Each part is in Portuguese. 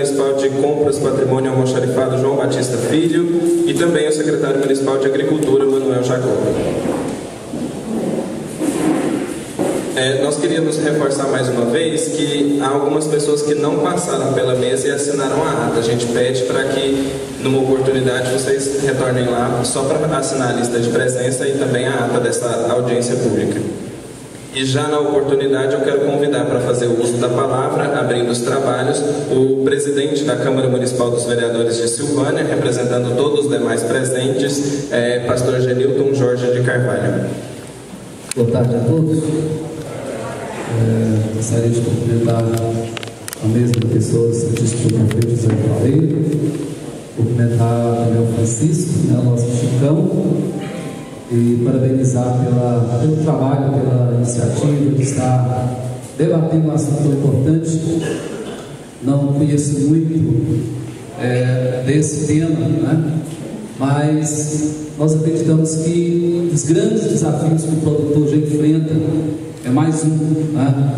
Municipal de Compras, Patrimônio Almoxarifado João Batista Filho e também o secretário municipal de Agricultura Manuel Jacob. É, nós queríamos reforçar mais uma vez que há algumas pessoas que não passaram pela mesa e assinaram a ata. A gente pede para que, numa oportunidade, vocês retornem lá só para assinar a lista de presença e também a ata dessa audiência pública. E já na oportunidade eu quero convidar para fazer o uso da palavra, abrindo os trabalhos, o presidente da Câmara Municipal dos Vereadores de Silvânia, representando todos os demais presentes, é, pastor Genilton Jorge de Carvalho. Boa tarde a todos. É, gostaria de cumprimentar a mesma pessoa, o Santíssimo Prefeito José Valeiro, cumprimentar o Francisco, né, nosso Chicão, e parabenizar pela, pelo trabalho, pela iniciativa de estar debatendo um assunto tão importante. Não conheço muito é, desse tema, né? mas nós acreditamos que os grandes desafios que o produtor já enfrenta é mais um né?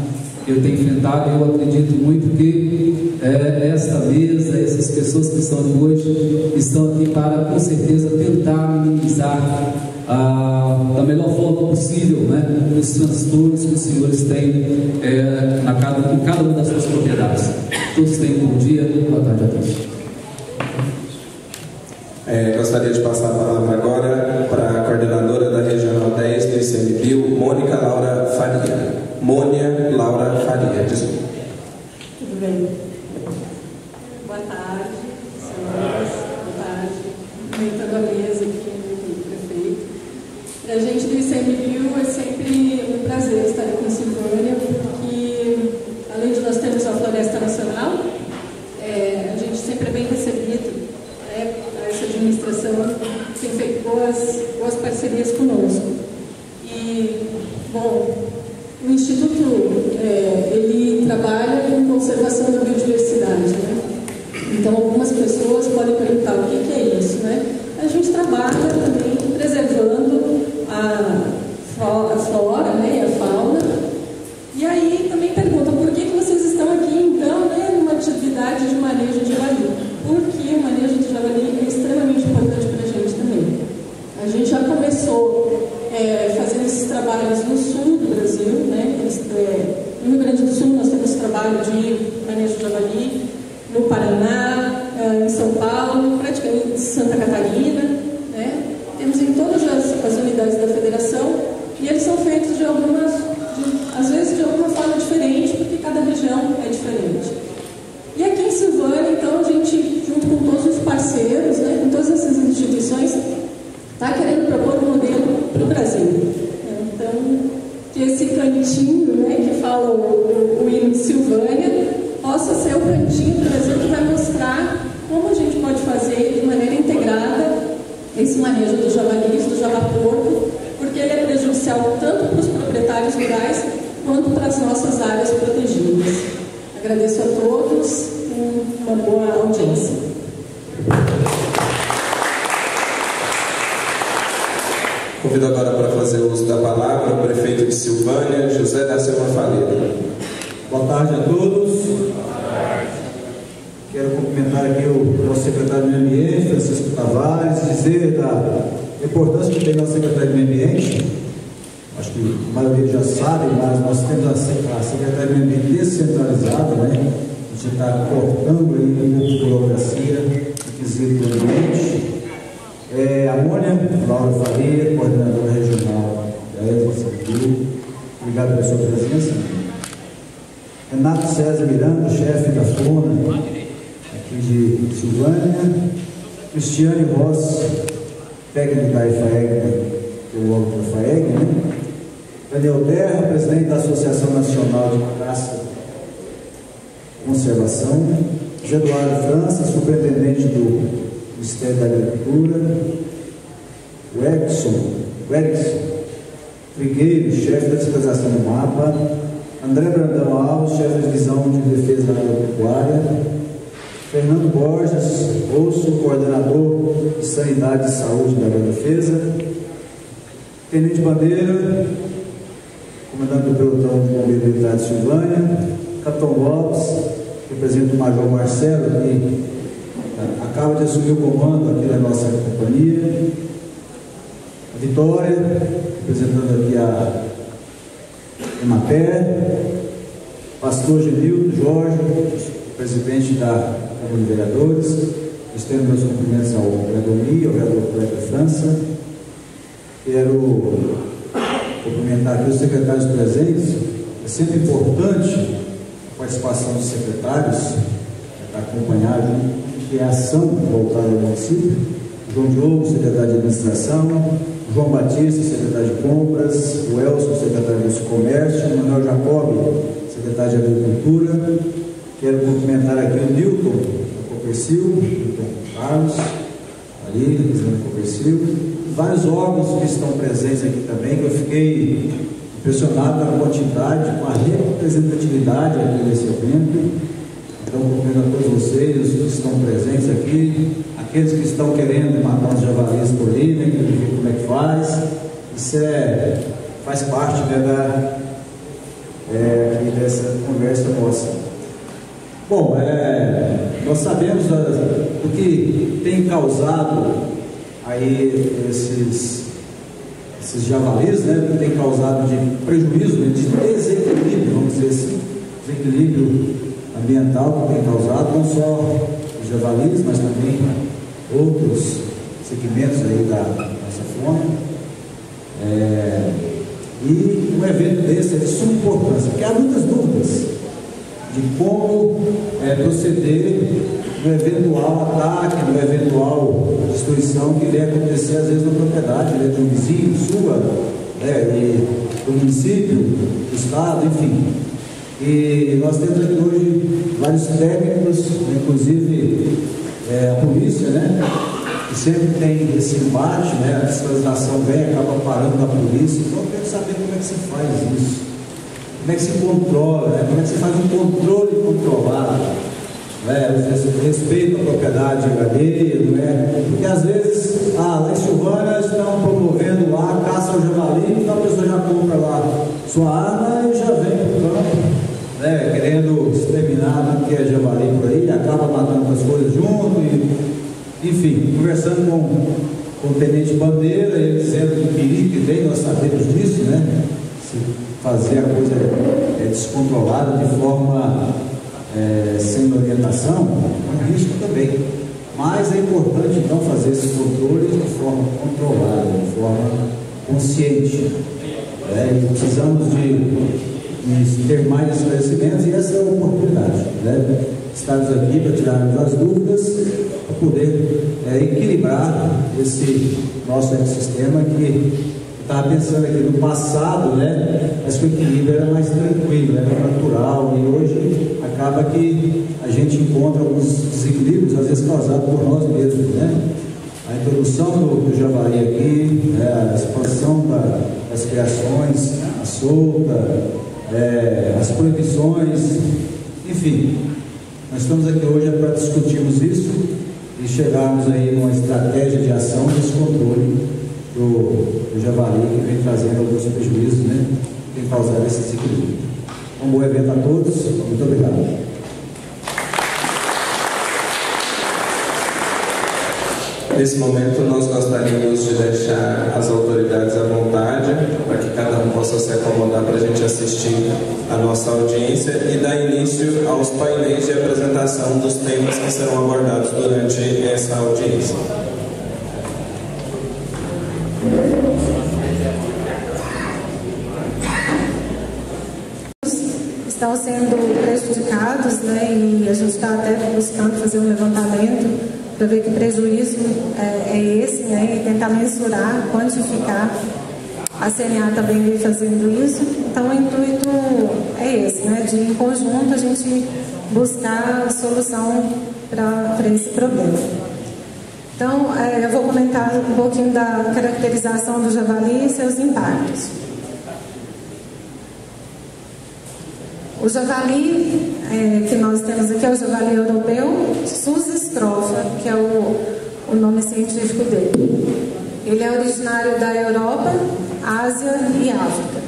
eu tenho enfrentado eu acredito muito que é, esta mesa, essas pessoas que estão aqui hoje, estão aqui para com certeza tentar minimizar da melhor forma possível né, os transtornos que os senhores têm é, na cada, em cada uma das suas propriedades. Todos tenham um bom dia, boa tarde a todos. É, gostaria de passar a palavra agora para a coordenadora da Regional 10 do ICMBio, Mônica Laura Faria. Mônia Laura Faria, desculpa. Acho que a maioria já sabe, mas nós temos a Secretaria de Ambiente descentralizada, né? A gente está cortando aí de burocracia no quesito do ambiente. É, a Mônia Laura Faria, coordenadora regional da ESA Obrigado pela sua presença. Renato César Miranda, chefe da FONA, aqui de Silvânia. Cristiane Ross, técnico da IFAEG, o órgão da IFAEG, né? Daniel Terra, presidente da Associação Nacional de Caça e Conservação. Eduardo França, superintendente do Ministério da Agricultura, o Edson, o Edson Trigueiro, chefe da fiscalização do mapa, André Brandão Alves, chefe da divisão de defesa da agropecuária, Fernando Borges, Osso, coordenador de sanidade e saúde da Defesa, Tenente Bandeira, comandante do pelotão de bombeiro militar de Silvânia, Capitão Lopes, representa o Major Marcelo, que ah, acaba de assumir o comando aqui da nossa companhia. A Vitória, representando aqui a Emater, Pastor Genildo Jorge, presidente da Câmara de Vereadores. Estendo meus cumprimentos ao vereador Mi, ao vereador Cleber França. Quero cumprimentar aqui os secretários presentes. É sempre importante a participação dos secretários para acompanhar que é a ação voltada ao município. João Diogo, secretário de Administração, João Batista, secretário de Compras, o Elson, secretário de Comércio, Manuel Jacob, secretário de Agricultura. Quero cumprimentar aqui o Newton, da Copercil, Newton Carlos, ali, representando Copercil. Vários órgãos que estão presentes aqui também, que eu fiquei impressionado com a quantidade, com a representatividade aqui nesse evento. Então, cumprimento a todos vocês, os que estão presentes aqui, aqueles que estão querendo matar os javalis por ali, né, como é que faz. Isso é, faz parte né, da, é, dessa conversa nossa. Bom, é, nós sabemos do que tem causado aí esses, esses javalis, né, que tem causado de prejuízo, né, de desequilíbrio, vamos dizer assim, desequilíbrio ambiental que tem causado, não só os javalis, mas também outros segmentos aí da nossa fauna. É, e um evento desse é de suma importância, porque há muitas dúvidas de como é, proceder no eventual ataque, no eventual destruição que venha acontecer às vezes na propriedade né, de um vizinho, sua, né, e do município, do estado, enfim. E nós temos aqui hoje vários técnicos, inclusive é, a polícia, né? que sempre tem esse embate, né? a fiscalização vem acaba parando na polícia. Então eu quero saber como é que se faz isso. Como é que se controla, né? como é que se faz um controle controlado. Né? Respeito à propriedade alheia, não é? Porque às vezes, ah, lá em Silvânia estão promovendo lá caça ao javali, então a pessoa já compra lá sua arma e já vem para o campo, né? querendo exterminar o que é javali por aí, acaba matando as coisas junto e enfim, conversando com, com o Tenente Bandeira, ele dizendo que perigo que vem, nós sabemos disso, né? Se fazer a coisa é, descontrolada de forma é, sem orientação, é um risco também. Mas é importante então fazer esses controles de forma controlada, de forma consciente. Né? E precisamos de, de, ter mais esclarecimentos e essa é a oportunidade. Né? Estamos aqui para tirarmos as dúvidas para poder é, equilibrar esse nosso ecossistema que estava pensando aqui no passado, né? Mas que o equilíbrio era mais tranquilo, era natural e hoje acaba que a gente encontra alguns desequilíbrios, às vezes causados por nós mesmos, né? A introdução do, do javali aqui, né? a expansão da, das criações, a solta, é, as proibições, enfim, nós estamos aqui hoje para discutirmos isso e chegarmos aí numa estratégia de ação desse controle do, do javali que vem trazendo alguns prejuízos, né? Tem causado esse desequilíbrio. Um bom evento a todos. Muito obrigado. Nesse momento, nós gostaríamos de deixar as autoridades à vontade, para que cada um possa se acomodar para a gente assistir a nossa audiência e dar início aos painéis de apresentação dos temas que serão abordados durante essa audiência. Estão sendo prejudicados, né, e a gente está até buscando fazer um levantamento para ver que prejuízo é, é esse, né? E tentar mensurar, quantificar. A CNA também vem fazendo isso. Então, o intuito é esse, né? De, em conjunto, a gente buscar solução para esse problema. Então, é, eu vou comentar um pouquinho da caracterização do javali e seus impactos. O javali é, que nós temos aqui é o javali europeu, Sus estrofa, que é o, o nome científico dele. Ele é originário da Europa, Ásia e África.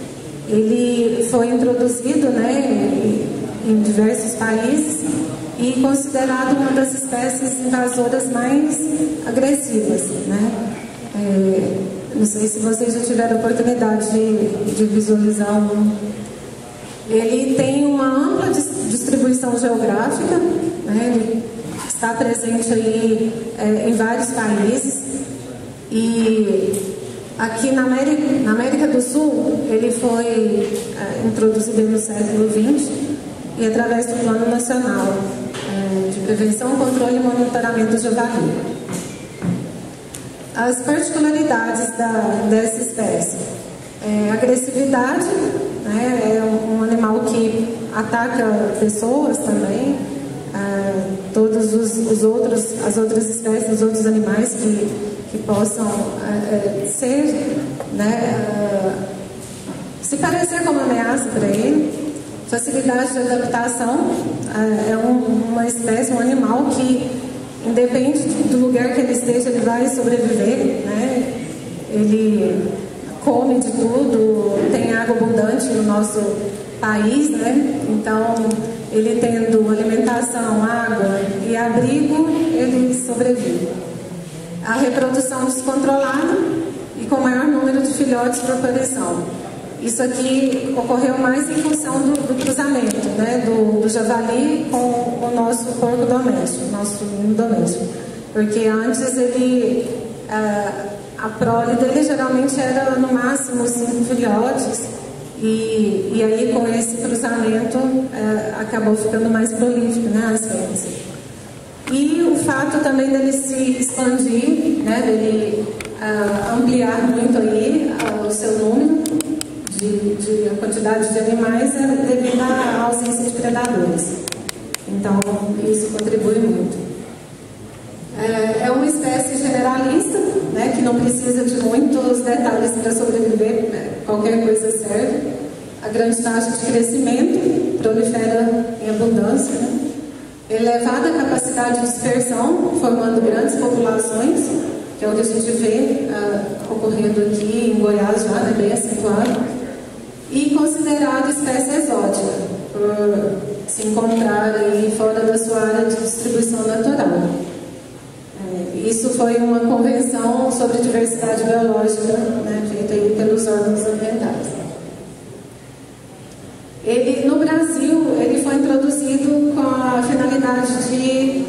Ele foi introduzido, né, em diversos países e considerado uma das espécies invasoras mais agressivas. Né? É, não sei se vocês já tiveram oportunidade de, de visualizar um. Ele tem uma ampla distribuição geográfica, né? ele está presente aí é, em vários países e aqui na América, na América do Sul ele foi é, introduzido no século XX e através do Plano Nacional é, de Prevenção, Controle e Monitoramento do Javali. As particularidades da, dessa espécie. É, agressividade, né, é um animal que ataca pessoas também, é, todos os, os, outros, as outras espécies, os outros animais que, que possam é, ser, né, se parecer como ameaça para ele. Facilidade de adaptação é um, uma espécie, um animal que, independe do lugar que ele esteja, ele vai sobreviver. Né? Ele come de tudo, tem água abundante no nosso país, né? Então, ele tendo alimentação, água e abrigo, ele sobrevive. A reprodução descontrolada e com maior número de filhotes por aparição. Isso aqui ocorreu mais em função do, do cruzamento né, do, do, javali com o nosso porco doméstico, nosso menino doméstico. Porque antes ele, a, a prole dele geralmente era no máximo cinco filhotes, e, e aí com esse cruzamento é, acabou ficando mais prolífico né, as fêmeas. E o fato também dele se expandir, né, dele uh, ampliar muito aí uh, o seu número, de, de a quantidade de animais é devido à ausência de predadores. Então, isso contribui muito. É, é uma espécie generalista, né, que não precisa de muitos detalhes para sobreviver, né, qualquer coisa serve. A grande taxa de crescimento prolifera em abundância. Né? Elevada capacidade de dispersão, formando grandes populações, que é o que a gente vê uh, ocorrendo aqui em Goiás já, né, bem acentuado e considerado espécie exótica, por se encontrar aí fora da sua área de distribuição natural. É, isso foi uma convenção sobre diversidade biológica né, feita pelos órgãos ambientais. Ele, no Brasil, ele foi introduzido com a finalidade de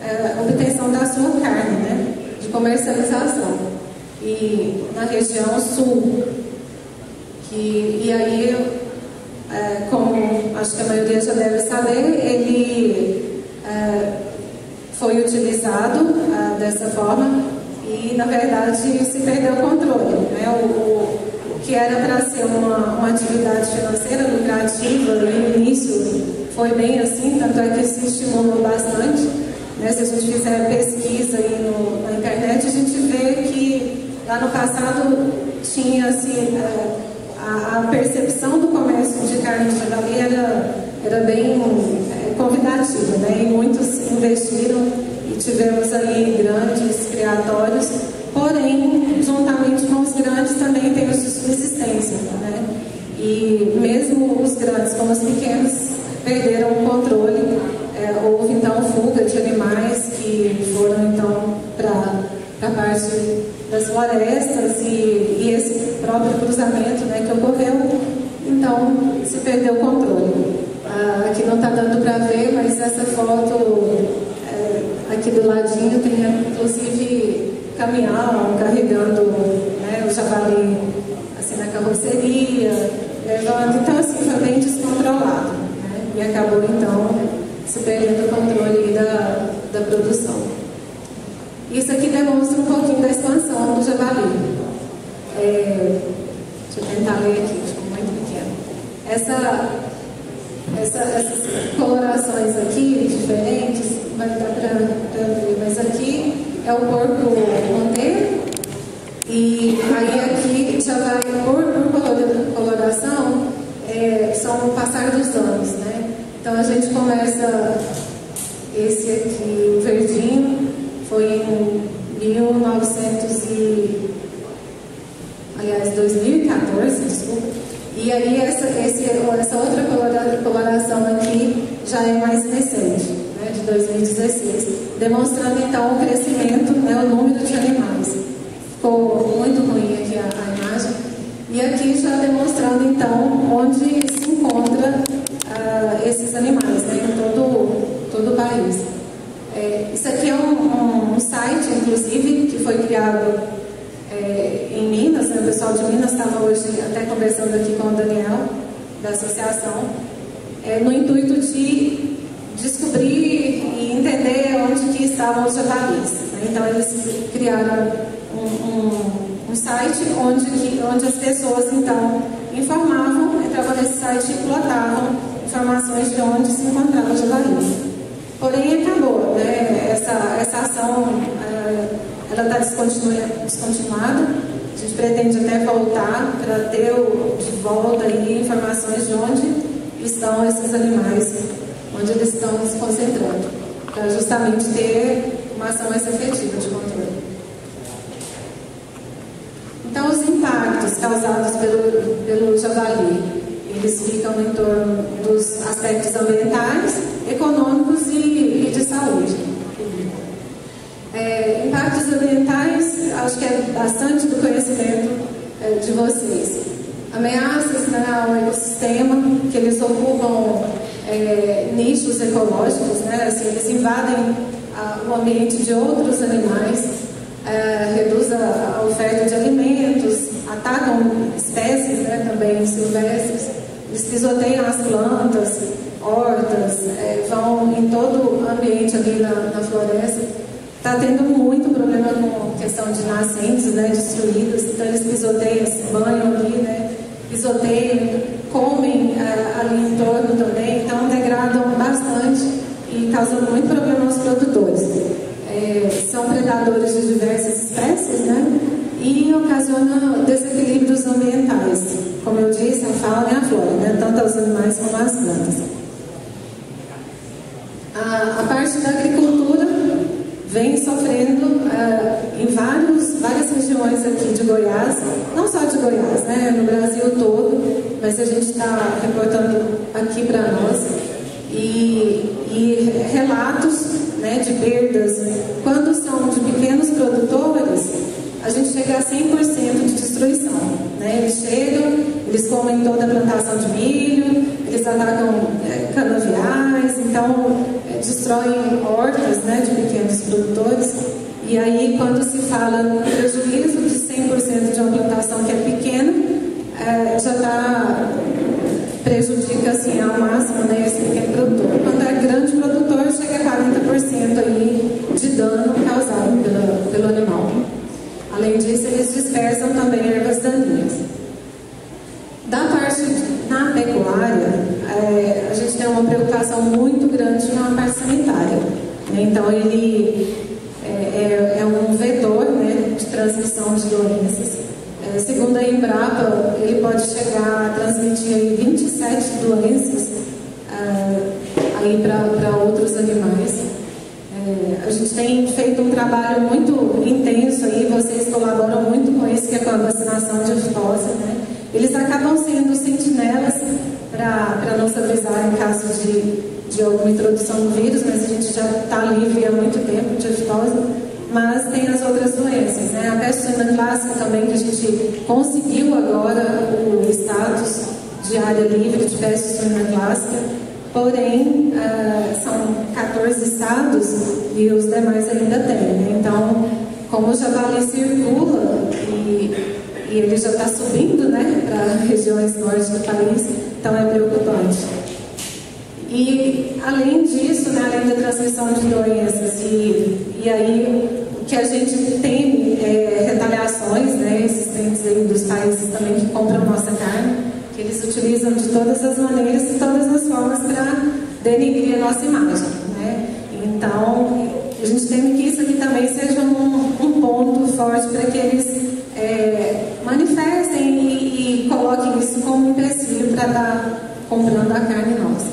é, obtenção da sua carne, né, de comercialização. E na região sul que, e aí, é, como acho que a maioria já deve saber, ele foi utilizado é, dessa forma e, na verdade, se perdeu o controle. Né? O, o, o que era para ser uma, uma atividade financeira lucrativa no início foi bem assim, tanto é que se estimulou bastante. Né? Se a gente fizer pesquisa aí no, na internet, a gente vê que lá no passado tinha assim, é, a, a, percepção do comércio de carne de javali era, era bem convidativa, né? E muitos investiram e tivemos aí grandes criatórios, porém, juntamente com os grandes também tem os de subsistência, né? E mesmo os grandes como os pequenos perderam o controle, é, houve então fuga de animais que foram então para a parte das florestas e, e esse próprio cruzamento né, que ocorreu, então se perdeu o controle. Ah, aqui não está dando para ver, mas essa foto é, aqui do ladinho tem inclusive caminhão carregando né, o javali assim, na carroceria, levando, então assim foi bem descontrolado né, e acabou então se perdendo o controle da, da produção. Isso aqui demonstra um pouquinho da expansão do javali. É, deixa eu tentar ler aqui, ficou muito pequeno. Essa, essa, essas colorações aqui, diferentes, vai dar para ver, mas aqui é o corpo monteiro, e aí aqui já vai, por, por coloração, é, são o passar dos anos, né? Então a gente começa, esse aqui, o verdinho, foi em 1900 e aliás, 2014, desculpa, E aí essa, essa outra coloração aqui já é mais recente, né, de 2016, demonstrando então o crescimento, né, o número de animais. Ficou muito ruim aqui a, a imagem. E aqui já demonstrando então onde se encontra uh, esses animais, né, em todo, todo o país. É, isso aqui é um, um, site, inclusive, que foi criado é, em Minas, né, o pessoal de Minas estava hoje até conversando aqui com o Daniel, da associação, é, no intuito de descobrir e entender onde que estavam os javalis. Né? Então eles criaram um, um, um, site onde, que, onde as pessoas então informavam, entravam nesse site e plotavam informações de onde se encontrava o javali. Porém acabou, né? essa, essa ação ela está descontinuada. A gente pretende até voltar para ter de volta aí informações de onde estão esses animais, onde eles estão se concentrando, para justamente ter uma ação mais efetiva de controle. Então, os impactos causados pelo, pelo javali, eles ficam em torno dos aspectos ambientais, econômicos e, e de saúde. É, impactos ambientais, acho que é bastante do conhecimento é, de vocês ameaças né, ao ecossistema, que eles ocupam é, nichos ecológicos, né, assim, eles invadem a, o ambiente de outros animais, é, reduz a, a, oferta de alimentos, atacam espécies né, também silvestres, eles pisoteiam as plantas, hortas, é, vão em todo o ambiente ali na, na floresta. Está tendo muito problema com questão de nascentes né, destruídas, então eles pisoteiam, se banham ali, né, pisoteiam, comem uh, ali em torno também, então degradam bastante e causam muito problema aos produtores. É, são predadores de diversas espécies, né? E ocasionam desequilíbrios ambientais. Como eu disse, a fauna e a flora, né? tanto aos animais como às plantas. A, a parte da agricultura vem sofrendo uh, em vários, várias regiões aqui de Goiás, não só de Goiás, né, no Brasil todo, mas a gente está reportando aqui para nós, e, e relatos né, de perdas, quando são de pequenos produtores, a gente chega a 100% de destruição. Né? Eles chegam, eles comem toda a plantação de milho, eles atacam é, canaviais, então é, destroem hortas né, de pequenos produtores. E aí, quando se fala no prejuízo de 100% de uma plantação que é pequena, é, já está prejudica assim ao máximo né, esse pequeno produtor. Quando é grande produtor, chega a 40% aí de dano causado pelo, pelo animal. Além disso, eles dispersam também ervas daninhas. Da parte na pecuária, é, uma preocupação muito grande na parte sanitária. Né? Então, ele é, é, é, um vetor né, de transmissão de doenças. É, segundo a Embrapa, ele pode chegar a transmitir aí 27 doenças aí para outros animais. É, a gente tem feito um trabalho muito intenso aí, vocês colaboram muito com isso, que é com a vacinação de aftosa, né? Eles acabam sendo sentinelas para nos avisar em caso de, de alguma introdução do vírus, mas a gente já está livre há muito tempo de aftosa. Mas tem as outras doenças, né? A peste clássica também, que a gente conseguiu agora o status de área livre de peste clássica porém uh, são 14 estados e os demais ainda têm. Né? Então, como o javali circula e, e ele já está subindo né, para regiões norte do país, então é preocupante. E além disso, né, além da transmissão de doenças, e, e aí o que a gente tem é retaliações né, existentes aí dos países também que compram nossa carne que eles utilizam de todas as maneiras e todas as formas para denigrir a nossa imagem. Né? Então, a gente tem que isso aqui também seja um, um ponto forte para que eles é, manifestem e, e, coloquem isso como empecilho para estar comprando a carne nossa.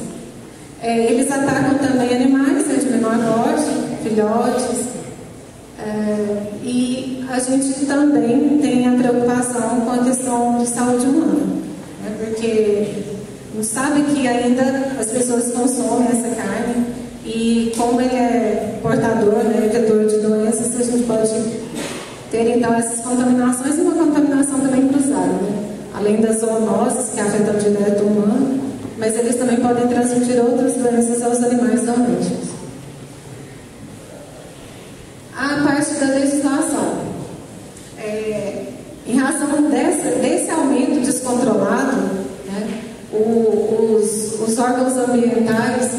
É, eles atacam também animais né, de menor porte, filhotes, é, e a gente também tem a preocupação com a questão de saúde humana porque não sabe que ainda as pessoas consomem essa carne e como ele é portador, né, vetor de doenças, a gente pode ter então essas contaminações e uma contaminação também cruzada, né? Além das zoonoses que afetam direto o humano, mas eles também podem transmitir outras doenças aos animais domésticos. A parte da legislação. É, em razão dessa, desse aumento descontrolado, né, o, os, os, órgãos ambientais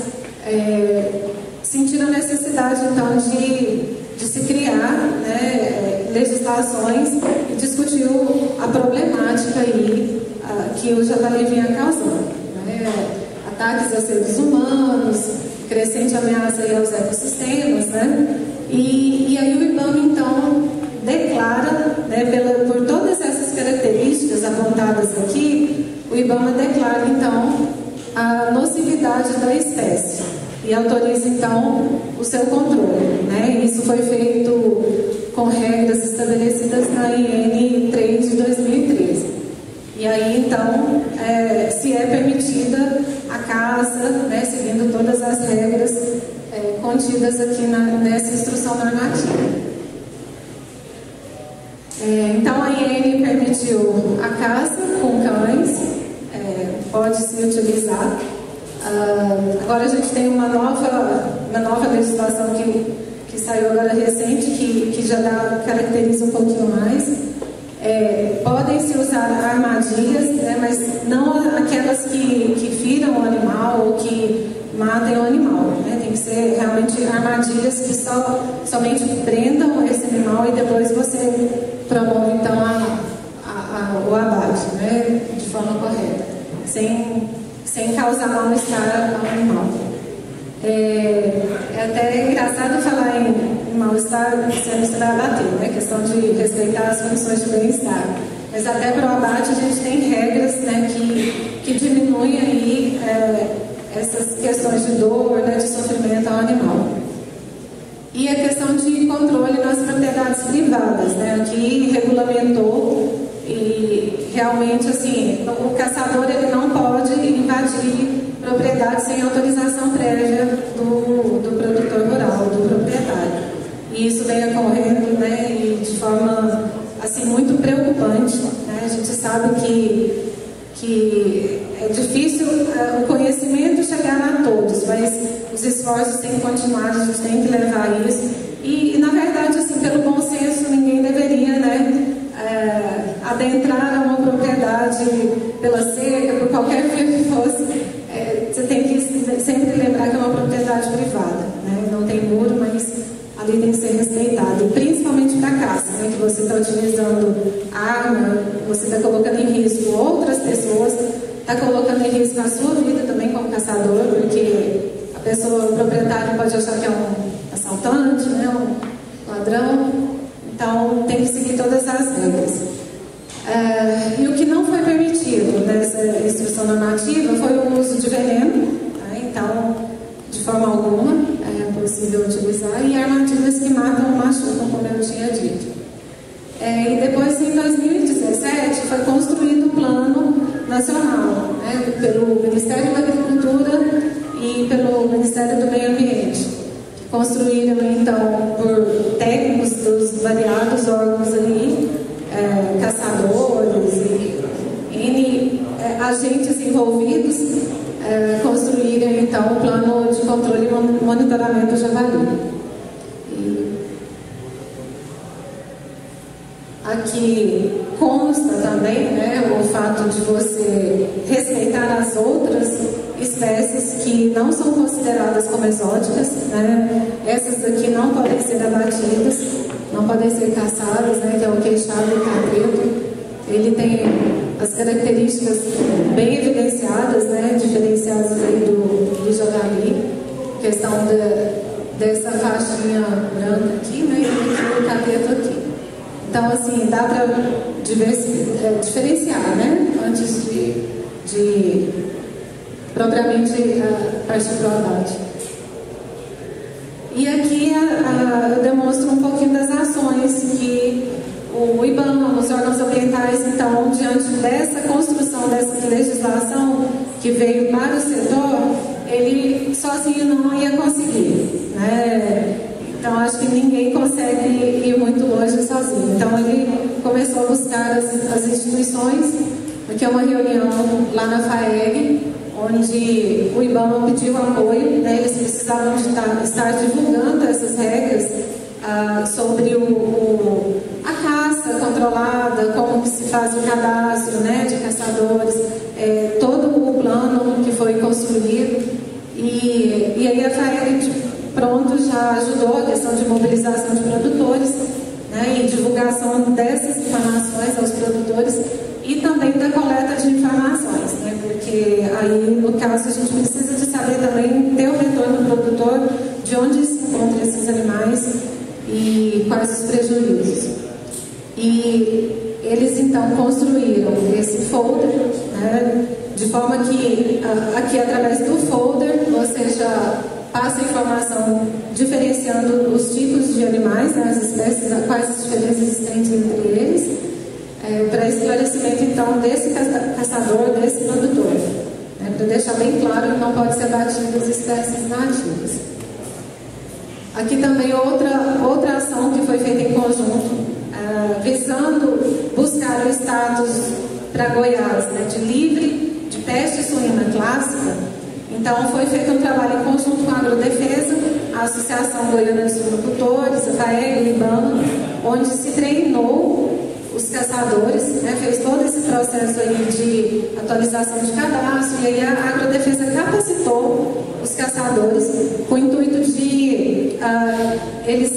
é, sentiram a necessidade, então, de, de se criar né, legislações discutiu a problemática aí, a, que o javali vinha causando. Né, ataques a seres humanos, crescente ameaça aí aos ecossistemas, né? E, e aí o IBAMA, então, declara, né, pela, por todas essas características apontadas aqui, o IBAMA declara, então, a nocividade da espécie e autoriza, então, o seu controle. Né? Isso foi feito com regras estabelecidas na IN 3 de 2013. E aí, então, é, se é permitida a caça, né, seguindo todas as regras é, contidas aqui na, nessa instrução normativa. É, então a IN permitiu a caça com cães, é, pode se utilizar. Uh, agora a gente tem uma nova, uma nova legislação que, que saiu agora recente, que, que já dá, caracteriza um pouquinho mais. É, podem se usar armadilhas, né, mas não aquelas que, que firam o animal ou que matem o animal. Né? Tem que ser realmente armadilhas que só, somente prendam esse animal e depois você promove então a, a, a, o abate né? de forma correta, sem, sem causar mal-estar ao animal. É, é, até engraçado falar em, mal-estar se você vai abater, né? questão de respeitar as condições de bem-estar. Mas até para o abate a gente tem regras né, que, que diminuem aí, é, essas questões de dor, né, de sofrimento ao animal. E a questão de controle nas propriedades privadas, né, que regulamentou e realmente assim, o caçador ele não pode invadir propriedade sem autorização prévia do, do produtor rural, do proprietário. E isso vem ocorrendo né, e de forma assim, muito preocupante. Né? A gente sabe que, que é difícil uh, o conhecimento chegar a todos, mas os esforços têm que continuar, a gente tem que levar isso. E, e na verdade, assim, pelo bom senso, ninguém deveria né, uh, adentrar a uma propriedade pela cerca, por qualquer via que fosse. Uh, você tem que sempre lembrar que é uma propriedade privada. Né? Não tem muro, mas ali tem que ser respeitado. Principalmente para caça, né? que você está utilizando arma, você está colocando em risco outras pessoas está colocando em risco a sua vida também como caçador, porque a pessoa, o proprietário pode achar que é um assaltante, né, um ladrão. Então tem que seguir todas as regras. É, e o instrução normativa foi o uso de veneno, tá? então, de forma alguma é possível utilizar, e armadilhas que matam ou machucam, como eu tinha dito. É, e depois, em 2017, foi construído o plano nacional, né, pelo Ministério da Agricultura e pelo Ministério do Meio Ambiente, construíram, então, por técnicos dos variados órgãos ali, é, agentes envolvidos, é, construíram, então, o plano de controle e monitoramento do javali. Aqui consta também né, o fato de você respeitar as outras espécies que não são consideradas como exóticas. Né? Essas daqui não podem ser abatidas, não podem ser caçadas, né, que é o queixado e cabrito. Ele tem as características bem evidenciadas, né, diferenciadas aí do, do javali, questão de, dessa faixinha branca aqui, né, e o cabrito aqui. Então, assim, dá para é, diferenciar, né? Antes de, de propriamente partir para o abate. E aqui a, a, eu demonstro um pouquinho das ações que o IBAMA, os órgãos ambientais, então, diante dessa construção dessa legislação que veio para o setor, ele sozinho não ia conseguir. Né? Então, acho que ninguém consegue ir muito longe sozinho. Então, ele começou a buscar as, as instituições, que é uma reunião lá na FAEG, onde o IBAMA pediu apoio, né? eles precisavam estar, estar divulgando essas regras ah, sobre o, o, controlada, como se faz o cadastro né, de caçadores, é, todo o plano que foi construído. E, e aí a FAEG pronto já ajudou a questão de mobilização de produtores né, e divulgação dessas informações aos produtores e também da coleta de informações, né, porque aí no caso a gente precisa de saber também ter o retorno do produtor de onde se encontram esses animais e quais os prejuízos. E eles então construíram esse folder, né, de forma que aqui através do folder você já passa informação diferenciando os tipos de animais, né, as espécies, quais as diferenças existentes entre eles, é, para esclarecimento então desse caçador, desse produtor, né, para deixar bem claro que não pode ser batido as espécies nativas. Aqui também outra, outra ação que foi feita em conjunto, é, visando buscar o status para Goiás né, de livre de peste suína clássica, então, foi feito um trabalho em conjunto com a Agrodefesa, a Associação Goiana de Suinocultores, a FAEG, o IBAMA, onde se treinou os caçadores, né, fez todo esse processo aí de atualização de cadastro, e aí a Agrodefesa capacitou os caçadores com o intuito de uh, eles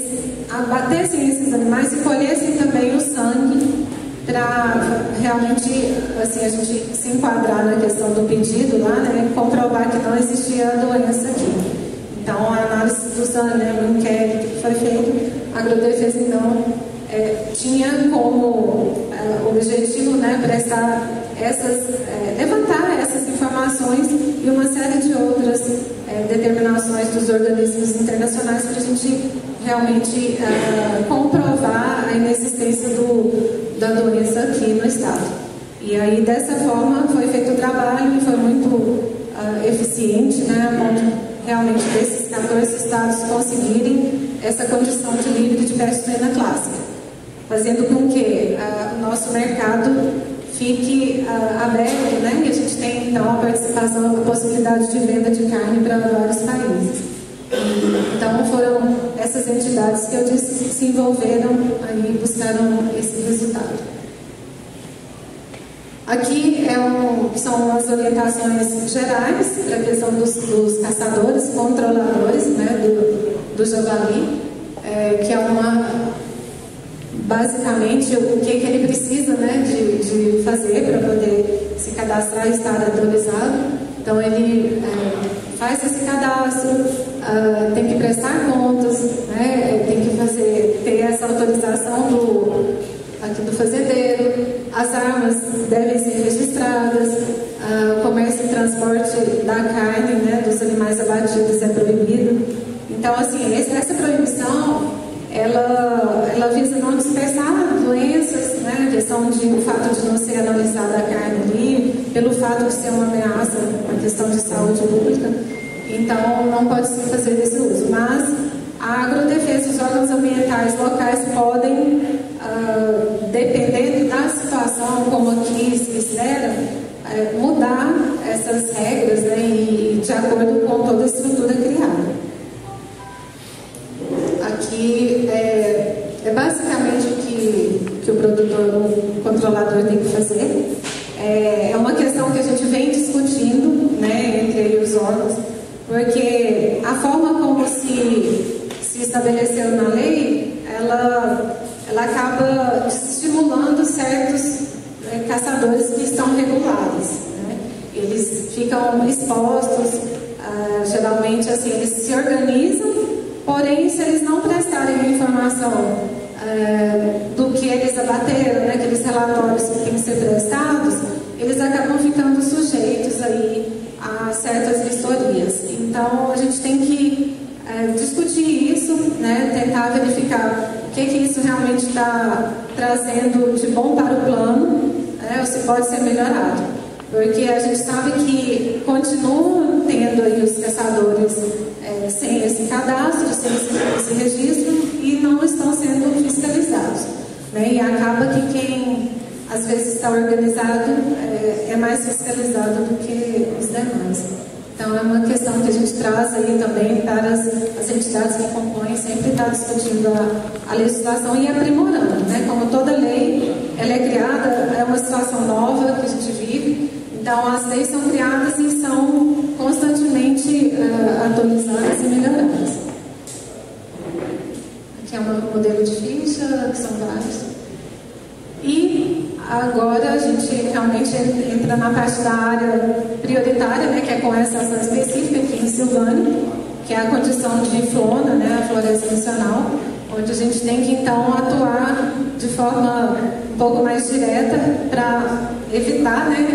abatessem esses animais e colhessem também o sangue para realmente assim, a gente se enquadrar na questão do pedido lá, né, comprovar que não existia doença aqui. Então, a análise do sangue, né, o inquérito que foi feito, a agrodefesa, então, é, tinha como é, objetivo né, prestar essas, é, levantar essas informações e uma série de outras é, determinações dos organismos internacionais para a gente realmente é, comprovar a inexistência do, da doença aqui no estado. E aí, dessa forma, foi feito o trabalho e foi muito uh, eficiente, né, a ponto realmente desses 14 estados conseguirem essa condição de livre de peste suína clássica, fazendo com que uh, o nosso mercado fique uh, aberto, né, e a gente tem então a participação, a possibilidade de venda de carne para vários países. Então foram essas entidades que eu disse que se envolveram e buscaram esse resultado. Aqui é um, são as orientações gerais para a questão dos, dos, caçadores, controladores né, do, do javali, é, que é uma basicamente o que, que ele precisa né, de, de fazer para poder se cadastrar e estar atualizado. Então ele é, faz esse cadastro, uh, tem que prestar contas, né, tem que fazer, ter essa autorização do, aqui do fazendeiro, as armas devem ser registradas, uh, o comércio e transporte da carne, né, dos animais abatidos é proibido. Então, assim, essa proibição, ela, ela visa não dispersar doenças, né, a questão de o fato de não ser analisada a carne ali, pelo fato de ser uma ameaça, a questão de saúde pública. Então, não pode se fazer desse uso. Mas a agrodefesa, os órgãos ambientais locais podem, uh, dependendo da situação, como aqui se fizeram, uh, mudar essas regras né, e de acordo com toda a estrutura criada. Aqui é, é basicamente o que, que o produtor, o controlador tem que fazer. É, é uma questão que a gente vem discutindo né, entre os órgãos porque a forma como se, se estabeleceu na lei, ela, ela acaba estimulando certos é, caçadores que estão regulados. Né? Eles ficam expostos, ah, geralmente assim, eles se organizam, porém se eles não prestarem informação é, do que eles abateram, né, aqueles relatórios que têm que ser prestados, eles acabam ficando sujeitos aí a certas vistorias. Então, a gente tem que é, discutir isso, né, tentar verificar o que, que isso realmente está trazendo de bom para o plano, né, ou se pode ser melhorado. porque a gente sabe que continuam tendo aí os caçadores é, sem esse cadastro, sem esse, registro e não estão sendo fiscalizados. Né? E acaba que quem às vezes está organizado é, é mais fiscalizado do que os demais. Então é uma questão que a gente traz aí também para as, as entidades que compõem, sempre está discutindo a, a, legislação e aprimorando, né? Como toda lei, ela é criada, é uma situação nova que a gente vive, então as leis são criadas e são constantemente uh, atualizadas e melhoradas. Aqui é um modelo de ficha, que são vários. E Agora a gente realmente entra na parte da área prioritária, né, que é com essa ação específica aqui em Silvânia, que é a condição de flora, né, a floresta nacional, onde a gente tem que então atuar de forma um pouco mais direta para evitar né,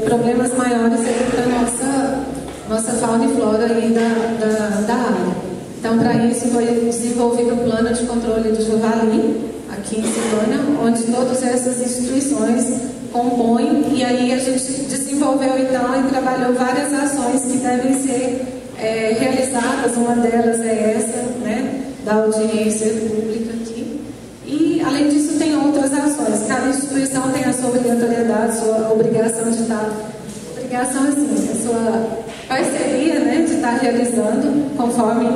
é, problemas maiores para a nossa, nossa fauna e flora aí da, da, da área. Então, para isso, foi desenvolvido o plano de controle do javali, aqui em Silvânia, onde todas essas instituições compõem, e aí a gente desenvolveu então e trabalhou várias ações que devem ser é, realizadas, uma delas é essa, né, da audiência pública aqui. E, além disso, tem outras ações. Cada instituição tem a sua obrigatoriedade, a sua obrigação de estar. Obrigação, assim, a sua parceria, né, de estar realizando, conforme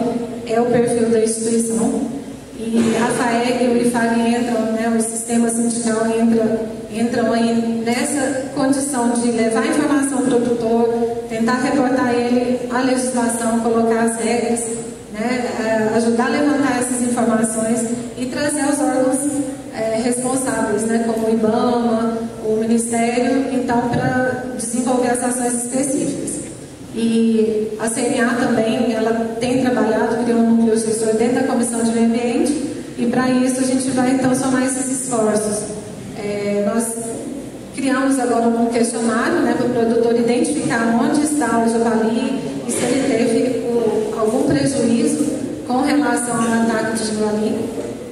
é o perfil da instituição. E a FAEG e o IFAG entram, né, o sistema sindical entra, entram aí nessa condição de levar informação ao produtor, tentar reportar ele à legislação, colocar as regras, né, ajudar a levantar essas informações e trazer os órgãos é, responsáveis, né, como o IBAMA, o Ministério, então, para desenvolver as ações específicas. E a CNA também, ela tem trabalhado, criou um núcleo gestor dentro da Comissão de Meio Ambiente, e para isso a gente vai então somar esses esforços. É, nós criamos agora um questionário né, para o produtor identificar onde está o javali e se ele teve o, algum prejuízo com relação ao ataque de javali.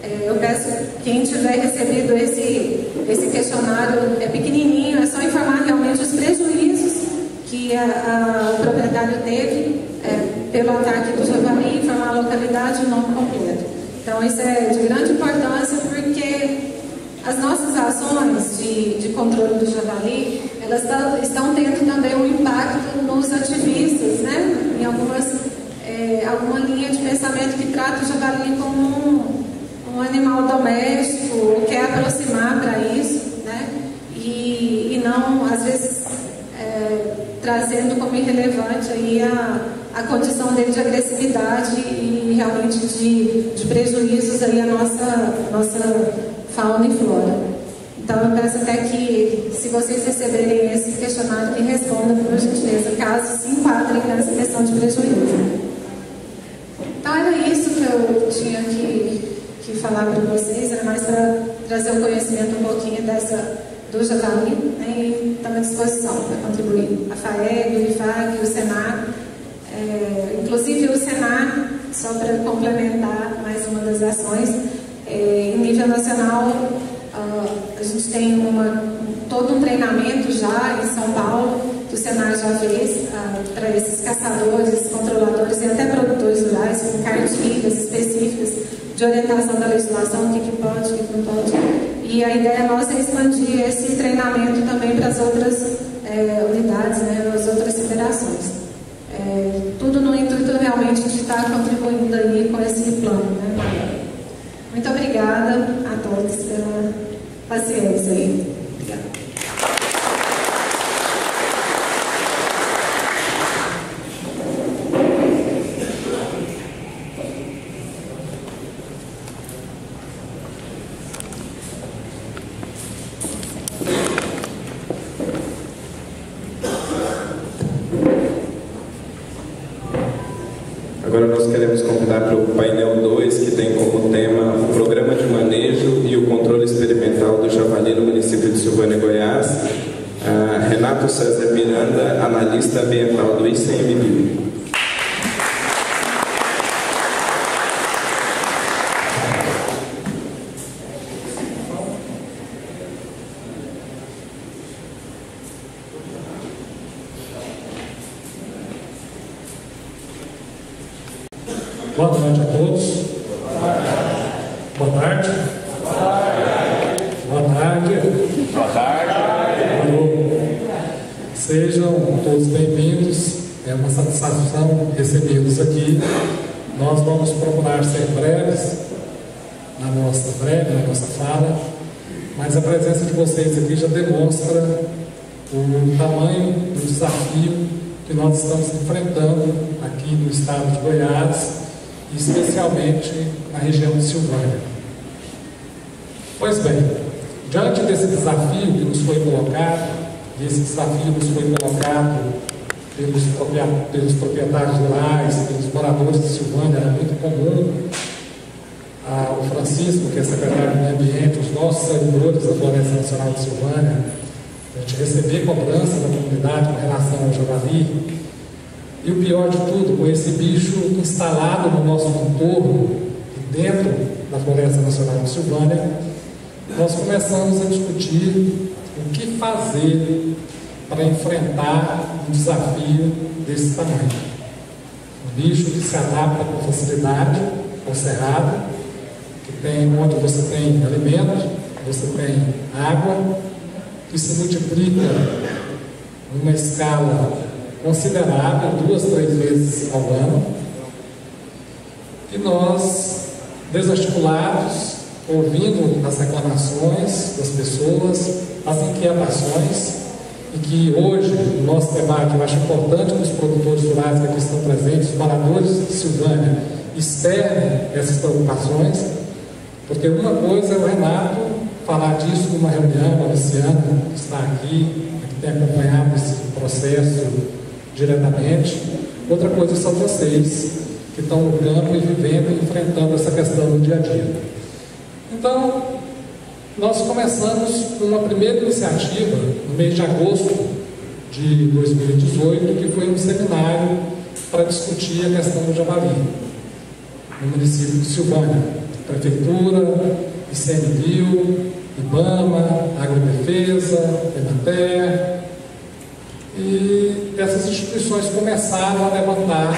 É, eu peço quem tiver recebido esse, esse questionário, é pequenininho, é só informar realmente a, a, o proprietário teve é, pelo ataque do javali, informar a localidade e o completo. Então, isso é de grande importância porque as nossas ações de, de controle do javali, elas tá, estão tendo também um impacto nos ativistas, né? Em algumas, é, alguma linha de pensamento que trata o javali como um, um animal doméstico, ou quer aproximar para isso, né? E, e não, às vezes, trazendo como irrelevante aí a, a condição dele de agressividade e realmente de, de prejuízos aí à nossa, nossa fauna e flora. Então eu peço até que, se vocês receberem esse questionário, que respondam por gentileza, caso se enquadrem nessa questão de prejuízo. Então era isso que eu tinha que, que falar para vocês, era mais para trazer o conhecimento um pouquinho dessa do Javali né, e estamos à disposição para contribuir. A FAEG, o IFAG, o SENAC, é, inclusive o SENAC, só para complementar mais uma das ações, é, em nível nacional uh, a gente tem uma, todo um treinamento já em São Paulo, que o Senai já fez uh, para esses caçadores, controladores e até produtores rurais, com cartilhas específicas de orientação da legislação, o que, que pode, o que não pode. E a ideia nossa é expandir esse treinamento também para as outras é, unidades, né, as outras federações. É, tudo no intuito realmente de estar contribuindo aí com esse plano. Né, Muito obrigada a todos pela paciência aí. Boa noite a todos. Boa tarde. Boa tarde. Boa tarde. Alô. Sejam todos bem-vindos. É uma satisfação recebê-los aqui. Nós vamos procurar ser breves na nossa breve, na nossa fala, mas a presença de vocês aqui já demonstra o tamanho do desafio que nós estamos enfrentando aqui no estado de Goiás especialmente na região de Silvânia. Pois bem, diante desse desafio que nos foi colocado, e esse desafio nos foi colocado pelos, pelos proprietários rurais, pelos moradores de Silvânia, era muito comum ah, o Francisco, que é secretário do Meio Ambiente, os nossos servidores da Floresta Nacional de Silvânia, a gente receber cobrança da comunidade com relação ao javali, e o pior de tudo, com esse bicho instalado no nosso entorno, dentro da Floresta Nacional de Silvânia, nós começamos a discutir o que fazer para enfrentar um desafio desse tamanho. Um bicho que se adapta com facilidade ao cerrado, que tem onde você tem alimento, você tem água, que se multiplica numa escala considerável, duas, três vezes ao ano. E nós, desarticulados, ouvindo as reclamações das pessoas, as inquietações, e que hoje, no nosso debate, eu acho importante que os produtores rurais que aqui estão presentes, os moradores de Silvânia, externem essas preocupações, porque uma coisa é o Renato falar disso numa reunião, a Luciana, que está aqui, que tem acompanhado esse processo diretamente. Outra coisa são vocês, que estão no campo e vivendo e enfrentando essa questão no dia a dia. Então, nós começamos uma primeira iniciativa no mês de agosto de 2018, que foi um seminário para discutir a questão do javali no município de Silvânia. Prefeitura, ICMBio, IBAMA, Agrodefesa, EMATER, e essas instituições começaram a levantar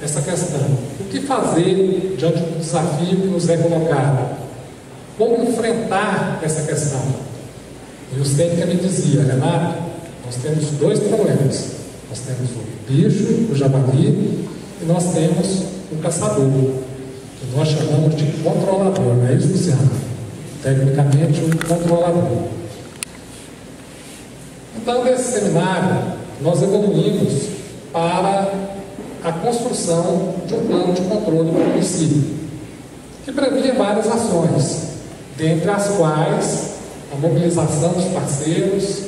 essa questão. O que fazer diante do desafio que nos é colocado? Como enfrentar essa questão? E o Stênica me dizia, Renato, nós temos dois problemas. Nós temos o bicho, o javali, e nós temos o caçador, que nós chamamos de controlador, não é isso, Luciano? Tecnicamente, um controlador. Então, nesse seminário, nós evoluímos para a construção de um plano de controle para o município, que previa várias ações, dentre as quais a mobilização dos parceiros,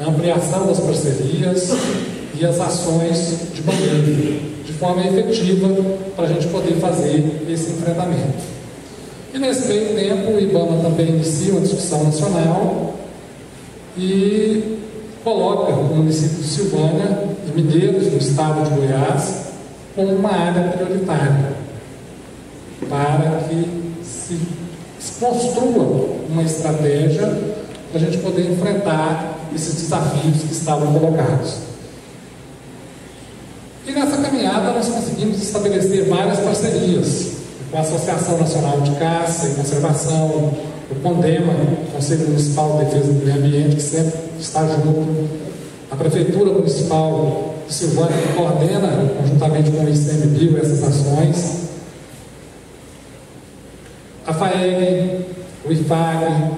a ampliação das parcerias e as ações de bandeira, de forma efetiva para a gente poder fazer esse enfrentamento. E nesse meio tempo, o IBAMA também inicia uma discussão nacional e coloca o município de Silvânia e Mineiros, no estado de Goiás, como uma área prioritária para que se, se construa uma estratégia para a gente poder enfrentar esses desafios que estavam colocados. E nessa caminhada nós conseguimos estabelecer várias parcerias com a Associação Nacional de Caça e Conservação, o CONDEMA, Conselho Municipal de Defesa do Meio Ambiente, que sempre está junto, a Prefeitura Municipal de Silvânia, que coordena, conjuntamente com o ICMBio, essas ações, a FAEG, o IFAG,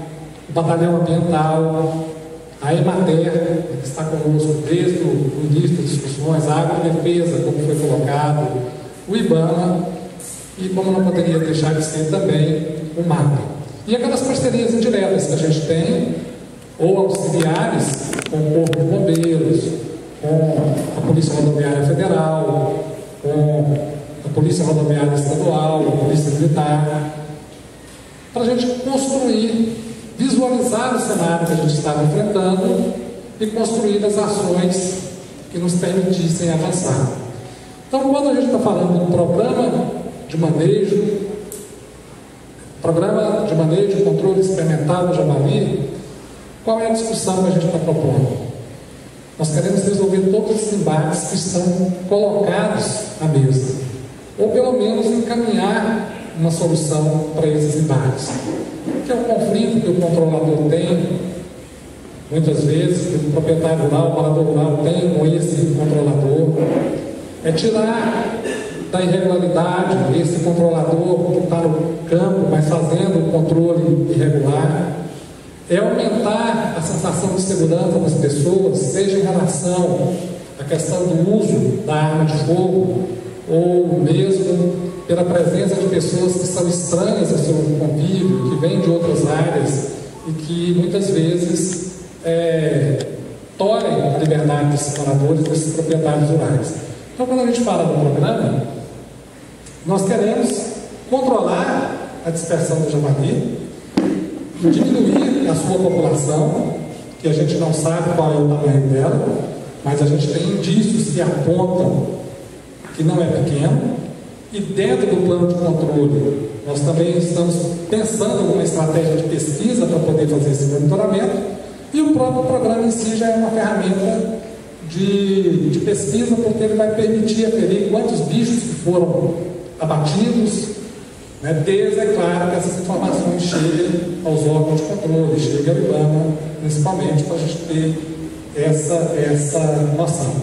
o Batalhão Ambiental, a EMATER, que está conosco desde o início das discussões, a Agrodefesa, como foi colocado, o IBAMA e, como não poderia deixar de ser também, o MAP. E aquelas parcerias indiretas que a gente tem, ou auxiliares com o Corpo de Bombeiros, com a Polícia Rodoviária Federal, com a Polícia Rodoviária Estadual, a Polícia Militar, para a gente construir, visualizar o cenário que a gente estava enfrentando e construir as ações que nos permitissem avançar. Então, quando a gente está falando de um programa de manejo Programa de manejo e controle experimental do javali, qual é a discussão que a gente está propondo? Nós queremos resolver todos os embates que estão colocados à mesa. ou pelo menos encaminhar uma solução para esses embates. Que é o conflito que o controlador tem, muitas vezes, que o proprietário rural, o rural tem com esse controlador, é tirar da irregularidade esse controlador que está no campo, mas fazendo o controle irregular, é aumentar a sensação de segurança das pessoas, seja em relação à questão do uso da arma de fogo, ou mesmo pela presença de pessoas que são estranhas ao seu convívio, que vêm de outras áreas e que muitas vezes é, torem a liberdade desses moradores, desses proprietários rurais. Então, quando a gente fala do programa, nós queremos controlar a dispersão do javali, diminuir a sua população, que a gente não sabe qual é o tamanho dela, mas a gente tem indícios que apontam que não é pequeno, e dentro do plano de controle, nós também estamos pensando numa estratégia de pesquisa para poder fazer esse monitoramento, e o próprio programa em si já é uma ferramenta de, de pesquisa, porque ele vai permitir aferir quantos bichos foram abatidos, né, desde, é claro, que essas informações cheguem aos órgãos de controle, cheguem ao IBAMA, principalmente, para a gente ter essa, essa noção.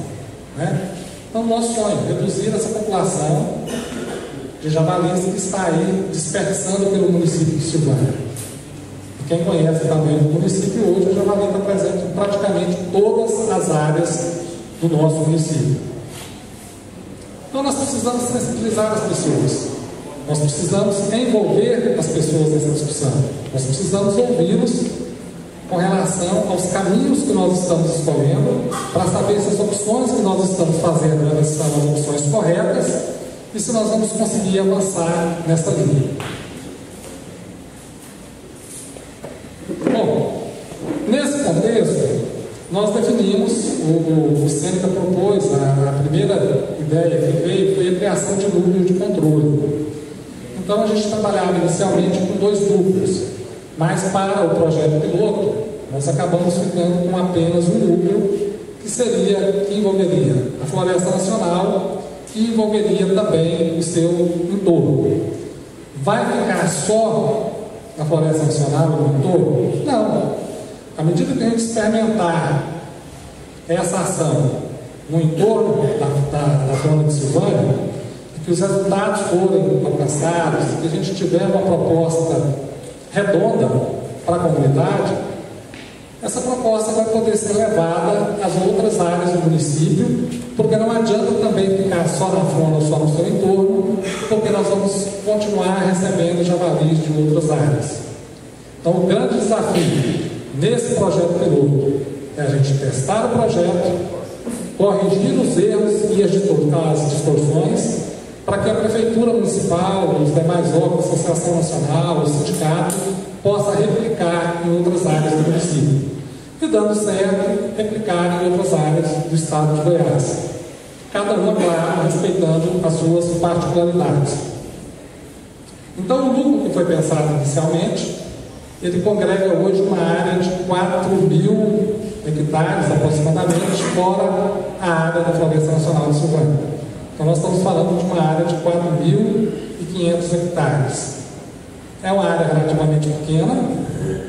Né? Então, nosso sonho é reduzir essa população de javalis que está aí dispersando pelo município de Silvânia. Quem conhece também o município hoje, o javali está presente em praticamente todas as áreas do nosso município. Então, nós precisamos sensibilizar as pessoas. Nós precisamos envolver as pessoas nessa discussão. Nós precisamos ouvi-los com relação aos caminhos que nós estamos escolhendo, para saber se as opções que nós estamos fazendo elas são as opções corretas e se nós vamos conseguir avançar nessa linha. Bom, nesse contexto, nós definimos, o, o Sêneca propôs, a, a primeira ideia que veio foi a criação de núcleos de controle. Então a gente trabalhava inicialmente com dois núcleos mas para o projeto piloto, nós acabamos ficando com apenas um núcleo que seria, que envolveria a Floresta Nacional e envolveria também o seu entorno. Vai ficar só na Floresta Nacional no entorno? Não. À medida que a gente experimentar essa ação no entorno da, da, da zona de Silvânia, que os resultados forem alcançados, que a gente tiver uma proposta redonda para a comunidade, essa proposta vai poder ser levada às outras áreas do município, porque não adianta também ficar só na ou só no seu entorno, porque nós vamos continuar recebendo javalis de outras áreas. Então, o grande desafio nesse projeto piloto é a gente testar o projeto, corrigir os erros e as distorções para que a Prefeitura Municipal, os demais órgãos, a Associação Nacional, os sindicatos, possa replicar em outras áreas do município. E dando certo, replicar em outras áreas do estado de Goiás. Cada uma, claro, respeitando as suas particularidades. Então, o núcleo que foi pensado inicialmente, ele congrega hoje uma área de 4 mil hectares aproximadamente, fora a área da Floresta Nacional de Silvânia. Então, nós estamos falando de uma área de 4.500 hectares. É uma área relativamente pequena,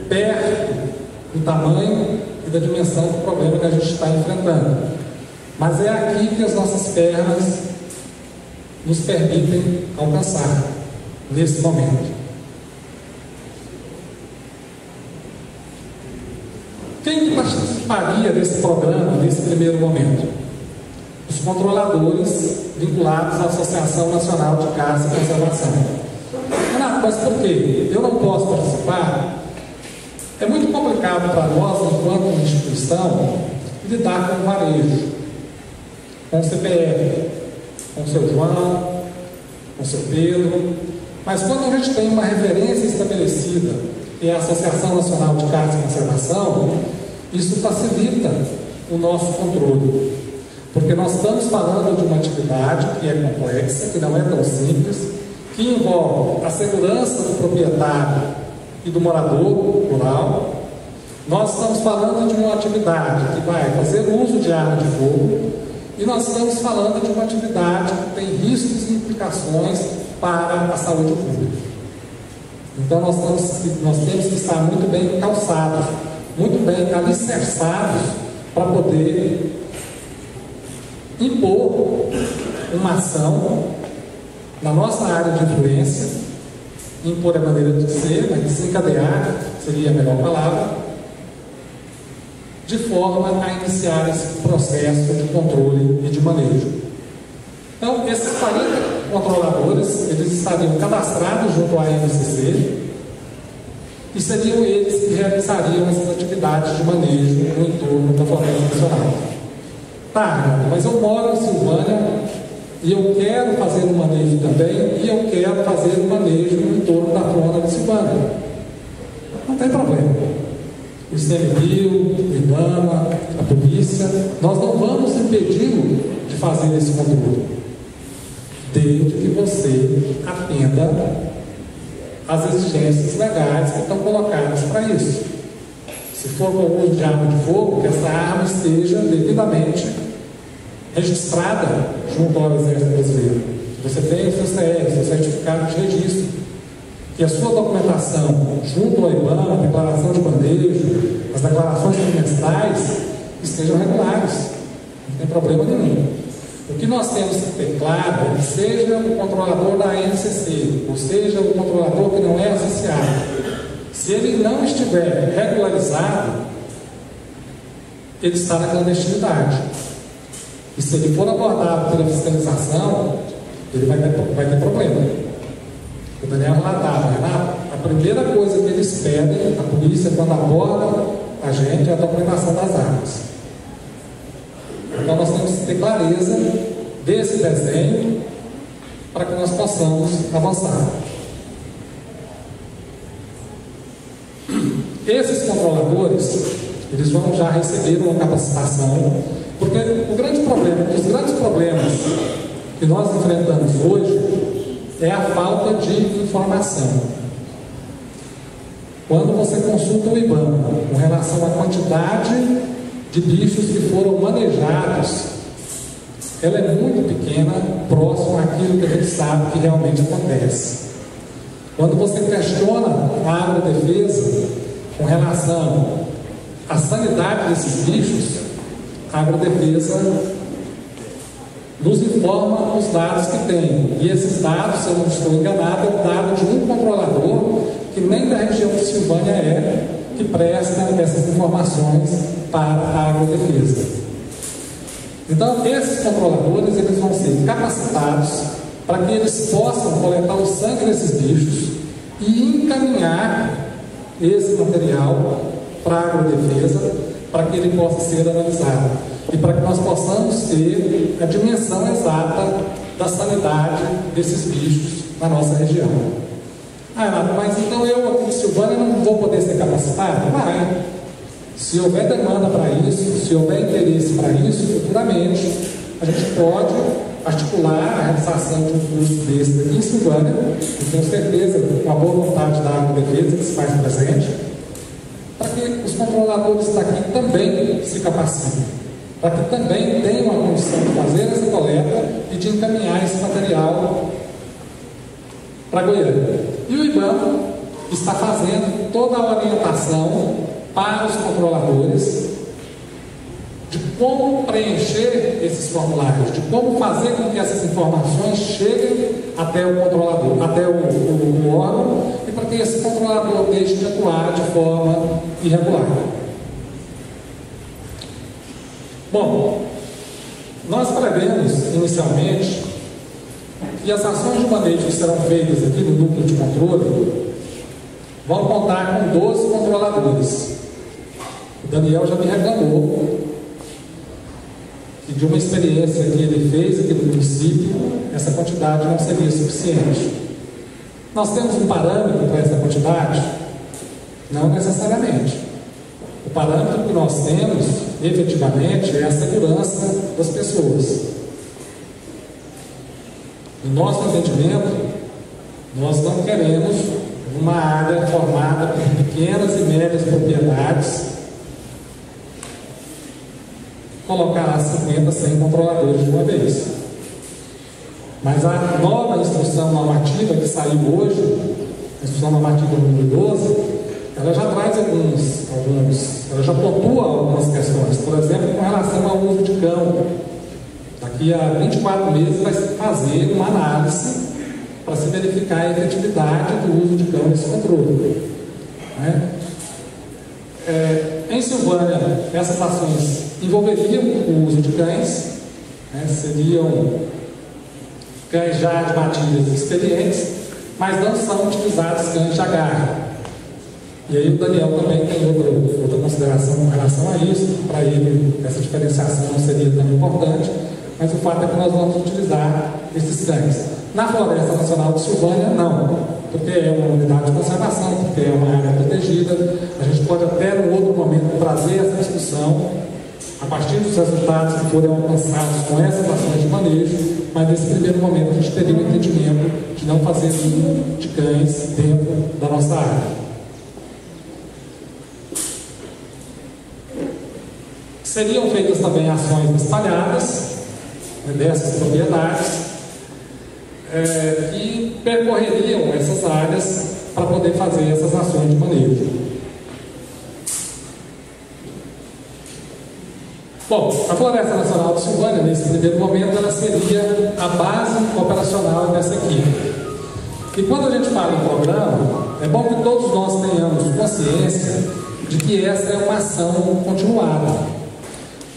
perto do tamanho e da dimensão do problema que a gente está enfrentando. Mas é aqui que as nossas pernas nos permitem alcançar, nesse momento. Quem participaria desse programa nesse primeiro momento? os controladores vinculados à Associação Nacional de Caça e Conservação. Renato, mas por quê? Eu não posso participar? É muito complicado para nós, enquanto instituição, lidar com o varejo, com o CPF, com o seu João, com o seu Pedro. Mas quando a gente tem uma referência estabelecida, que é a Associação Nacional de Caça e Conservação, isso facilita o nosso controle. Porque nós estamos falando de uma atividade que é complexa, que não é tão simples, que envolve a segurança do proprietário e do morador rural. Nós estamos falando de uma atividade que vai fazer uso de arma de fogo E nós estamos falando de uma atividade que tem riscos e implicações para a saúde pública. Então nós temos, nós temos que estar muito bem calçados, muito bem alicerçados para poder impor uma ação na nossa área de influência, impor a maneira de ser, mas desencadear seria a melhor palavra, de forma a iniciar esse processo de controle e de manejo. Então, esses 40 controladores, eles estariam cadastrados junto à MCC e seriam eles que realizariam essas atividades de manejo no entorno da Floresta Nacional. Tá, mas eu moro em Silvânia e eu quero fazer um manejo também e eu quero fazer um manejo no entorno da flora de Silvânia. Não tem problema. O ICMBio, o IBAMA, a polícia, nós não vamos impedi-lo de fazer esse controle. Desde que você atenda às exigências legais que estão colocadas para isso. Se for com uso de arma de fogo, que essa arma esteja devidamente registrada junto ao Exército Brasileiro. Você tem o seu CR, seu certificado de registro. Que a sua documentação junto ao IBAN, a declaração de bandejo, as declarações trimestrais estejam regulares. Não tem problema nenhum. O que nós temos que ter claro é que seja o controlador da ANCC, ou seja o controlador que não é associado, se ele não estiver regularizado, ele está na clandestinidade. E se ele for abordado pela fiscalização, ele vai ter, vai ter problema. O Daniel relatava, Renato, a primeira coisa que eles pedem, a polícia, quando aborda a gente, é a documentação das armas. Então nós temos que ter clareza desse desenho para que nós possamos avançar. Esses controladores, eles vão já receber uma capacitação porque o grande problema, um dos grandes problemas que nós enfrentamos hoje é a falta de informação. Quando você consulta o IBAMA com relação à quantidade de bichos que foram manejados, ela é muito pequena, próximo àquilo que a gente sabe que realmente acontece. Quando você questiona a agrodefesa com relação à sanidade desses bichos, a agrodefesa nos informa os dados que tem. E esses dados, se eu não estou enganado, é o dado de um controlador que nem da região de Silvânia é, que presta essas informações para a agrodefesa. Então, esses controladores eles vão ser capacitados para que eles possam coletar o sangue desses bichos e encaminhar esse material para a agrodefesa para que ele possa ser analisado e para que nós possamos ter a dimensão exata da sanidade desses bichos na nossa região. Ah, mas então eu aqui em Silvânia não vou poder ser capacitado? Vai. Se houver demanda para isso, se houver interesse para isso, futuramente, a gente pode articular a realização de um curso desse aqui em Silvânia, e tenho certeza, com a boa vontade da Defesa, que se faz presente, para que os controladores daqui também se capacitem, para que também tenham a condição de fazer essa coleta e de encaminhar esse material para Goiânia. E o IBAMA está fazendo toda a orientação para os controladores de como preencher esses formulários, de como fazer com que essas informações cheguem até o controlador, até o, o, o órgão, e para que esse controlador deixe de atuar de forma irregular. Bom, nós prevemos inicialmente que as ações de manejo que serão feitas aqui no núcleo de controle vão contar com 12 controladores. O Daniel já me reclamou que de uma experiência que ele fez aqui no município, essa quantidade não seria suficiente. Nós temos um parâmetro para essa quantidade? Não necessariamente. O parâmetro que nós temos, efetivamente, é a segurança das pessoas. No nosso atendimento, nós não queremos uma área formada por pequenas e médias propriedades colocar lá 50, 100 controladores de uma vez. Mas a nova instrução normativa que saiu hoje, a instrução normativa número 12, ela já traz alguns, alguns, ela já pontua algumas questões. Por exemplo, com relação ao uso de cão. Daqui a 24 meses vai fazer uma análise para se verificar a efetividade do uso de cão nesse controle. Né? É, em Silvânia, essas ações envolveriam o uso de cães, né? seriam cães já de batidas experientes, mas não são utilizados cães de agarre. E aí o Daniel também tem outra, outra consideração com relação a isso, para ele essa diferenciação seria tão importante, mas o fato é que nós vamos utilizar esses cães. Na Floresta Nacional de Silvânia, não porque é uma unidade de conservação, porque é uma área protegida. A gente pode até, no outro momento, trazer essa discussão a partir dos resultados que forem alcançados com essas ações de manejo, mas nesse primeiro momento a gente teria o entendimento de não fazer uso de cães dentro da nossa área. Seriam feitas também ações espalhadas dessas propriedades, é, que percorreriam essas áreas para poder fazer essas ações de manejo. Bom, a Floresta Nacional de Silvânia, nesse primeiro momento, ela seria a base operacional dessa equipe. E quando a gente fala em programa, é bom que todos nós tenhamos consciência de que essa é uma ação continuada.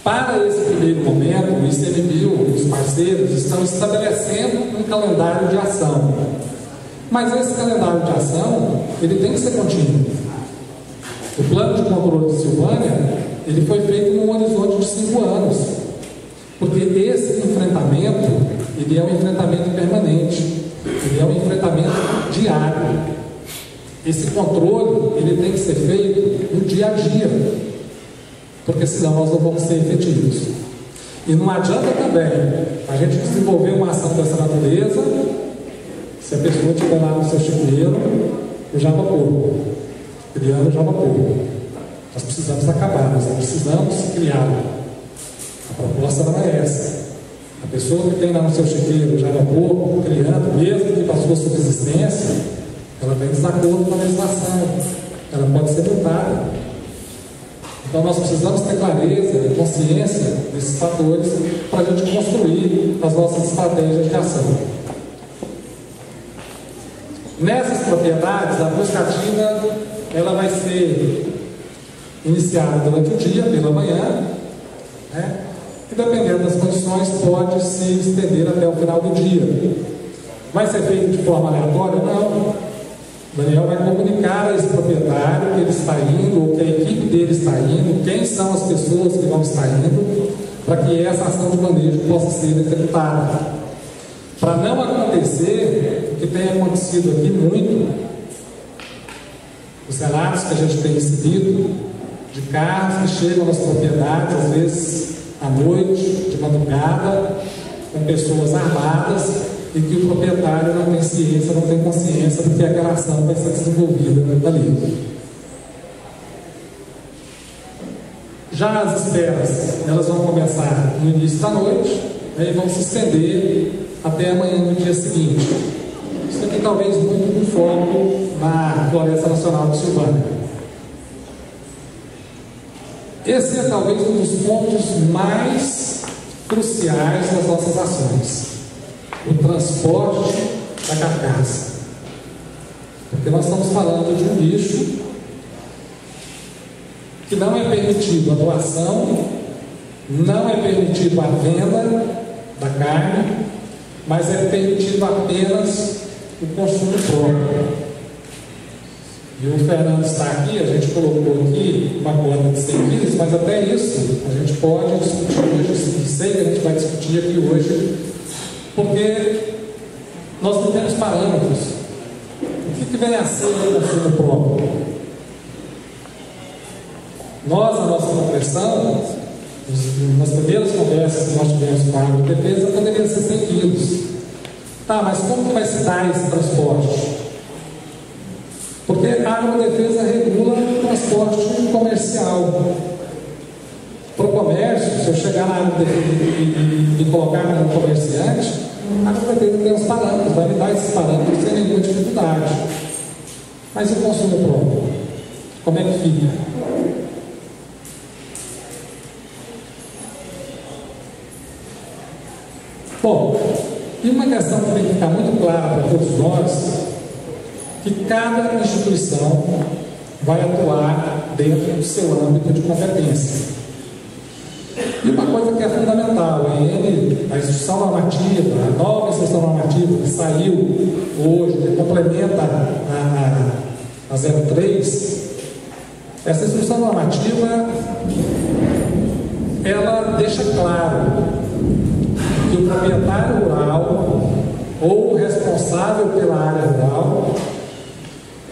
Para esse primeiro momento, o ICMBio, os parceiros, estão estabelecendo um calendário de ação. Mas esse calendário de ação, ele tem que ser contínuo. O plano de controle de Silvânia, ele foi feito num horizonte de cinco anos. Porque esse enfrentamento, ele é um enfrentamento permanente. Ele é um enfrentamento diário. Esse controle, ele tem que ser feito no dia a dia porque senão nós não vamos ser efetivos. E não adianta também a gente desenvolver uma ação dessa natureza se a pessoa estiver lá no seu chiqueiro o java porco, criando o java. Nós precisamos acabar, nós não precisamos criar. A proposta não é essa. A pessoa que tem lá no seu chiqueiro o java criando, mesmo que para sua subsistência, ela vem desacordo com a legislação. Ela pode ser multada. Então nós precisamos ter clareza e consciência desses fatores para a gente construir as nossas estratégias de ação. Nessas propriedades, a busca ativa ela vai ser iniciada durante o dia, pela manhã, né? e dependendo das condições, pode se estender até o final do dia. Vai ser feito de forma aleatória? Não. Daniel vai comunicar a esse proprietário que ele está indo, ou que a equipe dele está indo, quem são as pessoas que vão estar indo, para que essa ação de manejo possa ser executada. Para não acontecer o que tem acontecido aqui muito, os relatos que a gente tem recebido de carros que chegam nas propriedades, às vezes à noite, de madrugada, com pessoas armadas e que o proprietário não tem ciência, não tem consciência do que aquela ação vai ser desenvolvida ali. Já as esperas, elas vão começar no início da noite né, e vão se estender até amanhã no dia seguinte. Isso aqui talvez muito com foco na Floresta Nacional de Silvânia. Esse é talvez um dos pontos mais cruciais das nossas ações o transporte da carcaça. Porque nós estamos falando de um lixo que não é permitido a doação, não é permitido a venda da carne, mas é permitido apenas o consumo próprio. E o Fernando está aqui, a gente colocou aqui uma cota de 100 quilos, mas até isso a gente pode discutir hoje, sei que a gente vai discutir aqui hoje, porque nós não temos parâmetros. O que, que vem a ser o consumo próprio? Nós, a nossa conversão, nas primeiras conversas que nós tivemos com a agrodefesa, poderia ser 100 quilos. Tá, mas como vai se dar esse transporte? Porque a agrodefesa regula o transporte comercial. Para o comércio, eu chegar na área e, me colocar como comerciante, a que ter uns parâmetros, vai me dar esses parâmetros sem nenhuma dificuldade. Mas e o consumo próprio? Como é que fica? Bom, e uma questão que tem que ficar muito clara para todos nós, que cada instituição vai atuar dentro do seu âmbito de competência. E uma coisa que é fundamental, é ele, a instituição normativa, a nova instituição normativa que saiu hoje, que complementa a, a, a 03, essa instituição normativa, ela deixa claro que o proprietário rural ou o responsável pela área rural,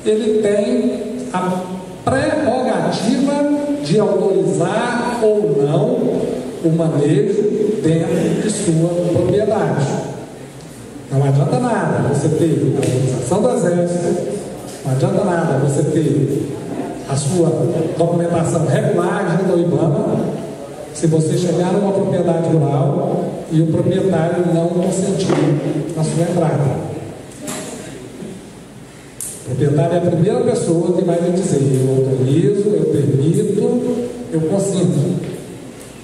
ele tem a prerrogativa de autorizar ou não o manejo dentro de sua propriedade. Não adianta nada você ter a autorização do Exército, não adianta nada você ter a sua documentação regular ao IBAMA, se você chegar numa propriedade rural e o proprietário não consentir na sua entrada. O é a primeira pessoa que vai me dizer: eu autorizo, eu permito, eu consinto.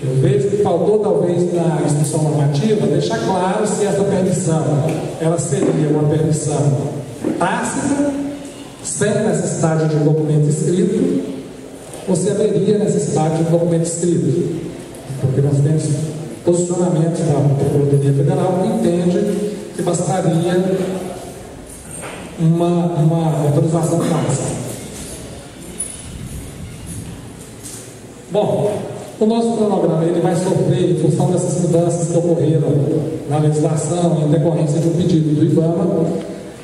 Eu vejo que faltou talvez na instrução normativa deixar claro se essa permissão ela seria uma permissão tácita, sem necessidade de um documento escrito, ou se haveria necessidade de um documento escrito. Porque nós temos posicionamentos da Procuradoria Federal que entende que bastaria uma, uma autorização tácita. Bom, o nosso cronograma ele vai sofrer, em função dessas mudanças que ocorreram na legislação, em decorrência de um pedido do IBAMA,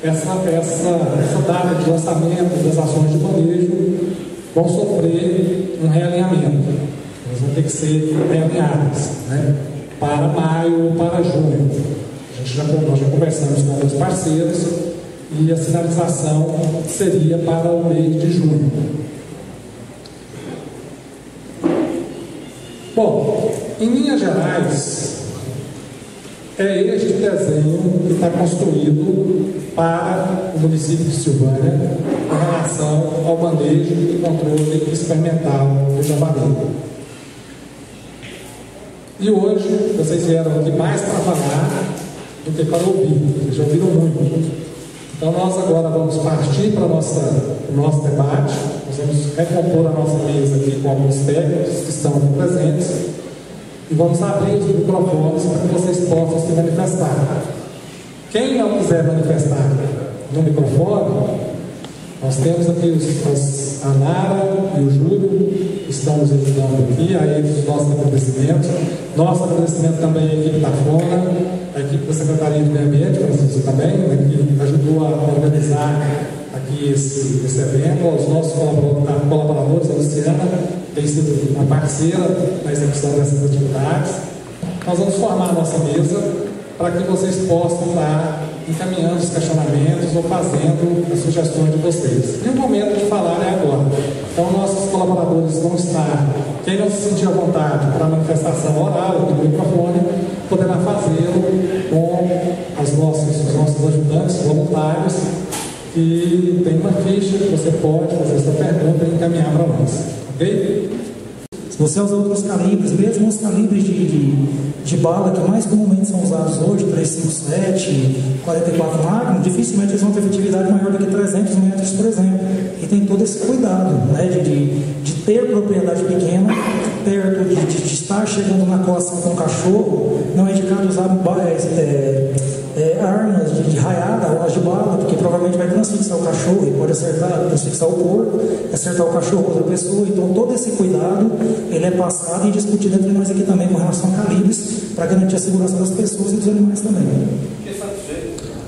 essa, essa, essa data de lançamento das ações de manejo vão sofrer um realinhamento. Elas vão ter que ser realinhadas né? para maio ou para junho. A gente já, nós já conversamos com alguns parceiros e a sinalização seria para o mês de junho. Bom, em linhas gerais, é este desenho que está construído para o município de Silvânia em relação ao manejo e controle experimental do javali. E hoje vocês vieram aqui mais para falar do que para ouvir, vocês já ouviram muito. Então nós agora vamos partir para o nosso debate, nós vamos recompor a nossa mesa aqui com alguns técnicos que estão aqui presentes e vamos abrir os microfones para que vocês possam se manifestar. Quem não quiser manifestar no microfone, nós temos aqui os, os, a Nara e o Júlio, que estão nos ajudando aqui, a eles os nossos agradecimentos. Nosso agradecimento também à equipe da FONA, a equipe da Secretaria do Meio Ambiente, Francisco também, que organizar aqui esse, esse evento, aos nossos colaboradores, a Luciana, tem sido uma parceira na execução dessas atividades. Nós vamos formar a nossa mesa para que vocês possam estar encaminhando os questionamentos ou fazendo as sugestões de vocês. E o momento de falar é agora. Então, nossos colaboradores vão estar, quem não se sentir à vontade para a manifestação oral do microfone, poderá fazê-lo com as nossas, os nossos ajudantes voluntários, que tem uma ficha que você pode fazer sua pergunta e encaminhar para nós. Ok? Se você usar outros calibres, mesmo os calibres de, de, de, bala que mais comumente são usados hoje, 357, 44 Magnum, dificilmente eles vão ter efetividade maior do que 300 metros, por exemplo. E tem todo esse cuidado né, de, de, de ter propriedade pequena, perto de, de, de, estar chegando na costa com o cachorro, não é indicado usar é, é, armas de, de raiada, de bala, porque provavelmente vai transfixar o cachorro e pode acertar, transfixar o corpo, acertar o cachorro com outra pessoa. Então todo esse cuidado ele é passado e discutido entre nós aqui também com relação a calibres, para garantir a segurança das pessoas e dos animais também.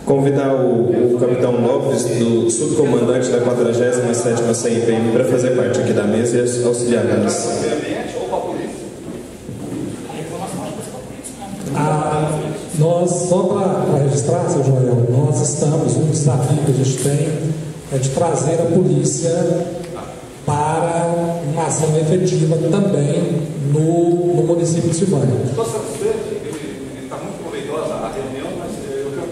Convidar o, o capitão Lopes, do subcomandante da 47ª CIPM, para fazer parte aqui da mesa e auxiliar nas. Nós, só para registrar, seu Joel, nós estamos, um desafio que a gente tem é de trazer a polícia para uma ação efetiva também no, no município de Silvânia. Estou satisfeito, ele está muito proveitosa a reunião, mas eu quero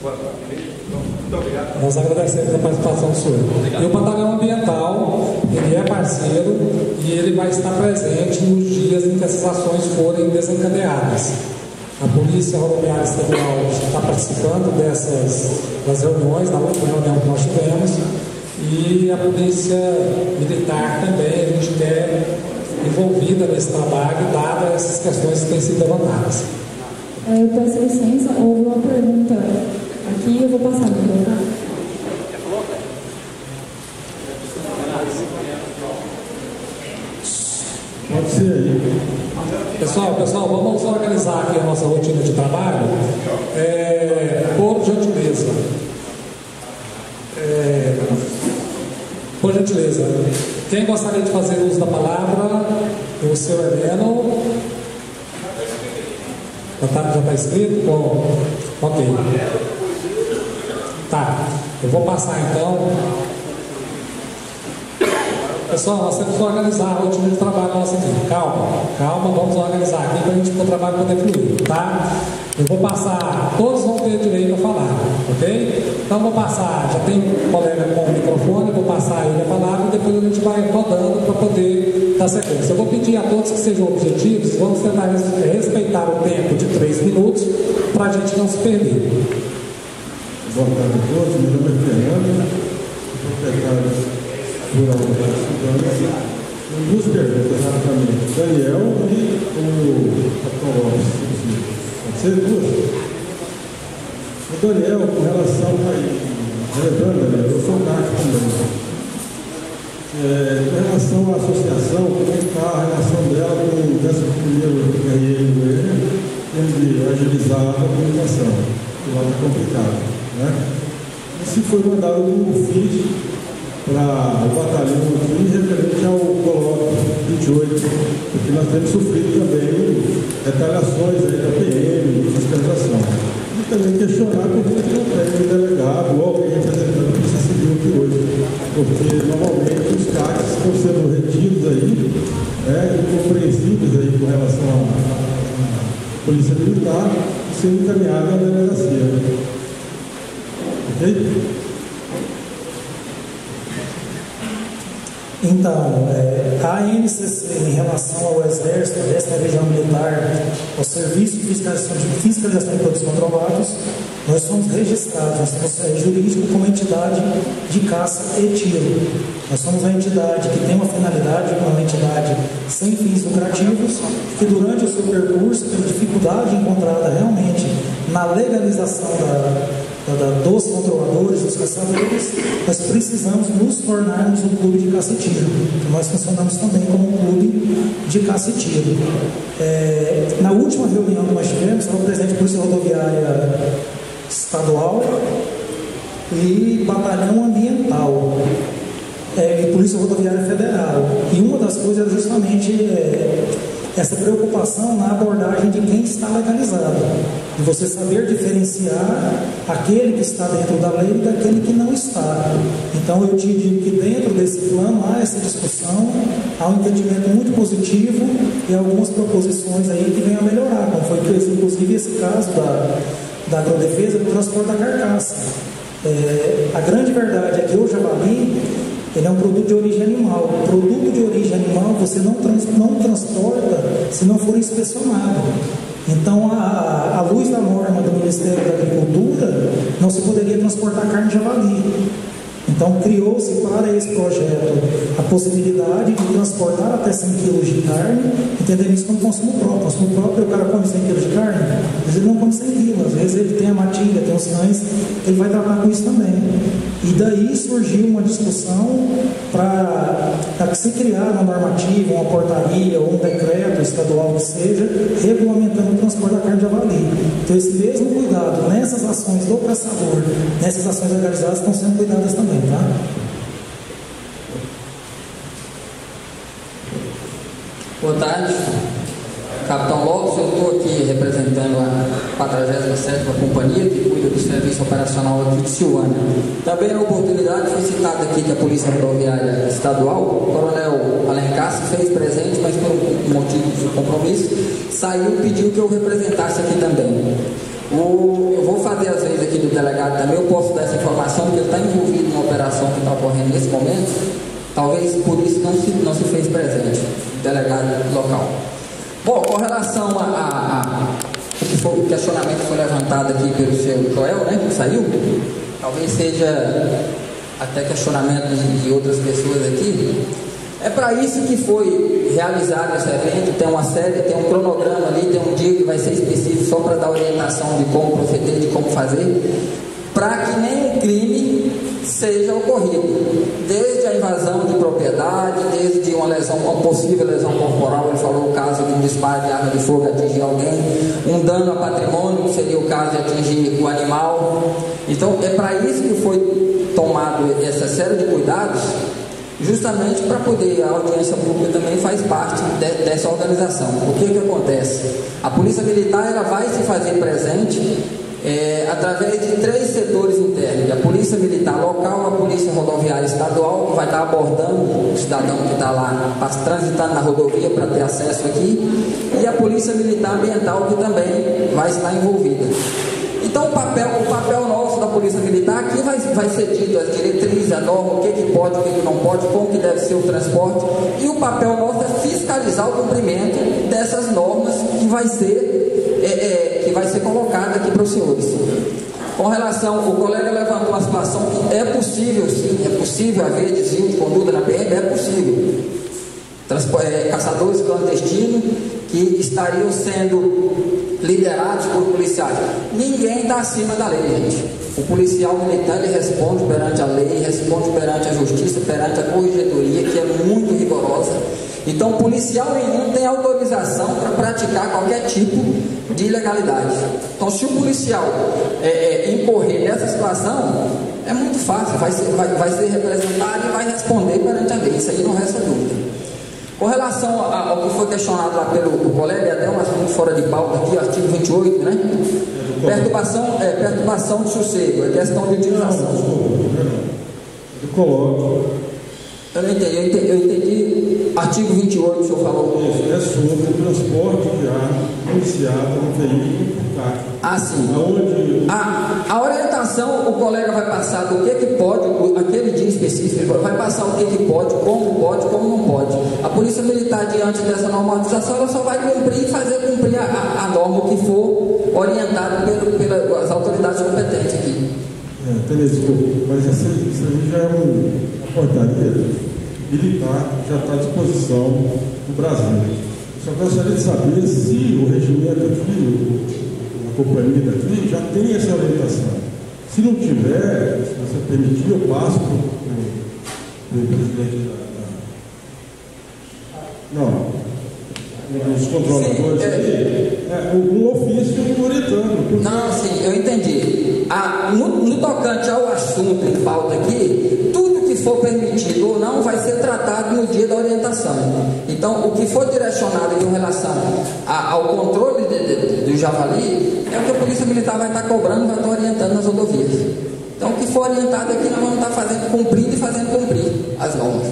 agora para então, Muito obrigado. Nós agradecemos a participação do senhor. E o Batalhão Ambiental, ele é parceiro e ele vai estar presente nos dias em que essas ações forem desencadeadas. A Polícia Rodoviária Estadual está participando dessas das reuniões, da última reunião que nós tivemos, e a Polícia Militar também, a gente quer envolvida nesse trabalho, dadas essas questões que têm sido levantadas. É, eu peço licença, houve uma pergunta aqui, eu vou passar no microfone. Pode ser aí. Pessoal, pessoal, vamos organizar aqui a nossa rotina de trabalho. É, por gentileza. É, por gentileza. Quem gostaria de fazer uso da palavra? O senhor Heleno. Já está escrito? Bom, ok. Tá, eu vou passar então Pessoal, nós temos que organizar a rotina de trabalho nossa aqui. Calma, calma, vamos organizar aqui para a gente o trabalho poder fluir, tá? Eu vou passar, todos vão ter direito a falar, ok? Então vou passar, já tem um colega com o microfone, vou passar ele a palavra e depois a gente vai rodando para poder dar sequência. Eu vou pedir a todos que sejam objetivos, vamos tentar respeitar o tempo de três minutos para a gente não se perder. Boa tarde a todos, meu nome é Fernando, proprietário rural. Duas perguntas rapidamente. Daniel e o Capitão Lopes, Pode ser duas? O Daniel, com relação a. Lembrando, Daniel, eu sou CAC também. É, com relação à associação, como é está a relação dela com o 11 RN do ENE, tendo de agilizar a comunicação, que lá está complicado. Né? E se foi mandado um ofício para o batalhão aqui referente ao coloque 28, porque nós temos sofrido também retaliações aí da PM, fiscalização. E também questionar por que não tem um delegado ou alguém representando a Polícia Civil aqui hoje, porque normalmente os CACs estão sendo retidos aí, é, incompreensíveis aí com relação à Polícia Militar, sendo encaminhados à delegacia. É, a ANCC, em relação ao Exército, desta região militar, ao Serviço de Fiscalização de, fiscalização de Produtos Controlados, nós somos registrados, nós somos é, jurídico como entidade de caça e tiro. Nós somos uma entidade que tem uma finalidade, uma entidade sem fins lucrativos, que durante o seu percurso, pela dificuldade encontrada realmente na legalização da dos controladores, dos caçadores, nós precisamos nos tornarmos um clube de caça e tiro. Então, nós funcionamos também como um clube de caça e tiro. É, na última reunião que nós tivemos, estava presente a Polícia Rodoviária Estadual e Batalhão Ambiental. É, e Polícia Rodoviária Federal. E uma das coisas era justamente é, essa preocupação na abordagem de quem está legalizado, de você saber diferenciar aquele que está dentro da lei daquele que não está. Então eu te digo que dentro desse plano há essa discussão, há um entendimento muito positivo e algumas proposições aí que vêm a melhorar, como foi inclusive esse caso da, da agrodefesa do transporte da carcaça. É, a grande verdade é que o javali ele é um produto de origem animal. O produto de origem animal você não, trans, não transporta se não for inspecionado. Então, a, a luz da norma do Ministério da Agricultura, não se poderia transportar carne de javali. Então, criou-se para esse projeto a possibilidade de transportar até 100 kg de carne, entendendo isso como consumo próprio. Consumo próprio, o cara come 100 kg de carne, às vezes ele não come 100 kg, às vezes ele tem a matilha, tem os cães, ele vai tratar com isso também. E daí surgiu uma discussão para se criar uma normativa, uma portaria ou um decreto estadual que seja, regulamentando o transporte da carne de javali. Então, esse mesmo cuidado nessas ações do caçador, nessas ações legalizadas, estão sendo cuidadas também. Tá? Boa tarde, Capitão Lopes. Eu estou aqui representando a 47 Companhia, cuida do Serviço Operacional aqui de Silvânia. Também na oportunidade foi citado aqui que a Polícia Rodoviária Estadual, o Coronel Alencar se fez presente, mas por motivo de compromisso, saiu e pediu que eu representasse aqui também. O, eu vou fazer as vezes aqui do delegado também, eu posso dar essa informação, que ele está envolvido numa operação que está ocorrendo nesse momento, talvez por isso não se, não se fez presente, delegado local. Bom, com relação a, a, a o questionamento que foi levantado aqui pelo seu Joel, né, que saiu, talvez seja até questionamento de, de outras pessoas aqui. É para isso que foi realizado esse evento, tem uma série, tem um cronograma ali, tem um dia que vai ser específico só para dar orientação de como proceder, de como fazer, para que nenhum crime seja ocorrido. Desde a invasão de propriedade, desde uma lesão, uma possível lesão corporal, ele falou o caso de um disparo de arma de fogo atingir alguém, um dano a patrimônio, que seria o caso de atingir o animal. Então, é para isso que foi tomado essa série de cuidados justamente para poder, a audiência pública também faz parte de, dessa organização. O que que acontece? A Polícia Militar ela vai se fazer presente é, através de três setores internos, a Polícia Militar Local, a Polícia Rodoviária Estadual, que vai estar abordando o cidadão que está lá transitando na rodovia para ter acesso aqui, e a Polícia Militar Ambiental, que também vai estar envolvida. Então o papel, o papel nosso da Polícia Militar aqui vai, vai ser dito as diretrizes, a norma, o que, que pode, o que, que não pode, como que deve ser o transporte. E o papel nosso é fiscalizar o cumprimento dessas normas que vai ser, é, é, que vai ser colocada aqui para os senhores. Com relação, o colega levantou a situação que é possível, sim, é possível haver desvio de conduta na PM, é possível. Transpo é, caçadores clandestinos que estariam sendo liderados por policiais. Ninguém está acima da lei, gente. O policial militar ele responde perante a lei, responde perante a justiça, perante a corregedoria, que é muito rigorosa. Então, policial nenhum tem autorização para praticar qualquer tipo de ilegalidade. Então, se o policial é, é, incorrer nessa situação, é muito fácil, vai ser, vai, vai ser representado e vai responder perante a lei. Isso aí não resta dúvida. Com relação ao que foi questionado lá pelo colega, até um assunto fora de pauta aqui, artigo 28, né? Perturbação, é, perturbação de sossego, é questão de utilização. Eu coloco. Eu não entendi, eu entendi, eu entendi. Artigo 28, o senhor falou. Isso, é sobre o transporte de arma iniciada no veículo por carro. Ah, sim. Aonde... A, a orientação, o colega vai passar do que, que pode, aquele dia específico, vai passar o que, que pode, como pode, como não pode. A Polícia Militar, diante dessa normatização, ela só vai cumprir e fazer cumprir a, a, norma que for orientada pelas autoridades competentes aqui. É, beleza, mas isso, aí já é um, portaria militar, já está à disposição do Brasil. Só gostaria de saber se o regimento aqui, a companhia daqui, já tem essa orientação. Se não tiver, se você permitir, eu passo para o presidente da. Não. Os controladores aqui, é, um ofício orientando. Não, sim, eu entendi. Ah, no, no tocante ao assunto em pauta aqui, for permitido ou não vai ser tratado no dia da orientação. Então, o que for direcionado em relação a, ao controle de, de, do javali é o que a Polícia Militar vai estar cobrando, vai estar orientando nas rodovias. Então, o que for orientado aqui, nós vamos estar fazendo cumprindo e fazendo cumprir as normas.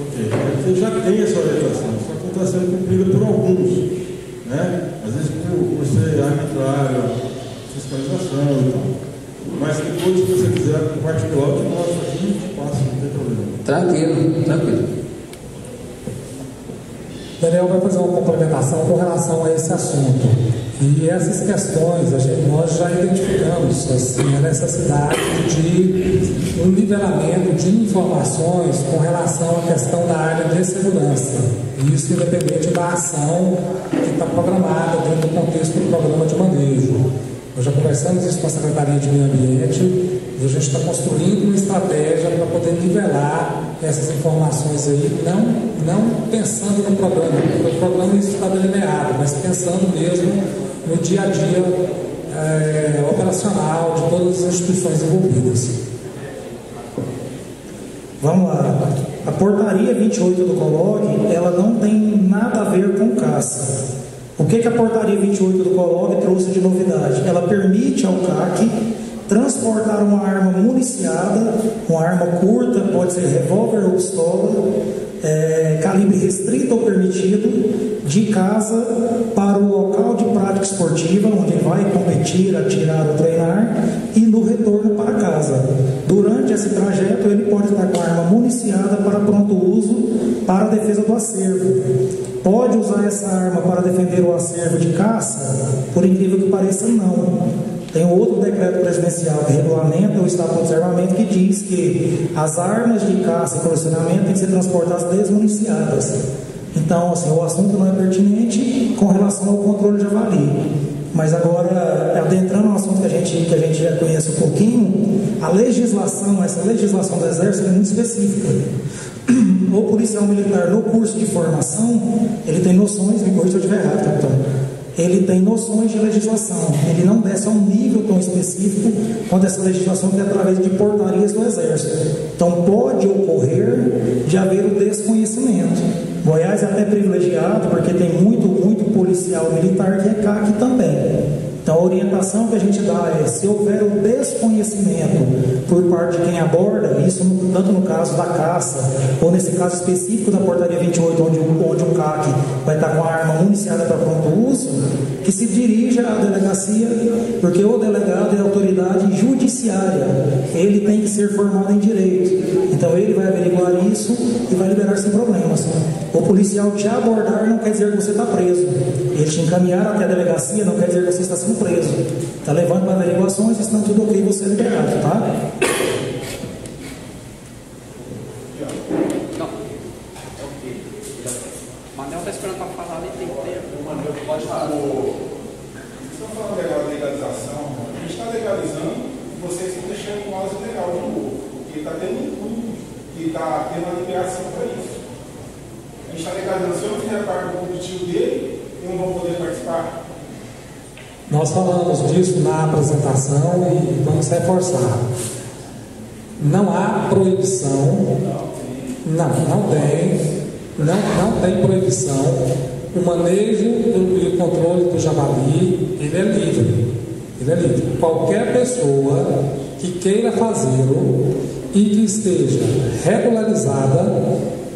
Ok, você já tem essa orientação, só que está sendo cumprida por alguns. Né? Às vezes por, por ser arbitrário, fiscalização e tal. Mas depois, se você quiser particular, que nós gente passa, não tem problema. Tranquilo, tranquilo. Daniel vai fazer uma complementação com relação a esse assunto. E essas questões, gente, nós já identificamos assim, a necessidade de um nivelamento de informações com relação à questão da área de segurança. Isso independente da ação que está programada dentro do contexto do programa de manejo. Nós já conversamos isso com a Secretaria de Meio Ambiente e a gente está construindo uma estratégia para poder nivelar essas informações aí, não, não pensando no programa, porque o programa está delineado, mas pensando mesmo no dia a dia é, operacional de todas as instituições envolvidas. Vamos lá. A portaria 28 do COLOG, ela não tem nada a ver com caça. O que, que a portaria 28 do COLOG trouxe de novidade? Ela permite ao CAC transportar uma arma municiada, uma arma curta, pode ser revólver ou pistola, é, calibre restrito ou permitido, de casa para o local de prática esportiva, onde vai competir, atirar ou treinar, e no retorno para casa. Durante esse trajeto, ele pode estar com a arma municiada para pronto uso para a defesa do acervo. Pode usar essa arma para defender o acervo de caça? Por incrível que pareça, não. Tem outro decreto presidencial que regulamenta o estado de conservamento que diz que as armas de caça e colecionamento têm que ser transportadas desmuniciadas. Então, assim, o assunto não é pertinente com relação ao controle de javali. Mas agora, adentrando no assunto que a gente, que a gente já conhece um pouquinho, a legislação, essa legislação do Exército é muito específica. O policial militar, no curso de formação, ele tem noções, me corrija se eu estiver errado, capitão ele tem noções de legislação. Ele não desce a um nível tão específico quanto essa legislação é através de portarias do Exército. Então pode ocorrer de haver o desconhecimento. Goiás é até privilegiado porque tem muito, muito policial militar que é CAC também. Então, a orientação que a gente dá é: se houver o desconhecimento por parte de quem aborda, isso tanto no caso da caça, ou nesse caso específico da portaria 28, onde, onde o CAC vai estar com a arma municiada para pronto uso, que se dirija à delegacia, porque o delegado é autoridade judiciária, ele tem que ser formado em direito. Então, ele vai averiguar isso e vai liberar sem problemas. O policial te abordar não quer dizer que você está preso, ele te encaminhar até a delegacia não quer dizer que você está sendo preso. Está levando para averiguações, estão tudo ok, você é liberado, tá? Não. Manel está esperando para falar ali, tem tempo. Manel, pode falar. Estamos falando legal da legalização, a gente está legalizando e vocês estão deixando o vaso legal de novo, porque está tendo um clube que está tendo uma liberação para isso. A gente está legalizando, se eu não fizer parte do competitivo dele, eu não vou poder participar. Nós falamos disso na apresentação e vamos reforçar. Não há proibição, não, não tem, não, não tem proibição. O manejo e o controle do javali, ele é livre. Ele é livre. Qualquer pessoa que queira fazê-lo e que esteja regularizada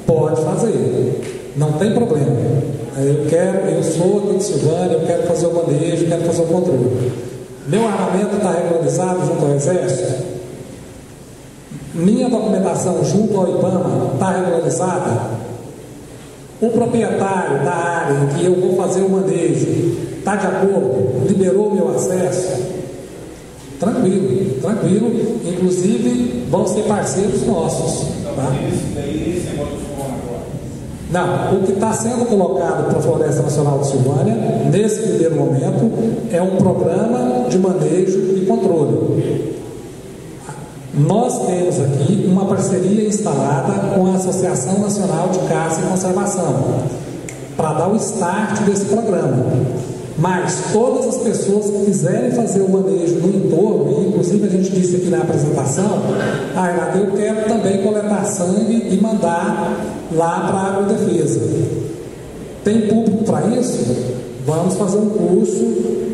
pode fazer. Não tem problema. Eu quero, eu sou aqui de Silvânia, eu quero fazer o manejo, quero fazer o controle. Meu armamento está regularizado junto ao Exército? Minha documentação junto ao IBAMA está regularizada? O proprietário da área em que eu vou fazer o manejo está de acordo? Liberou o meu acesso? Tranquilo, tranquilo. Inclusive vão ser parceiros nossos. Tá? Não, o que está sendo colocado para a Floresta Nacional de Silvânia, nesse primeiro momento, é um programa de manejo e controle. Nós temos aqui uma parceria instalada com a Associação Nacional de Caça e Conservação, para dar o start desse programa. Mas todas as pessoas que quiserem fazer o manejo no entorno, inclusive a gente disse aqui na apresentação, ah, eu quero também coletar sangue e mandar lá para a agrodefesa. Tem público para isso? Vamos fazer um curso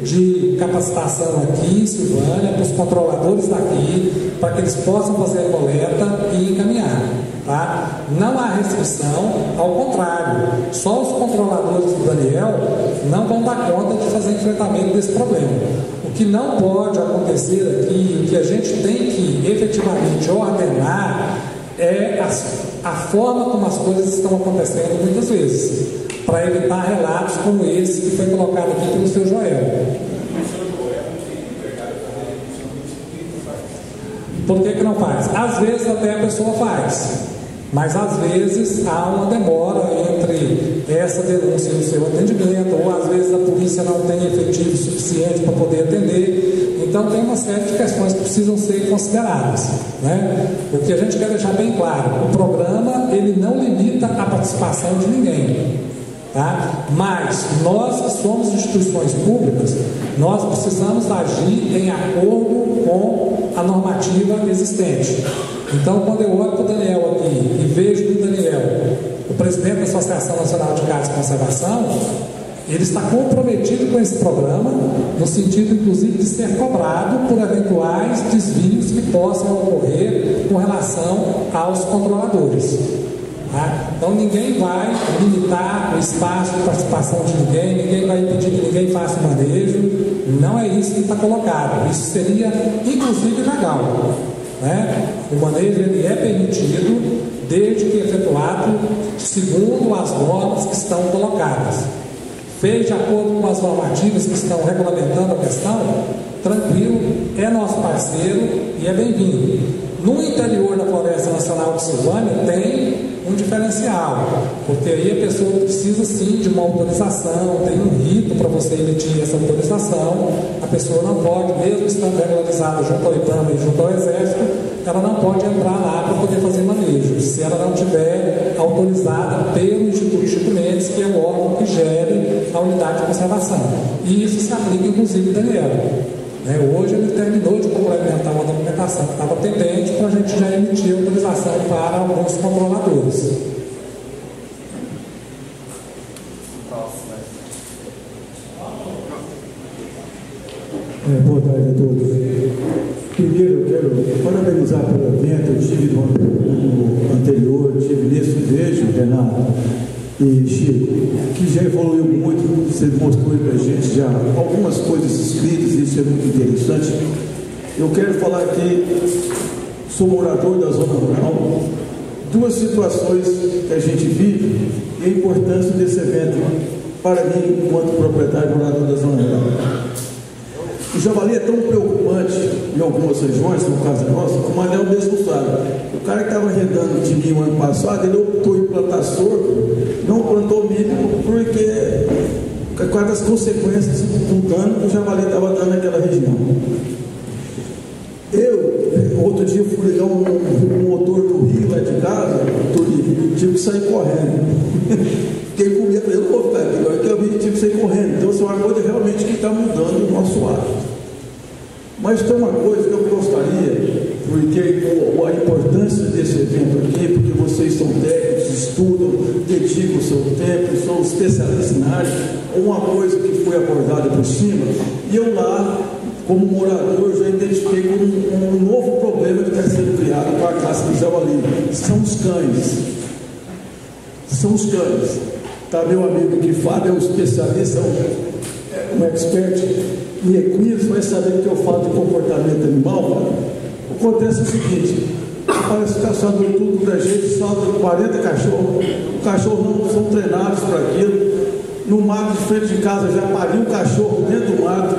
de capacitação aqui em Silvânia, para os controladores daqui, para que eles possam fazer a coleta e encaminhar. Tá? Não há restrição, ao contrário, só os controladores do Daniel não vão dar conta de fazer enfrentamento desse problema. O que não pode acontecer aqui, o que a gente tem que efetivamente ordenar, é a, a forma como as coisas estão acontecendo muitas vezes, para evitar relatos como esse que foi colocado aqui pelo seu Joel. Por que, que não faz? Às vezes até a pessoa faz. Mas às vezes há uma demora entre essa denúncia e o seu atendimento, ou às vezes a polícia não tem efetivo suficiente para poder atender. Então tem uma série de questões que precisam ser consideradas. Né? O que a gente quer deixar bem claro, o programa ele não limita a participação de ninguém. Tá? Mas nós que somos instituições públicas, nós precisamos agir em acordo com a normativa existente. Então, quando eu olho para o Daniel aqui e vejo no Daniel o presidente da Associação Nacional de Casos de Conservação, ele está comprometido com esse programa, no sentido, inclusive, de ser cobrado por eventuais desvios que possam ocorrer com relação aos controladores. Tá? Então, ninguém vai limitar o espaço de participação de ninguém, ninguém vai impedir que ninguém faça o manejo. Não é isso que está colocado. Isso seria, inclusive, legal. Né? O manejo ele é permitido desde que efetuado segundo as normas que estão colocadas fez de acordo com as normativas que estão regulamentando a questão, tranquilo, é nosso parceiro e é bem-vindo. No interior da Floresta Nacional de Silvânia tem um diferencial, porque aí a pessoa precisa sim de uma autorização, tem um rito para você emitir essa autorização, a pessoa não pode, mesmo estando regularizada junto ao IBAMA e junto ao Exército, ela não pode entrar lá para poder fazer manejo, se ela não tiver autorizada pelo Instituto Chico Mendes, que é o órgão que gere a unidade de conservação. E isso se aplica inclusive Daniel. Né? Hoje ele terminou de complementar uma documentação que estava pendente para a gente já emitir autorização para alguns controladores. É, boa tarde a todos. Primeiro, eu quero parabenizar pelo evento. Eu estive no ano anterior, estive nesse vejo, Renato e Chico, que já evoluiu muito. Você mostrou para a gente já algumas coisas escritas, isso é muito interessante. Eu quero falar aqui, sou morador da zona rural, duas situações que a gente vive e a importância desse evento para mim, enquanto proprietário morador da zona rural. O javali é tão preocupante em algumas regiões, no caso nosso, que o Manel mesmo sabe. O cara que estava arrendando de milho ano passado, ele optou em plantar sorgo, não plantou milho, porque por causa das consequências do dano que o javali estava dando naquela região. Eu, outro dia, fui ligar um, um motor do rio lá de casa, tive que sair correndo. Fiquei com medo, eu não vou ficar aqui, eu tive que sair correndo. Então, isso é uma coisa realmente que está mudando o nosso hábito. Mas tem uma coisa que eu gostaria, porque a importância desse evento aqui, porque vocês são técnicos, estudam, dedicam o seu tempo, são especialistas na área, uma coisa que foi abordada por cima, e eu lá, como morador, já identifiquei como um, um novo problema que está sendo criado para a classe do javali, são os cães. São os cães. Está meu amigo aqui, Fábio, é um especialista, um, um expert em equinos, vai saber que eu falo de comportamento animal. Acontece o seguinte: parece caçador tudo da gente, salta 40 cachorros, os cachorros não são treinados para aquilo. No mato de frente de casa já pariu um cachorro dentro do mato.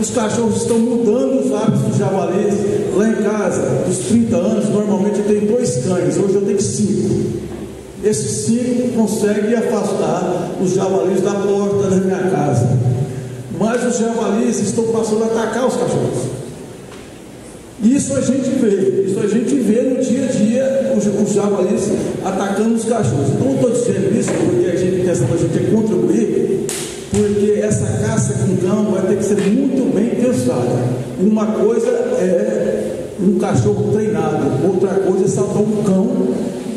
Os cachorros estão mudando os hábitos dos javalis. Lá em casa, dos 30 anos, normalmente eu tenho dois cães, hoje eu tenho cinco. Esses cinco conseguem afastar os javalis da porta da minha casa. Mas os javalis estão passando a atacar os cachorros. Isso a gente vê, isso a gente vê no dia a dia os, os javalis atacando os cachorros. Então eu estou dizendo isso porque a gente pensa que a gente quer contribuir, porque essa caça com cão vai ter que ser muito bem pensada. Uma coisa é um cachorro treinado, outra coisa é saltar um cão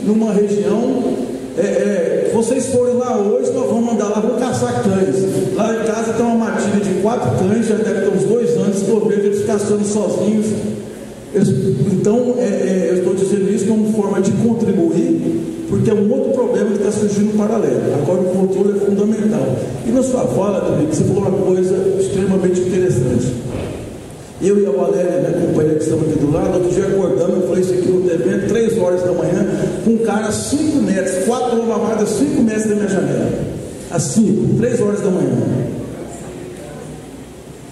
numa região. É, é, vocês forem lá hoje, nós vamos mandar lá, vamos caçar cães. Lá em casa tem uma matilha de quatro cães, já deve ter uns dois anos, estou vendo eles caçando sozinhos. Então, é, é, eu estou dizendo isso como forma de contribuir, porque é um outro problema que está surgindo paralelo. Agora, o controle é fundamental. E na sua fala, você falou uma coisa extremamente interessante. Eu e a Valéria, minha companheira que estamos aqui do lado, outro dia acordamos, eu falei isso aqui no evento, 3 horas da manhã, com um cara a 5 metros, 4 lavadas, 5 metros da minha janela. Às 5, 3 horas da manhã.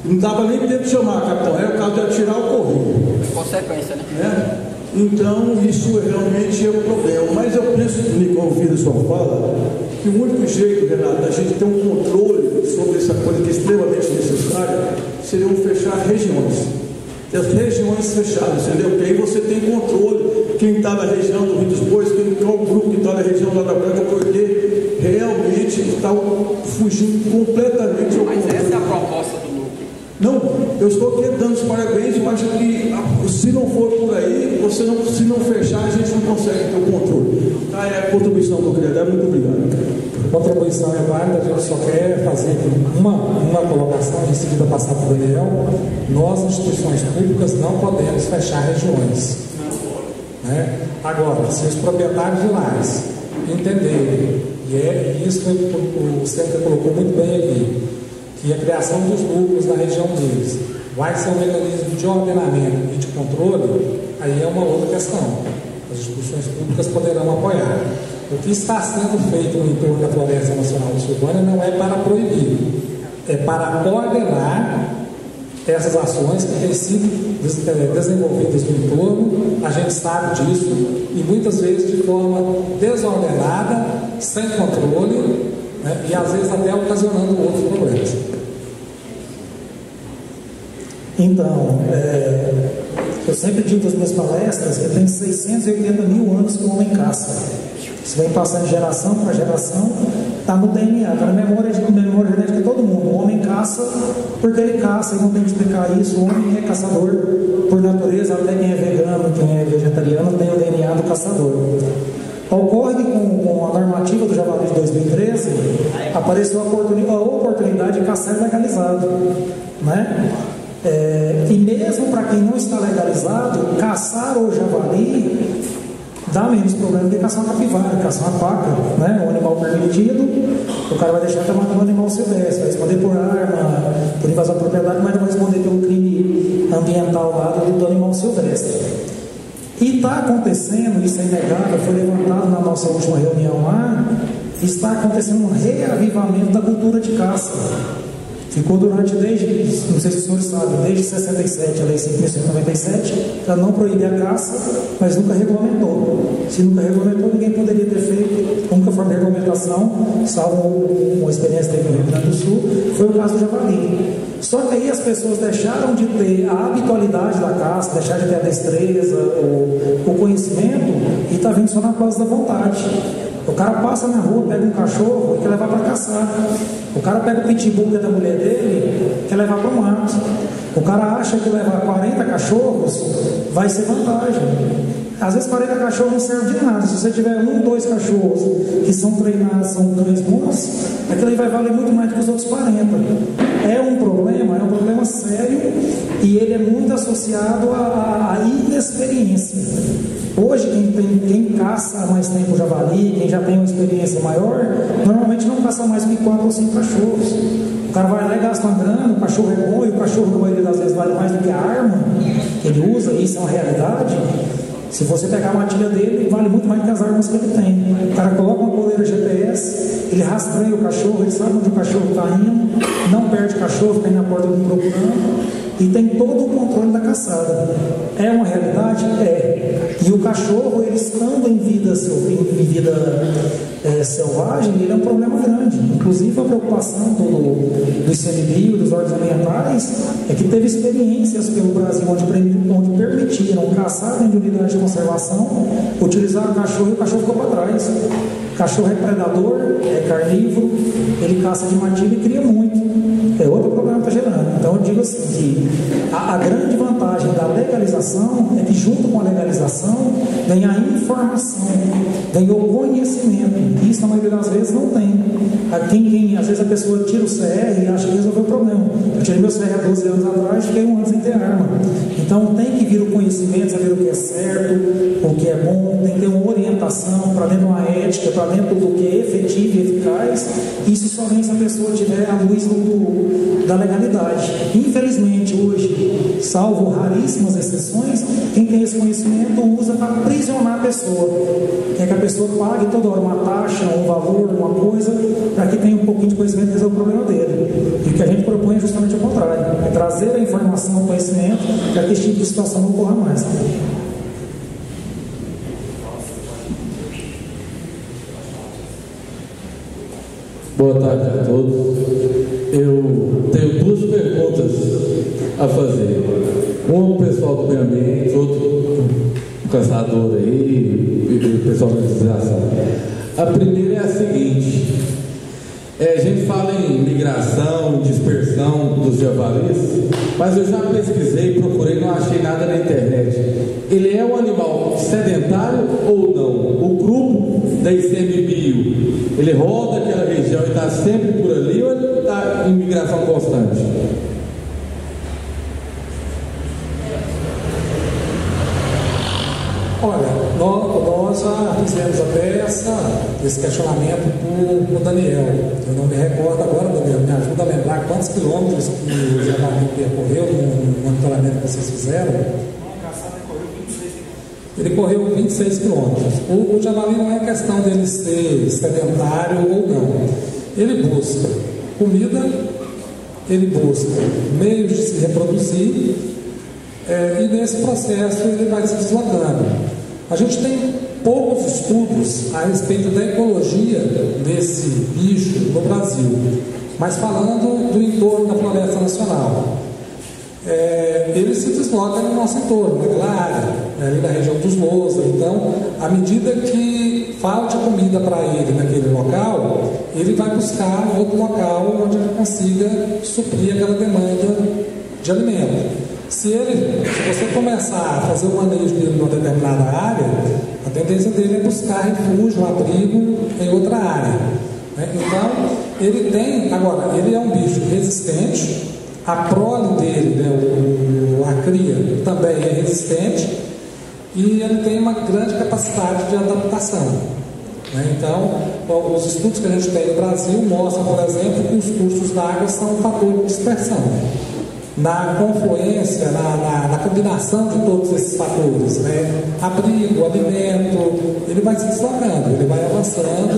Não dava nem tempo de chamar, capitão. Era o caso de atirar o correio. Consequência, né? É? Então, isso realmente é um problema. Mas eu penso, me ouvindo a sua fala, que o único jeito, Renato, da gente ter um controle sobre essa coisa que é extremamente necessária, seria fechar regiões. As regiões fechadas, entendeu? Que aí você tem controle. Quem está na região do Rio dos Bois, quem o grupo que está na região lá da Branca, porque realmente está fugindo completamente ao Mas essa é a proposta. Não, eu estou aqui dando os parabéns, eu acho que ah, se não for por aí, você não, se não fechar, a gente não consegue ter o controle. Ah, é a contribuição que eu queria dar, muito obrigado. Contribuição é válida, a gente só quer fazer uma, uma colocação, em seguida passar para o Daniel. Nós, instituições públicas, não podemos fechar regiões. Né? Agora, se os proprietários de lares entenderem, e é isso que o, o colocou muito bem aqui, que a criação dos lucros na região deles vai ser um mecanismo de ordenamento e de controle, aí é uma outra questão. As instituições públicas poderão apoiar. O que está sendo feito no entorno da Floresta Nacional Urbana não é para proibir, é para ordenar essas ações que têm sido é, desenvolvidas no entorno, a gente sabe disso, e muitas vezes de forma desordenada, sem controle, né, e às vezes até ocasionando outros problemas. Então, é, eu sempre digo nas minhas palestras que tem 680 mil anos que o homem caça. Isso vem passando de geração para geração, está no DNA, está na memória, de, memória genética de todo mundo. O homem caça porque ele caça, e não tem que explicar isso. O homem é caçador por natureza, até quem é vegano, quem é vegetariano, tem o DNA do caçador. Ocorre que com, com a normativa do Javali de 2013, apareceu a oportunidade, a oportunidade de caçar legalizado. Né? É, e mesmo para quem não está legalizado, caçar o javali dá menos problema do que caçar uma capivara, caçar uma paca, né? um animal permitido, o cara vai deixar de matar um animal silvestre, vai responder por arma, por invasão de propriedade, mas não vai responder pelo crime ambiental lá do, do animal silvestre. E está acontecendo, isso é inegável, foi levantado na nossa última reunião lá, está acontecendo um reavivamento da cultura de caça. Ficou durante, desde, não sei se os senhores sabem, desde 67, a lei 5.197, para não proibir a caça, mas nunca regulamentou. Se nunca regulamentou, ninguém poderia ter feito, nunca foi regulamentação, salvo uma experiência que teve no Rio Grande do Sul, foi o caso do javali. Só que aí as pessoas deixaram de ter a habitualidade da caça, deixaram de ter a destreza, o, o conhecimento, e está vindo só na base da vontade. O cara passa na rua, pega um cachorro e quer levar para caçar. O cara pega o pitbull que da mulher dele, quer levar para o mato. O cara acha que levar 40 cachorros vai ser vantagem. Às vezes 40 cachorros não servem de nada. Se você tiver um, dois cachorros que são treinados, são cães bons, aquilo aí vai valer muito mais do que os outros 40. É um problema, é um problema sério e ele é muito associado à, à inexperiência. Hoje, quem, tem, quem caça mais tempo javali, quem já tem uma experiência maior, normalmente não caça mais que quatro ou cinco cachorros. O cara vai lá e gasta uma grana, o cachorro é bom e o cachorro, na maioria das vezes, vale mais do que a arma que ele usa, isso é uma realidade. Se você pegar a matilha dele, vale muito mais do que as armas que ele tem. O cara coloca uma coleira GPS, ele rastreia o cachorro, ele sabe onde o cachorro está indo, não perde o cachorro, fica na porta do procurando e tem todo o controle da caçada. É uma realidade? É. E o cachorro, ele estando em vida, em vida é, selvagem, ele é um problema grande. Inclusive, a preocupação do, do ICMBio, dos órgãos ambientais, é que teve experiências pelo Brasil onde, onde permitiram caçar dentro de unidade de conservação, utilizar o cachorro e o cachorro ficou para trás. O cachorro é predador, é carnívoro, ele caça de matilha e cria muito. É outro problema está gerando. Então eu digo assim que a, a, grande vantagem da legalização é que junto com a legalização vem a informação, vem o conhecimento. Isso na maioria das vezes não tem. Quem, às vezes a pessoa tira o CR e acha que resolveu o problema. Eu tirei meu CR há 12 anos atrás fiquei um ano sem ter arma. Então tem que vir o conhecimento, saber o que é certo, o que é bom, tem que ter uma orientação para dentro de uma ética, para dentro do que é efetivo e eficaz. Isso somente se a pessoa tiver a luz do, da legalidade. Infelizmente, hoje, salvo raríssimas exceções, quem tem esse conhecimento usa para aprisionar a pessoa. Quer que a pessoa pague toda hora uma taxa, um valor, uma coisa, para que tenha um pouquinho de conhecimento e o problema dele. E o que a gente propõe é justamente o contrário: é trazer a informação, o conhecimento, para que esse tipo de situação não ocorra mais. Boa tarde a todos. Eu tenho duas perguntas a fazer. Uma para o pessoal do meio ambiente, outro caçador aí e o pessoal da legislação. A primeira é a seguinte. É, a gente fala em migração, dispersão dos javalis, mas eu já pesquisei, procurei, não achei nada na internet. Ele é um animal sedentário ou não? O grupo da ICMBio, ele roda aquela região e está sempre por ali ou ele está em migração constante? Olha, nós, já fizemos até essa, esse questionamento para o Daniel. Eu não me recordo agora, Daniel, me ajuda a lembrar quantos quilômetros que o Javali percorreu no monitoramento que vocês fizeram. Ele correu 26 quilômetros. O, o javali não é questão dele ser sedentário ou não. Ele busca comida, ele busca meios de se reproduzir é, e nesse processo ele vai se deslocando. A gente tem poucos estudos a respeito da ecologia desse bicho no Brasil, mas falando do entorno da floresta nacional. É, ele se desloca no nosso entorno, naquela área, né, ali na região dos Lousa. Então, à medida que falte comida para ele naquele local, ele vai buscar outro local onde ele consiga suprir aquela demanda de alimento. Se, ele, se você começar a fazer o manejo dele numa determinada área, tendência dele é buscar refúgio, abrigo em outra área. Né? Então, ele tem, agora, ele é um bicho resistente, a prole dele, né, o, a cria, também é resistente e ele tem uma grande capacidade de adaptação. Né? Então, os estudos que a gente tem no Brasil mostram, por exemplo, que os cursos d'água são um fator de dispersão na confluência, na, na, na, combinação de todos esses fatores, né? abrigo, alimento, ele vai se deslocando, ele vai avançando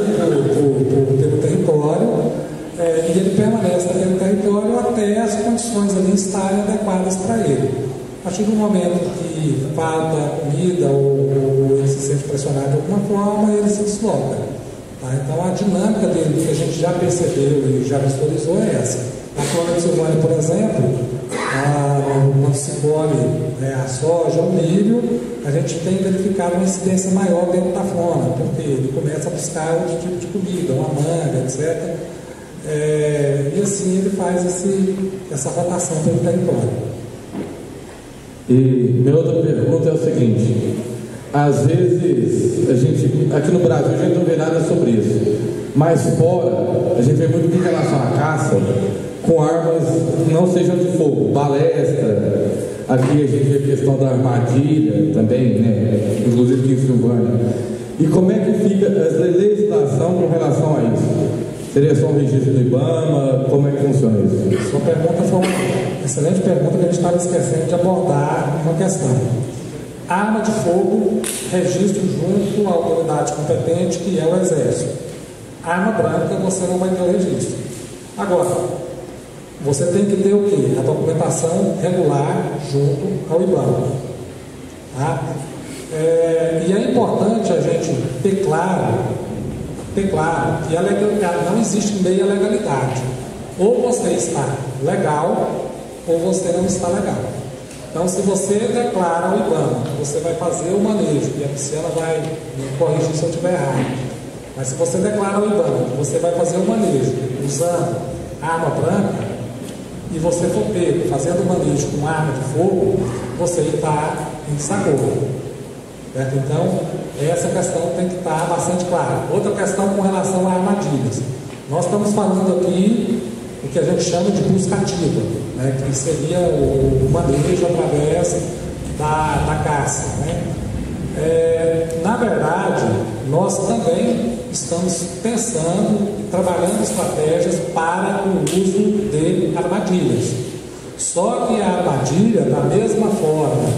por, pelo território é, e ele permanece naquele território até as condições ali estarem adequadas para ele. A partir do momento que falta comida ou, ou ele se sente pressionado de alguma forma, ele se desloca. Tá? Então a dinâmica dele que a gente já percebeu e já visualizou é essa. A flora de Silvânia, por exemplo, a, quando se colhe né, a soja, o milho, a gente tem verificado uma incidência maior dentro da fauna, porque ele começa a buscar outro tipo de comida, uma manga, etc. É, e assim ele faz esse, essa rotação pelo território. E minha outra pergunta é o seguinte: às vezes, a gente, aqui no Brasil a gente não vê nada sobre isso, mas fora a gente vê muito em relação à caça com armas não sejam de fogo, balestra. Aqui a gente a questão da armadilha também, né? Inclusive aqui em Silvânia. E como é que fica a legislação com relação a isso? Seria só um registro do IBAMA? Como é que funciona isso? Sua pergunta foi uma excelente pergunta que a gente estava esquecendo de abordar uma questão. Arma de fogo, registro junto à autoridade competente, que é o Exército. Arma branca, você não vai ter registro. Agora, você tem que ter o quê? A documentação regular junto ao IBAMA. Tá? É, e é importante a gente ter claro, ter claro que a legalidade, não existe meia legalidade. Ou você está legal, ou você não está legal. Então, se você declara ao IBAMA você vai fazer o manejo, e a Luciana vai me corrigir se eu estiver errado, mas se você declara ao IBAMA você vai fazer o manejo usando arma branca, e você for pego fazendo manejo com arma de fogo, você está em desacordo. Certo? Então, essa questão tem que estar bastante clara. Outra questão com relação a armadilhas. Nós estamos falando aqui o que a gente chama de busca ativa, né? que seria o manejo através da, da caça. Né? É, na verdade, nós também estamos pensando, trabalhando estratégias para o uso de armadilhas. Só que a armadilha, da mesma forma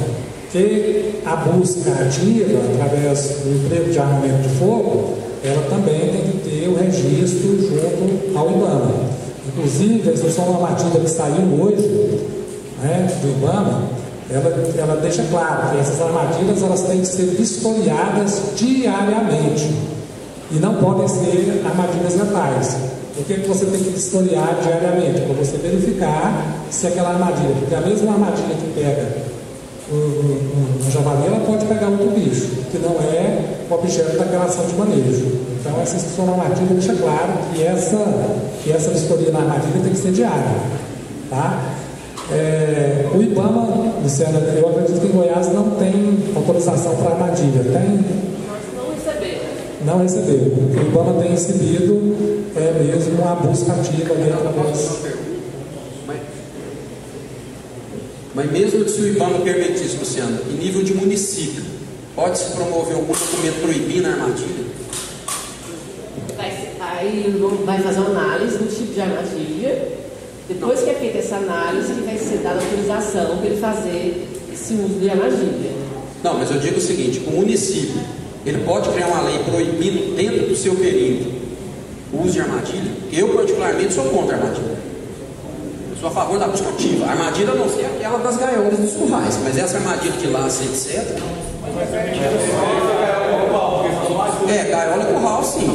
que a busca ativa, através do emprego de armamento de fogo, ela também tem que ter o registro junto ao IBAMA. Inclusive, a instrução armadilha que saiu hoje né, do IBAMA, ela, ela deixa claro que essas armadilhas elas têm que ser vistoriadas diariamente e não podem ser armadilhas letais. O que, é você tem que vistoriar diariamente? Para você verificar se aquela armadilha, porque a mesma armadilha que pega um, um, um javali, ela pode pegar outro bicho, que não é objeto daquela ação de manejo. Então, essa instrução na armadilha deixa claro que essa, que essa vistoria na armadilha tem que ser diária. Tá? É, o IBAMA, Luciana, eu acredito que em Goiás não tem autorização para armadilha. Tem? Não o IBAMA tem recebido é mesmo a busca ativa dentro das. Mas mesmo se o IBAMA permitisse, Luciano, em nível de município, pode-se promover algum documento proibindo a armadilha? Vai, vai, vai fazer uma análise do tipo de armadilha. Depois que é feita essa análise, que vai ser dada autorização para ele fazer esse uso de armadilha. Não, mas eu digo o seguinte: o município ele pode criar uma lei proibindo dentro do seu perímetro o uso de armadilha? Eu, particularmente, sou contra a armadilha. Eu sou a favor da busca ativa. A armadilha não sei aquela das gaiolas dos currais, mas essa armadilha de laço, etc. É, gaiola e curral, sim.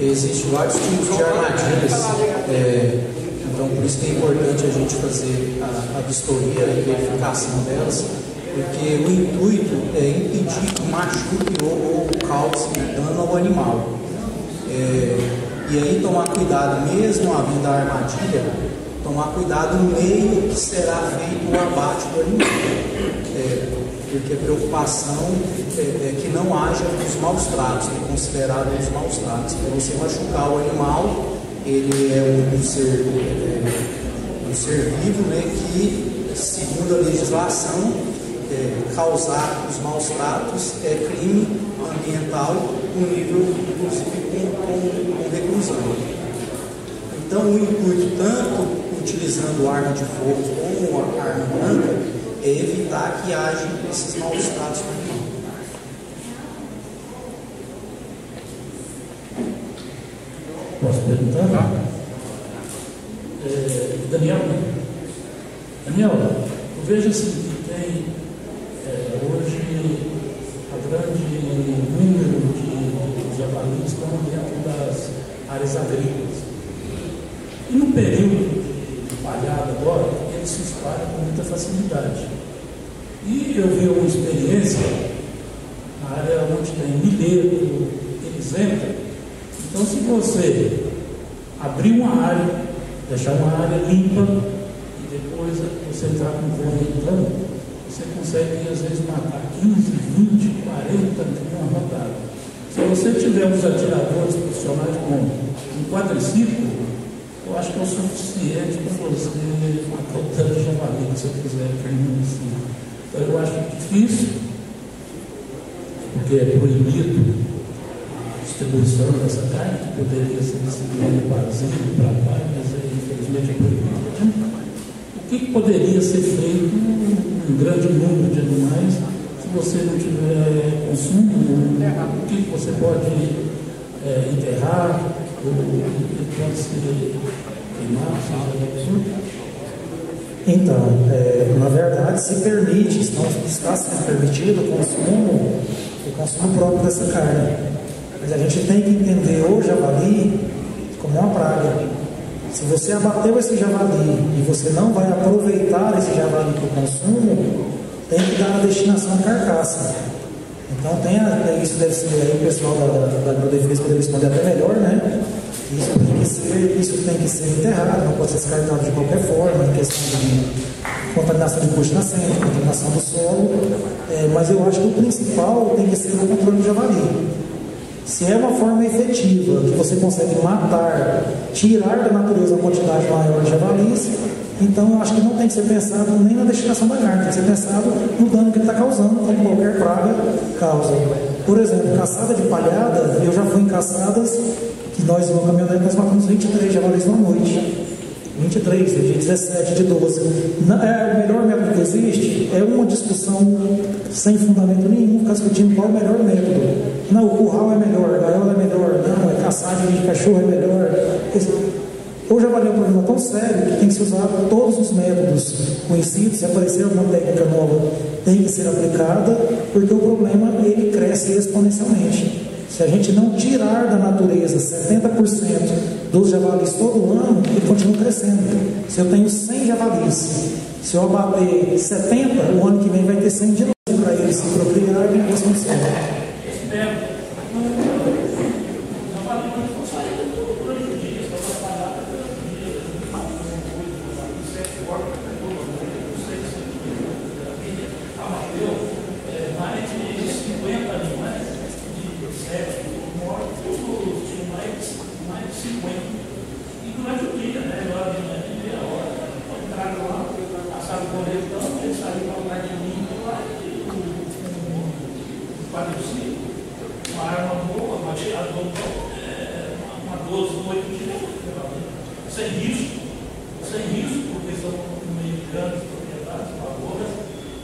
Existem vários tipos de armadilhas. É, então, por isso que é importante a gente fazer a, a vistoria e verificação delas, porque o intuito é impedir que machuque ou, ou cause dano ao animal. É, e aí tomar cuidado, mesmo havendo a armadilha, tomar cuidado no meio que será feito o abate do animal. É, porque a preocupação é, é, que não haja os maus tratos, que é considerado os maus tratos. Para você machucar o animal, ele é um, um ser, é, um ser vivo né, que, segundo a legislação, é, causar os maus tratos é crime ambiental com inclusive, com, com, com reclusão. Então, o intuito, tanto utilizando arma de fogo como arma branca, é evitar que haja esses maus tratos no Posso perguntar? É, Daniel, Daniel, eu vejo assim que tem é, hoje a grande número de, de javalis estão dentro das áreas agrícolas. E no período de, de palhada agora, eles se espalham com muita facilidade. E eu vi uma experiência na área onde tem milheiro, eles entram então, se você abrir uma área, deixar uma área limpa e depois você entrar com o voo entrando, você consegue às vezes matar 15, 20, 40 numa rodada. Se você tiver os atiradores profissionais com um quadriciclo, eu acho que é o suficiente para você matar o tanto de javali que você quiser município. Então eu acho difícil, porque é proibido distribuição dessa carne, que poderia ser distribuída para asilo, para pai, mas infelizmente é proibido. O que poderia ser feito um grande número de animais se você não tiver consumo? O que você pode é, enterrar? Pode ser queimado? Então, é, na verdade, se permite, está sendo permitido o consumo, o consumo próprio dessa carne. Mas a gente tem que entender o javali como uma praga. Se você abateu esse javali e você não vai aproveitar esse javali para o consumo, tem que dar a destinação carcaça. Então tem a, isso deve ser aí o pessoal da, da, da defesa poderia responder até melhor, né? Isso tem, que ser, isso tem que ser enterrado, não pode ser descartado de qualquer forma, em questão de contaminação de custo nascente, contaminação do solo. É, mas eu acho que o principal tem que ser o controle do javali. Se é uma forma efetiva que você consegue matar, tirar da natureza uma quantidade maior de javalis, então eu acho que não tem que ser pensado nem na destinação da carne, tem que ser pensado no dano que ele está causando, como qualquer praga causa. Por exemplo, caçada de palhada, eu já fui em caçadas que nós, no caminhonete, nós matamos 23 javalis numa noite. 23, de 17, de 12. É, o melhor método que existe é uma discussão sem fundamento nenhum, ficar discutindo qual é o melhor método. Não, o curral é melhor, a gaiola é melhor, não, é caçagem de cachorro é melhor. Hoje avaliar um problema tão sério que tem que se usar todos os métodos conhecidos, se aparecer alguma técnica nova, tem que ser aplicada, porque o problema ele cresce exponencialmente. Se a gente não tirar da natureza 70% dos javalis todo ano, ele continua crescendo. Se eu tenho 100 javalis, se eu abater 70, o ano que vem vai ter 100 de novo para ele se procriar e as condições. idoso com oito dias, sem risco, sem risco, porque são no meio de grandes propriedades, lavouras,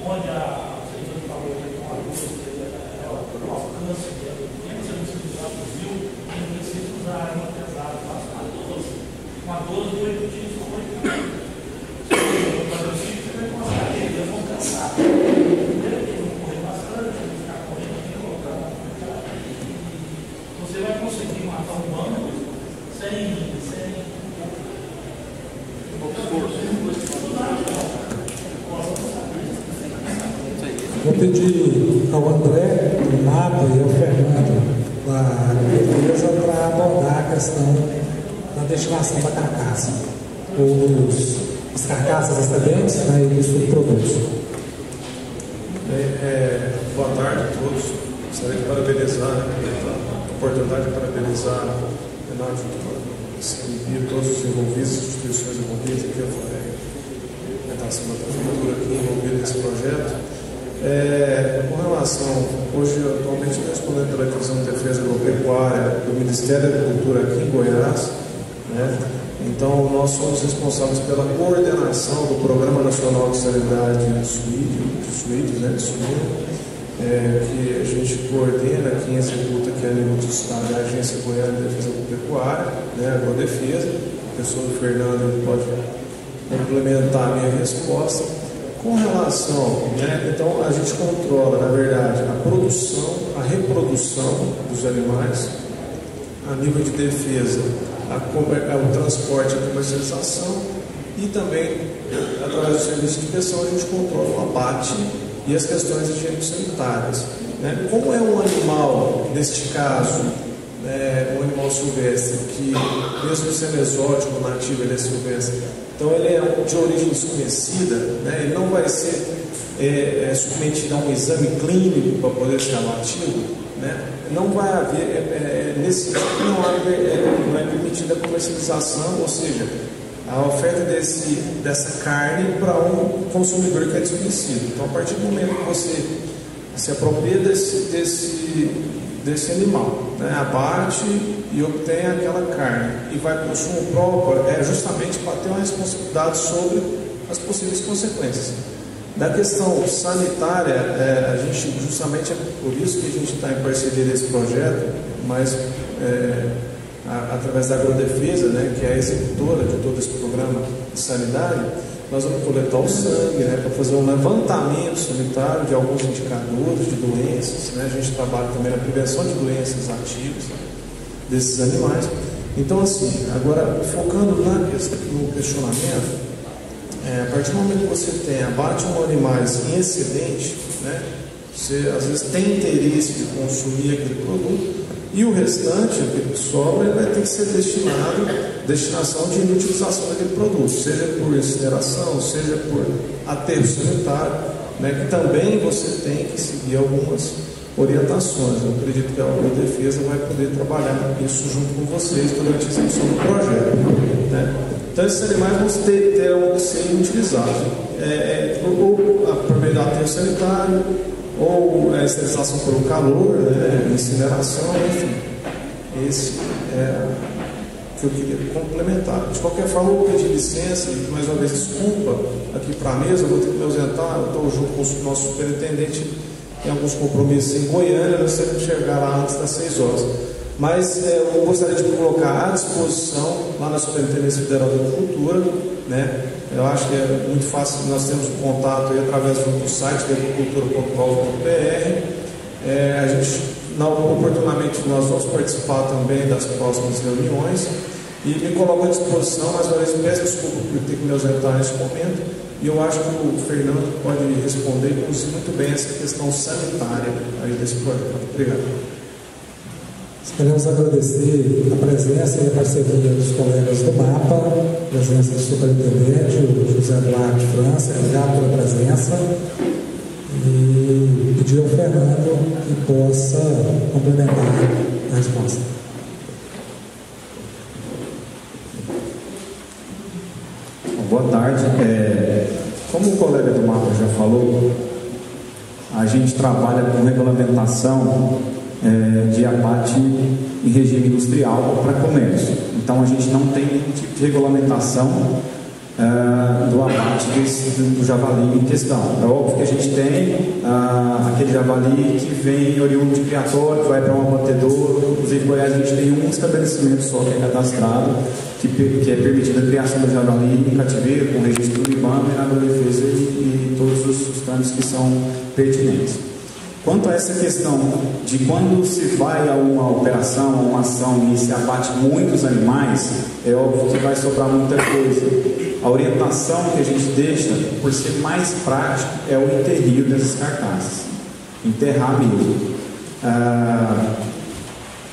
onde a senhora falou que com a luz, o alcance dela é pequeno, você não precisa usar fuzil, não precisa usar arma pesada, faz uma 12. Uma 12 de oito dias com oito dias. Mas eu sinto que você vai mostrar que eles vão cansar. Primeiro que eles vão correr bastante, eles vão ficar correndo aqui, colocar você vai conseguir matar um bando sem, sem Vou pedir ao André, do MAPA, e ao Fernando, da empresa, para abordar a questão da destinação da carcaça, ou dos, as carcaças excedentes né, subprodutos. Bem, é, boa tarde a todos. Gostaria de parabenizar né, a oportunidade de parabenizar Renato e todos os envolvidos, as instituições envolvidas, aqui a FAREG, a representação da Prefeitura aqui envolvida nesse projeto. É, com relação, hoje atualmente estou respondendo pela Divisão de Defesa Agropecuária do Ministério da Agricultura aqui em Goiás, né? Então, nós somos responsáveis pela coordenação do Programa Nacional de Sanidade de Suíde, de suídes, né, é, que a gente coordena, quem executa aqui a nível do Estado é a Agência Goiana de Defesa Agropecuária, né. A pessoa do Fernando pode complementar a minha resposta. Com relação, né, então a gente controla, na verdade, a produção, a reprodução dos animais, a nível de defesa, a, o transporte, a comercialização e também, através do serviço de inspeção, a gente controla o abate e as questões higiênico-sanitárias. Né? Como é um animal, neste caso, né, um animal silvestre, que mesmo sendo exótico, nativo, ele é silvestre, então ele é de origem desconhecida, né? ele não vai ser é, é, submetido a um exame clínico para poder ser abatido, né? não vai haver, é, é nesse tipo não, é, não é permitida a comercialização, ou seja, a oferta desse, dessa carne para um consumidor que é desconhecido. Então, a partir do momento que você se apropria desse, desse, desse animal, né, abate e obtém aquela carne e vai para consumo próprio, é justamente para ter uma responsabilidade sobre as possíveis consequências. Da questão sanitária, é, a gente justamente é por isso que a gente está em parceria nesse projeto, mas é, a, através da Agrodefesa, né, que é a executora de todo esse programa de sanidade, nós vamos coletar o sangue né, para fazer um levantamento sanitário de alguns indicadores de doenças. Né? A gente trabalha também na prevenção de doenças ativas desses animais. Então, assim, agora focando na, no questionamento, é, a partir do momento que você tem abate um animais em excedente, né, você às vezes tem interesse de consumir aquele produto, e o restante, o que sobra, vai ter que ser destinado, destinação de inutilização daquele produto, seja por incineração, seja por aterro sanitário, né, que também você tem que seguir algumas orientações. Eu acredito que a Defesa vai poder trabalhar isso junto com vocês durante a execução do projeto. Né? Então, esses animais vão ter, terão que ser utilizados, é, é, ou, por meio do aterro sanitário, ou a esterilização pelo calor, né, incineração, enfim. Esse é o que eu queria complementar. De qualquer forma, eu vou pedir licença e mais uma vez desculpa aqui para a mesa, eu vou ter que me ausentar, eu estou junto com o nosso superintendente em alguns compromissos em Goiânia, nós temos que chegar lá antes das 6 horas. Mas é, eu gostaria de colocar à disposição lá na Superintendência Federal da Agricultura, né, eu acho que é muito fácil, nós temos contato aí através do site da agricultura.gov.br. É, a gente, na, oportunamente, nós vamos participar também das próximas reuniões e me coloco à disposição, mas uma vez peço desculpa por ter que me ausentar nesse momento. E eu acho que o Fernando pode responder, inclusive, muito bem essa questão sanitária aí desse projeto. Obrigado. Queremos agradecer a presença e a parceria dos colegas do MAPA, a presença do superintendente, o José Duarte França, obrigado pela presença. E pedir ao Fernando que possa complementar a resposta. Boa tarde. É, como o colega do MAPA já falou, a gente trabalha com regulamentação é, de abate em regime industrial para comércio. Então a gente não tem nenhum tipo de regulamentação é, do abate desse, do javali em questão. É óbvio que a gente tem ah, aquele javali que vem oriundo de criatório, que vai para um abatedor. Inclusive, em Goiás, a gente tem um estabelecimento só que é cadastrado, que, que é permitida a criação do javali em cativeiro, com registro do IBAMA e na defesa e, e todos os, os trâmites que são pertinentes. Quanto a essa questão de quando se vai a uma operação, a uma ação e se abate muitos animais, é óbvio que vai sobrar muita coisa. A orientação que a gente deixa, por ser mais prático, é o enterrio dessas carcaças. Enterrar mesmo. Ah,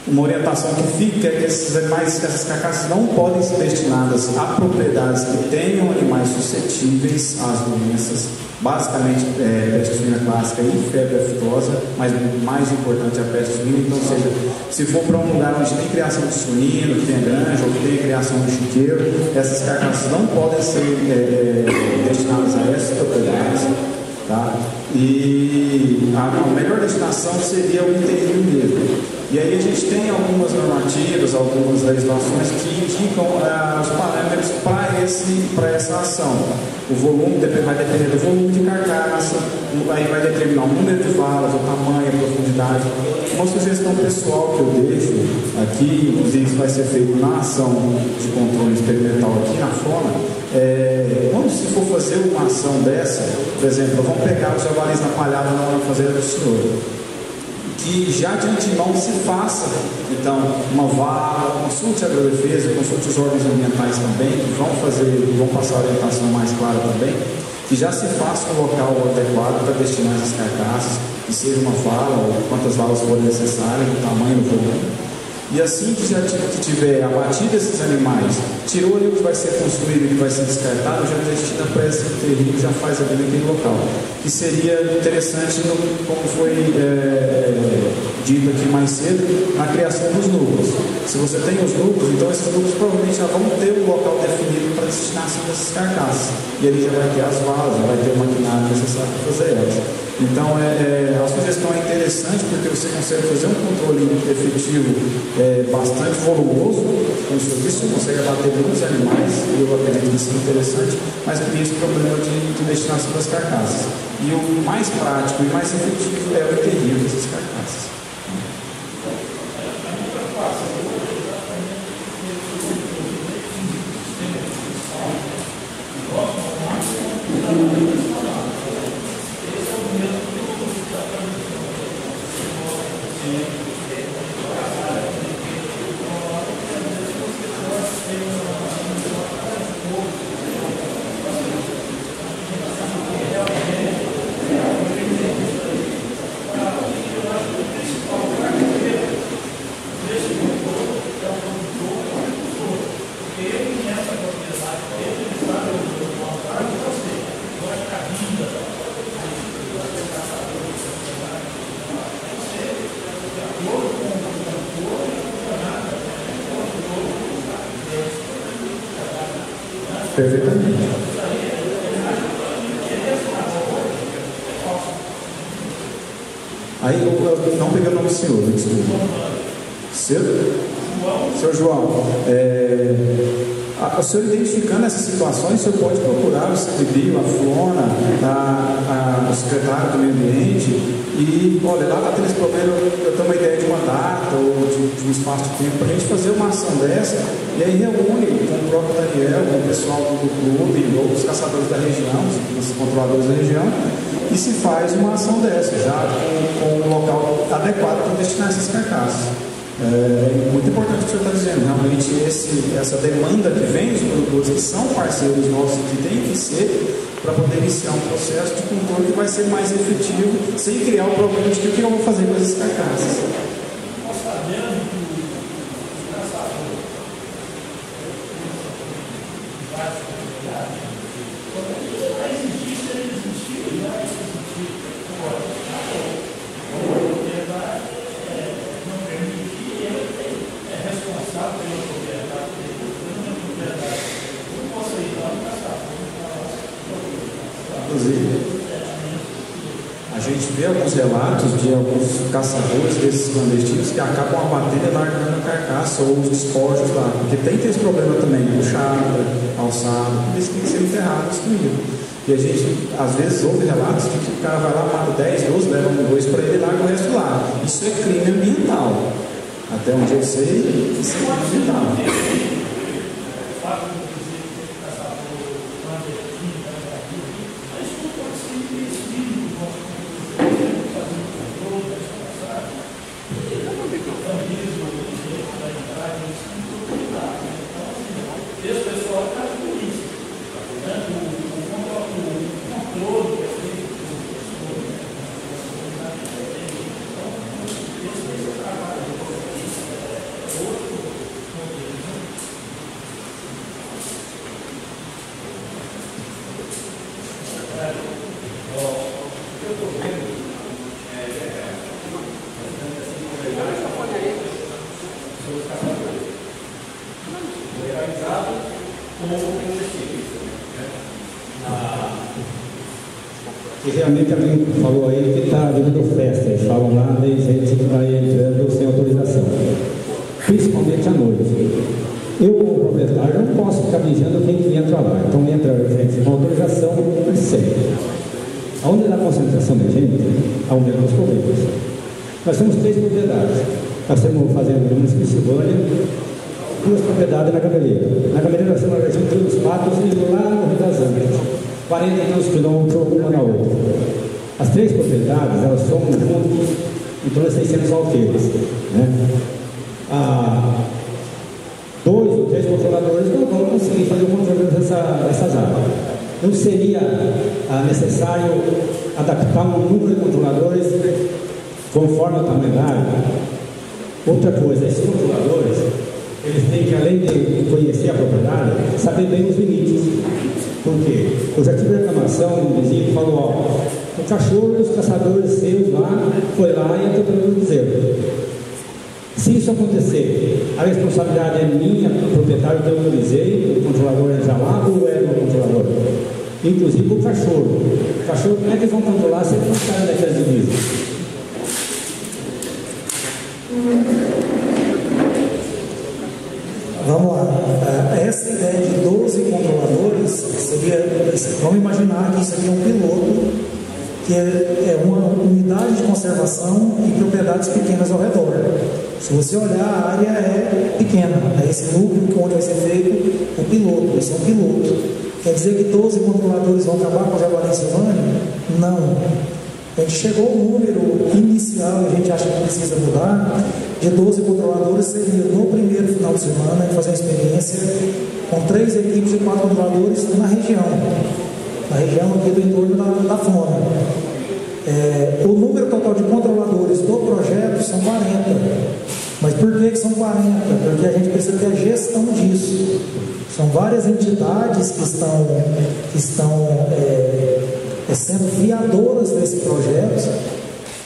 uma orientação que fica é que esses animais, essas carcaças não podem ser destinadas a propriedades que tenham animais suscetíveis às doenças, basicamente é, peste suína clássica e febre aftosa, mas o mais importante é a peste suína. Então, seja, se for para um lugar onde tem criação de suíno, que tem granja ou tem criação de chiqueiro, essas carcaças não podem ser é, é destinadas a essas propriedades. Tá? E a, a melhor destinação seria o enterro mesmo. E aí a gente tem algumas normativas, algumas legislações que indicam ah, os parâmetros para essa ação. O volume vai depender do volume de carcaça, aí vai determinar o número de valas, o tamanho, a profundidade. Uma sugestão pessoal que eu deixo aqui, inclusive isso vai ser feito na ação de controle experimental aqui na FONA, é, quando se for fazer uma ação dessa, por exemplo, vamos pegar os javalis na palhada na hora fazer do senhor que já de antemão se faça, então, uma vara, consulte a agrodefesa, consulte os órgãos ambientais também, que vão fazer, vão passar a orientação mais clara também, que já se faça um local adequado para destinar essas carcaças, que seja uma vala, ou quantas valas forem necessárias, o tamanho, o volume. E assim que já tiver abatido esses animais, tirou ali o que vai ser construído e vai ser descartado, já destina para esse terreno já faz ali naquele local. Que seria interessante, como foi é, dito aqui mais cedo, na criação dos núcleos. Se você tem os núcleos, então esses núcleos provavelmente já vão ter um local definido para destinação dessas carcaças. E ali já vai ter as valas, já vai ter o maquinário necessário para fazer elas. Então, é, é, a sugestão é interessante porque você consegue fazer um controle efetivo é, bastante volumoso com o serviço, consegue abater muitos animais, e eu acredito que seja interessante, mas cria esse problema de, de destinação das carcaças. E o mais prático e mais efetivo é o enterro dessas carcaças. Perfeitamente. Aí, eu, não pegando o nome do senhor, desculpa. Seu, seu João, é, a, o senhor identificando essas senhor pode procurar o CDB, a FLONA, a, a, o secretário do meio ambiente e, olha, lá está tendo esse problema, eu tenho uma ideia de uma data ou de, de um espaço de tempo para a gente fazer uma ação dessa e aí reúne com o próprio Daniel, com o pessoal do clube, ou os caçadores da região, os controladores da região, e se faz uma ação dessa, já com, com um local adequado para destinar essas carcaças. É muito importante o que o senhor está dizendo, realmente esse, essa demanda que vem dos produtores que são parceiros nossos, que tem que ser para poder iniciar um processo de controle que vai ser mais efetivo, sem criar o problema de que eu vou fazer com essas carcaças. inclusive. A gente vê alguns relatos de alguns caçadores desses clandestinos que acabam abatendo e largando a carcaça ou os despojos lá. Porque tem que ter esse problema também, puxada, alçado, eles têm que ser enterrados, destruídos. E a gente, às vezes, ouve relatos de que o cara vai lá, mata 10, 12, leva um, dois para ele e larga o resto lá. Isso é crime ambiental. Até onde eu sei, isso é crime ambiental. E realmente alguém falou aí que está havendo festa, eles falam lá, tem gente que vai entrando sem autorização, principalmente à noite. Eu, como proprietário, não posso ficar vigiando quem entra lá, então entra gente com autorização e sempre. Onde dá concentração de gente, aumenta os problemas. Nós temos três propriedades. Nós temos fazendo no município de Silvânia, duas propriedades na Gameleira. Na Gameleira nós temos a região dos Patos e lá no Rio das Antas. 40 quilômetros uma na outra. As três propriedades, elas são juntos em torno de 600 alqueires. Né? Ah, dois ou três controladores não vão conseguir fazer o controle dessa, dessas áreas. Não seria ah, necessário adaptar um número de controladores conforme o tamanho da área? Outra coisa, esses controladores, eles têm que, além de conhecer a propriedade, saber bem os limites. Por quê? Eu já tive reclamação de um vizinho falou, ó, o cachorro dos caçadores seus lá, foi lá e entrou pelo bezerro. Se isso acontecer, a responsabilidade é minha, proprietário que eu autorizei, o controlador entrar lá ou é o controlador? Inclusive o cachorro. O cachorro, como é que vão controlar se eles não saem daquelas divisas? Vamos lá. É, essa ideia de 12 controladores seria. Vamos imaginar que é um piloto, que é, é uma unidade de conservação e propriedades pequenas ao redor. Se você olhar, a área é pequena. É esse núcleo onde vai ser feito o piloto. Esse é um piloto. Quer dizer que 12 controladores vão acabar com o Jaguari Silvânia? Não. A gente chegou ao número inicial, a gente acha que precisa mudar, de 12 controladores seria no primeiro final de semana, fazer uma experiência com três equipes de quatro controladores na região, na região aqui do entorno da, da Fona. É, o número total de controladores do projeto são 40. Mas por que, são 40? Porque a gente precisa ter a gestão disso. São várias entidades que estão, que estão é, é sendo fiadoras desse projeto.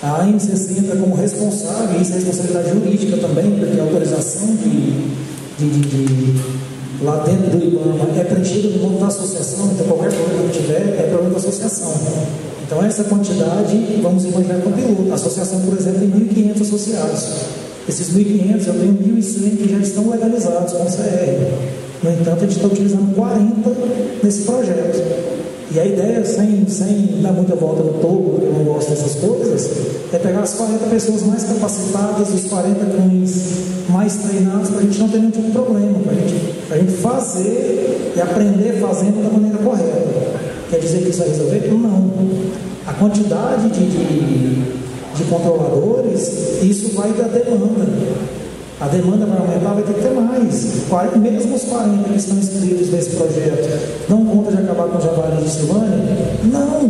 A AN60 entra como responsável, isso é responsabilidade jurídica também, porque a autorização de, de, de, de lá dentro do IBAMA é preenchida no nome da associação, então qualquer problema que tiver é problema da associação. Então essa quantidade, vamos imaginar com piloto. A associação, por exemplo, tem 1.500 associados. Esses 1.500, eu tenho 1.100 que já estão legalizados com o CR. No entanto, a gente está utilizando 40 nesse projeto. E a ideia, sem, sem dar muita volta no topo, porque eu não gosto dessas coisas, é pegar as 40 pessoas mais capacitadas, os 40 cães mais treinados, para a gente não ter nenhum tipo de problema, para gente, a gente fazer e aprender fazendo da maneira correta. Quer dizer que isso vai resolver? Não. A quantidade de, de, de controladores, isso vai da demanda. A demanda vai aumentar, vai ter que ter mais. Mesmo os 40 que estão inscritos nesse projeto, não conta de acabar com o Javari de Silvânia? Não!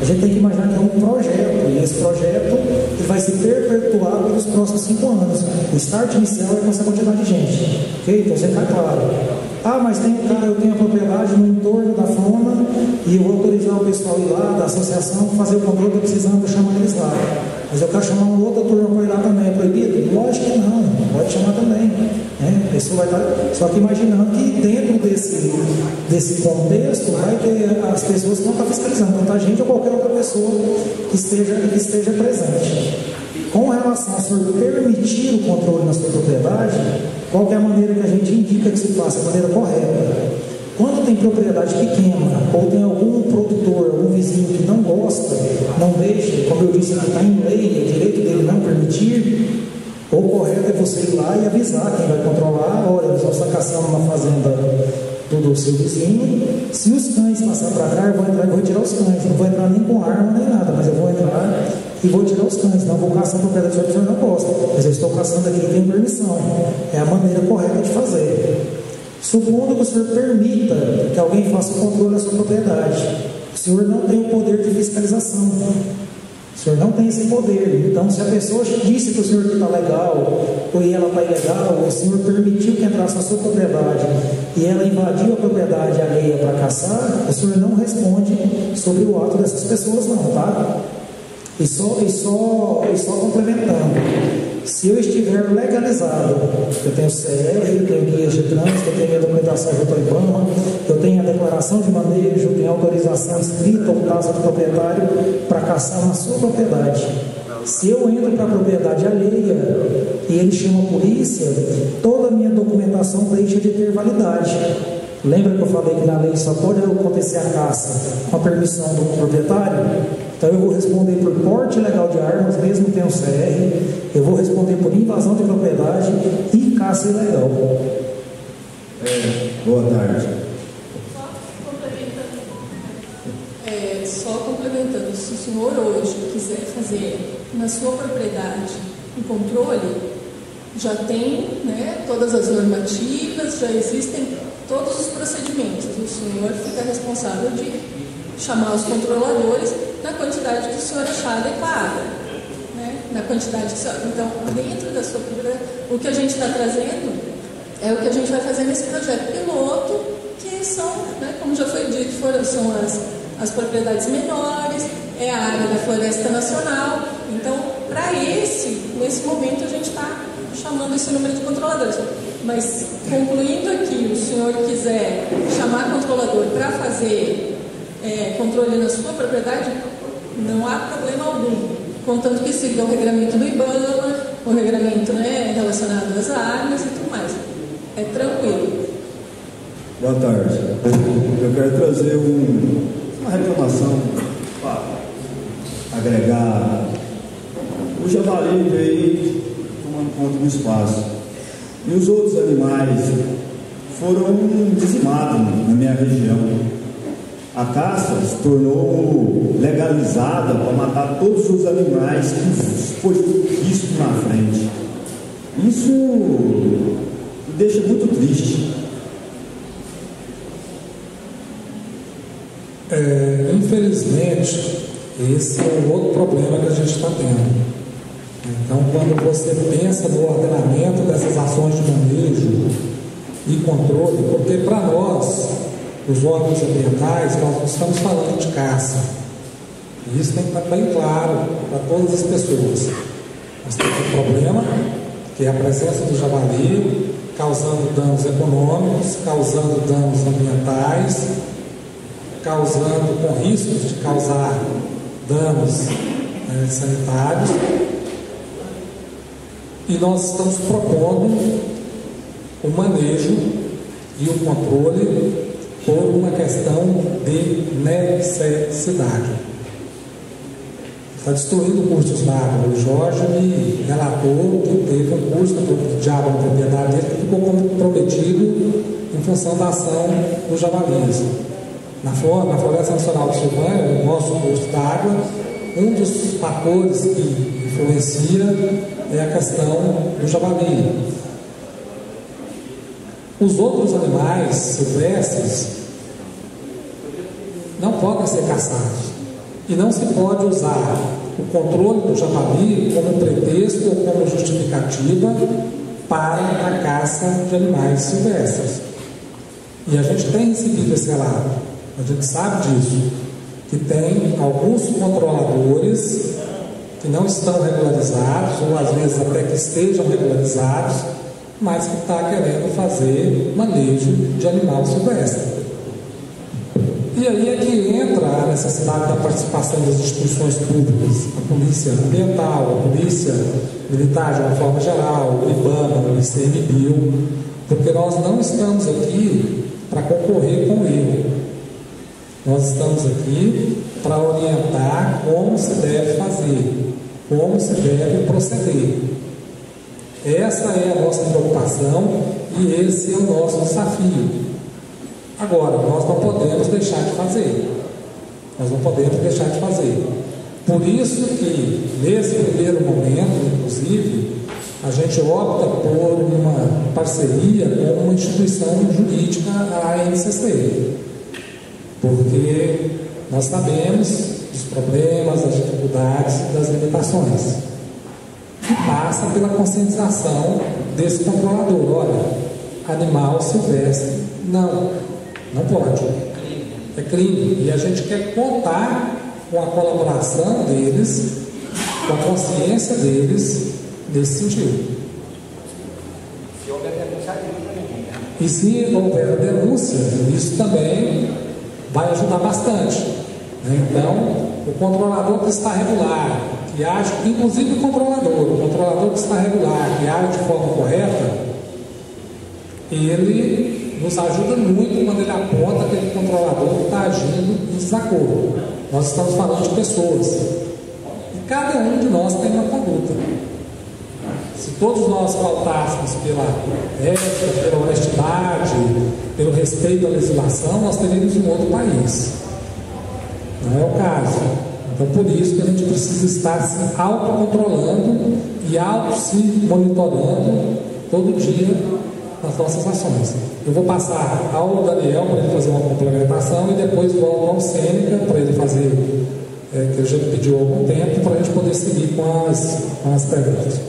A gente tem que imaginar que é um projeto, e esse projeto ele vai se perpetuar pelos próximos cinco anos. O start inicial é com essa quantidade de gente. Ok? Então, você está claro. Ah, mas tem cara, eu tenho a propriedade no entorno da fauna e eu vou autorizar o pessoal ir lá, da associação, fazer o controle, estou precisando, chamar eles lá. Mas eu quero chamar uma outra turma para ir lá também, é proibido? Lógico que não, pode chamar também. Né? A pessoa vai estar, só que imaginando que dentro desse, desse contexto vai ter as pessoas que vão estar fiscalizando, tanto a gente ou qualquer outra pessoa que esteja, que esteja presente. Com relação a senhor permitir o controle na sua propriedade, qual é a maneira que a gente indica que se faça, a maneira correta? Quando tem propriedade pequena, ou tem algum produtor, algum vizinho que não gosta, não deixa, como eu disse, está em lei, é direito dele não permitir, o correto é você ir lá e avisar quem vai controlar, olha, nós estar caçando uma fazenda do seu vizinho. Se os cães passar para cá, eu vou entrar e vou tirar os cães. Não vou entrar nem com arma nem nada, mas eu vou entrar e vou tirar os cães. Não vou caçar propriedade que o senhor não gosta. Mas eu estou caçando aqui e tenho permissão. É a maneira correta de fazer. Supondo que o senhor permita que alguém faça o controle da sua propriedade, o senhor não tem o poder de fiscalização. O senhor não tem esse poder. Então, se a pessoa disse para o senhor que está legal, ou ela está ilegal, o senhor permitiu que entrasse na sua propriedade e ela invadiu a propriedade alheia para caçar, o senhor não responde sobre o ato dessas pessoas, não, tá? E só, e só, e só complementando, se eu estiver legalizado, eu tenho CR, eu tenho guias de trânsito, eu tenho minha documentação ao IBAMA, eu tenho a declaração de manejo, eu tenho autorização escrita ou taxa do proprietário para caçar na sua propriedade. Se eu entro para a propriedade alheia e ele chama a polícia, toda a minha documentação deixa de ter validade. Lembra que eu falei que na lei só pode acontecer a caça com a permissão do proprietário? Então eu vou responder por porte ilegal de armas, mesmo tendo CR, eu vou responder por invasão de propriedade e caça ilegal. É, boa tarde. É, só complementando, se o senhor hoje quiser fazer na sua propriedade um controle, já tem né, todas as normativas, já existem todos os procedimentos. O senhor fica responsável de chamar os controladores na quantidade que o senhor achar adequada. Né? Na quantidade que o senhor... Então, dentro da sua propriedade, o que a gente está trazendo é o que a gente vai fazer nesse projeto piloto, que são, né, como já foi dito, foram, são as, as propriedades menores, é a área da Floresta Nacional. Então, para esse, nesse momento, a gente está chamando esse número de controladores. Mas, concluindo aqui, o senhor quiser chamar controlador para fazer é, controle na sua propriedade, não há problema algum. Contanto que siga o regulamento do IBAMA, o regulamento né, relacionado às armas e tudo mais. É tranquilo. Boa tarde. Eu quero trazer um, uma reclamação para agregar. O javali veio tomando conta do espaço. E os outros animais foram dizimados na minha região. A caça se tornou legalizada para matar todos os animais que foi visto na frente. Isso me deixa muito triste. É, infelizmente, esse é um outro problema que a gente está tendo. Então, quando você pensa no ordenamento dessas ações de manejo e controle, porque para nós, os órgãos ambientais, nós não estamos falando de caça. E isso tem que estar bem claro para todas as pessoas. Nós temos um problema, que é a presença do javali, causando danos econômicos, causando danos ambientais, causando com riscos de causar danos né, sanitários. E nós estamos propondo o manejo e o controle por uma questão de necessidade. Está destruindo cursos na água. O Jorge me relatou que teve um curso de água na dele que ficou comprometido em função da ação dos javalis. Na, Floresta Nacional do Silvânia, o nosso curso da água, um dos fatores que influencia é a questão do javali. Os outros animais silvestres não podem ser caçados. E não se pode usar o controle do javali como pretexto ou como justificativa para a caça de animais silvestres. E a gente tem recebido esse relato, a gente sabe disso, que tem alguns controladores que não estão regularizados, ou às vezes até que estejam regularizados, mas que está querendo fazer manejo de animal silvestre. E aí é que entra a necessidade da participação das instituições públicas, a polícia ambiental, a polícia militar de uma forma geral, o IBAMA, o ICMBio, porque nós não estamos aqui para concorrer com ele. Nós estamos aqui para orientar como se deve fazer, como se deve proceder. Essa é a nossa preocupação e esse é o nosso desafio. Agora, nós não podemos deixar de fazer. Nós não podemos deixar de fazer. Por isso que, nesse primeiro momento, inclusive, a gente opta por uma parceria com uma instituição jurídica, a ANCC. Porque nós sabemos dos problemas, das dificuldades, das limitações. E passa pela conscientização desse controlador. Olha, animal silvestre, não. Não pode. É crime. E a gente quer contar com a colaboração deles, com a consciência deles nesse sentido. E se houver a denúncia, isso também vai ajudar bastante. Né? Então, o controlador que está regular, que age, inclusive o controlador, o controlador que está regular, que age de forma correta, ele nos ajuda muito quando ele aponta que aquele controlador está agindo em desacordo. Nós estamos falando de pessoas. E cada um de nós tem uma conduta. Se todos nós faltássemos pela ética, pela honestidade, pelo respeito à legislação, nós teríamos um outro país. Não é o caso. Então, por isso que a gente precisa estar se autocontrolando e auto se monitorando todo dia nas nossas ações. Eu vou passar ao Daniel para ele fazer uma complementação e depois volto ao Sêneca para ele fazer, é, que já me pediu há algum tempo, para a gente poder seguir com as, com as perguntas.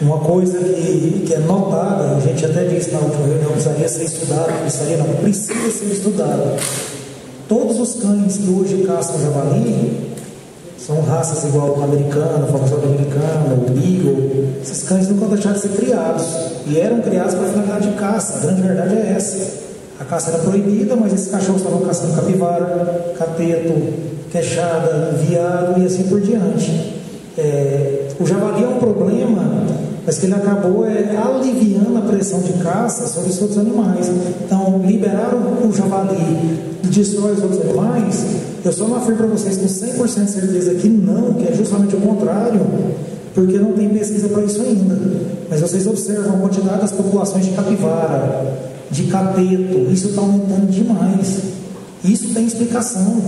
Uma coisa que, que é notada, a gente até disse na última reunião, precisaria ser estudado, precisaria não, precisa ser estudado. Todos os cães que hoje caçam javali, são raças igual o americano, o famoso americano, o beagle. Esses cães nunca deixaram de ser criados. E eram criados para finalidade de caça. A grande verdade é essa. A caça era proibida, mas esses cachorros estavam caçando capivara, cateto, queixada, viado e assim por diante. É, o javali é um problema, mas que ele acabou é, aliviando a pressão de caça sobre os outros animais. Então, liberaram o javali e destrói os outros animais, eu só não afirmo para vocês com 100% de certeza que não, que é justamente o contrário, porque não tem pesquisa para isso ainda. Mas vocês observam a quantidade das populações de capivara, de cateto, isso está aumentando demais. Isso tem explicação.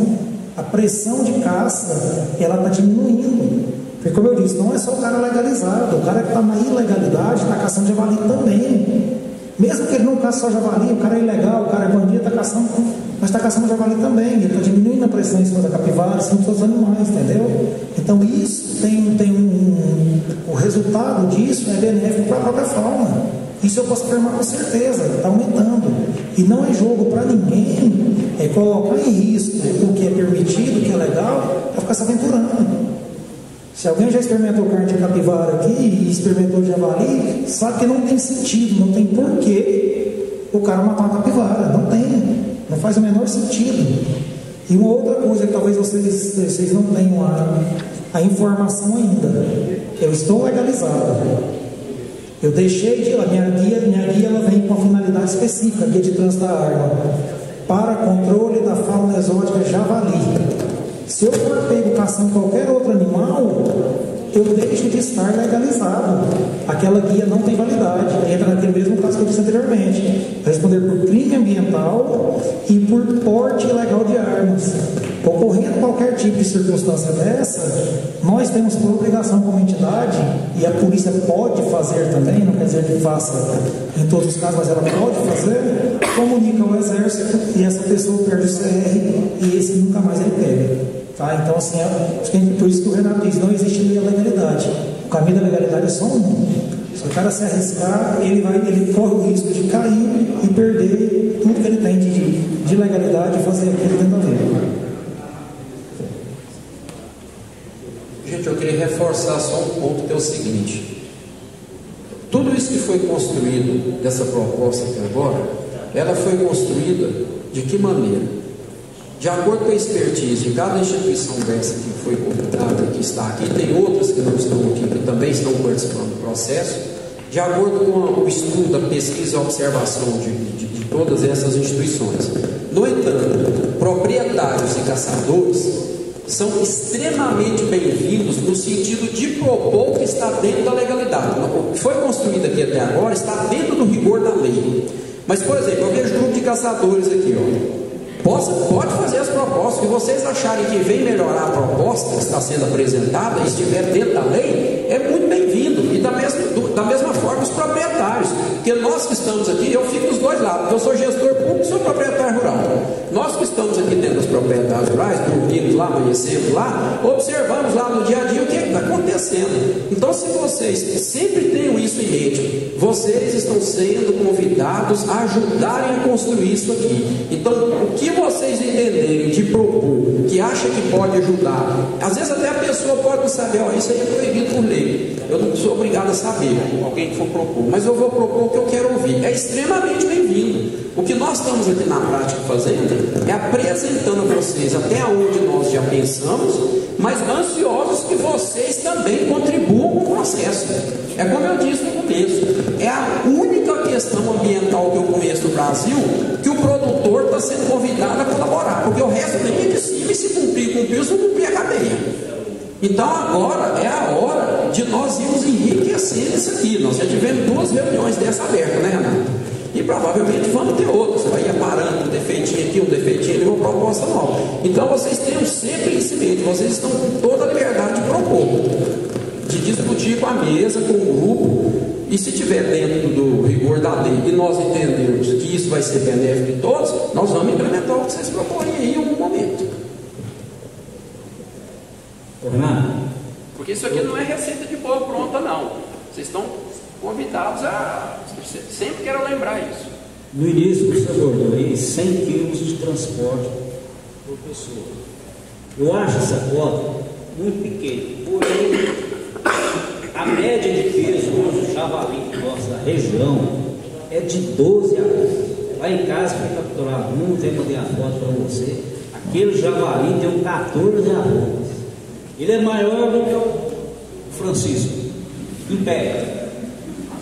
A pressão de caça, ela está diminuindo. Porque, como eu disse, não é só o cara legalizado, o cara que está na ilegalidade está caçando javali também. Mesmo que ele não caça só javali, o cara é ilegal, o cara é bandido, está caçando, mas está caçando javali também, ele está diminuindo a pressão em cima da capivara, em cima dos animais, entendeu? Então isso tem, tem um. O resultado disso é benéfico para a própria fauna. Isso eu posso afirmar com certeza, está aumentando. E não é jogo para ninguém é colocar em risco o que é permitido, o que é legal, para ficar se aventurando. Se alguém já experimentou carne de capivara aqui e experimentou javali, sabe que não tem sentido, não tem porquê o cara matar uma capivara. Não tem. Não faz o menor sentido. E uma outra coisa que talvez vocês, vocês não tenham a, a informação ainda. Eu estou legalizado. Eu deixei de. A minha guia, minha guia ela vem com uma finalidade específica, guia de trânsito da arma, para controle da fauna exótica javali. Se eu for pego caçando qualquer outro animal, eu deixo de estar legalizado. Aquela guia não tem validade. Entra naquele mesmo caso que eu disse anteriormente. Responder por crime ambiental e por porte ilegal de armas. Ocorrendo qualquer tipo de circunstância dessa, nós temos por obrigação como entidade, e a polícia pode fazer também, não quer dizer que faça em todos os casos, mas ela pode fazer, comunica ao exército e essa pessoa perde o CR e esse nunca mais ele pega. Tá? Então, assim, é, por isso que o Renato diz, não existe legalidade. O caminho da legalidade é só um. Se o cara se arriscar, ele, vai, ele corre o risco de cair e perder tudo que ele tem de, de legalidade e fazer aquilo dentro da lei. Gente, eu queria reforçar só um ponto que é o seguinte. Tudo isso que foi construído dessa proposta até agora, ela foi construída de que maneira? De acordo com a expertise de cada instituição dessa que foi convidada, que está aqui, tem outras que não estão aqui, que também estão participando do processo, de acordo com o estudo, a pesquisa e a observação de, de, de todas essas instituições. No entanto, proprietários e caçadores são extremamente bem-vindos no sentido de propor o que está dentro da legalidade. O que foi construído aqui até agora está dentro do rigor da lei. Mas, por exemplo, eu vejo grupo de caçadores aqui, ó. Possa, pode fazer as propostas. Se vocês acharem que vem melhorar a proposta que está sendo apresentada e estiver dentro da lei, é muito bem-vindo. E da mesma, da mesma forma os proprietários. Porque nós que estamos aqui, eu fico dos dois lados. Eu sou gestor público e sou proprietário rural. Nós que estamos aqui dentro das propriedades rurais, dormimos lá, amanhecemos lá, observamos lá no dia a dia o que é está acontecendo. Então, se vocês sempre tenham isso em mente, vocês estão sendo convidados a ajudarem a construir isso aqui. Então, o que vocês entenderem de propor, que acha que pode ajudar, às vezes até a pessoa pode não saber, ó, isso aí é proibido por lei. Eu não sou obrigado a saber, alguém que for propor, mas eu vou propor o que eu quero ouvir. É extremamente bem-vindo. O que nós estamos aqui na prática fazendo é apresentando a vocês até onde nós já pensamos, mas ansiosos que vocês também contribuam com o processo. É como eu disse no começo, é a única questão ambiental que eu conheço no Brasil que o produtor está sendo convidado a colaborar, porque o resto nem é de cima e se cumprir, cumpriu, se não cumprir a cadeia. Então agora é a hora de nós irmos enriquecendo isso aqui. Nós já tivemos duas reuniões dessa aberta, né, Renato? E provavelmente vamos ter outras. Vai aparando um defeitinho aqui, um defeitinho ali, uma proposta nova. Então vocês tenham sempre isso em mente. Vocês estão com toda a liberdade de propor, de discutir com a mesa, com o grupo. E se tiver dentro do rigor da lei e nós entendermos que isso vai ser benéfico de todos, nós vamos implementar o que vocês propõem aí em algum momento. Renato? Porque isso aqui não é receita de boa pronta, não. Vocês estão convidados a. Sempre quero lembrar isso. No início você abordou aí 100 quilos de transporte por pessoa. Eu acho essa cota muito pequena, porém a média de peso hoje do javali nossa região é de 12 a Lá em casa foi capturado um, até mandei a foto para você. Aquele javali tem um 14 arroz. Ele é maior do que o Francisco, em pé.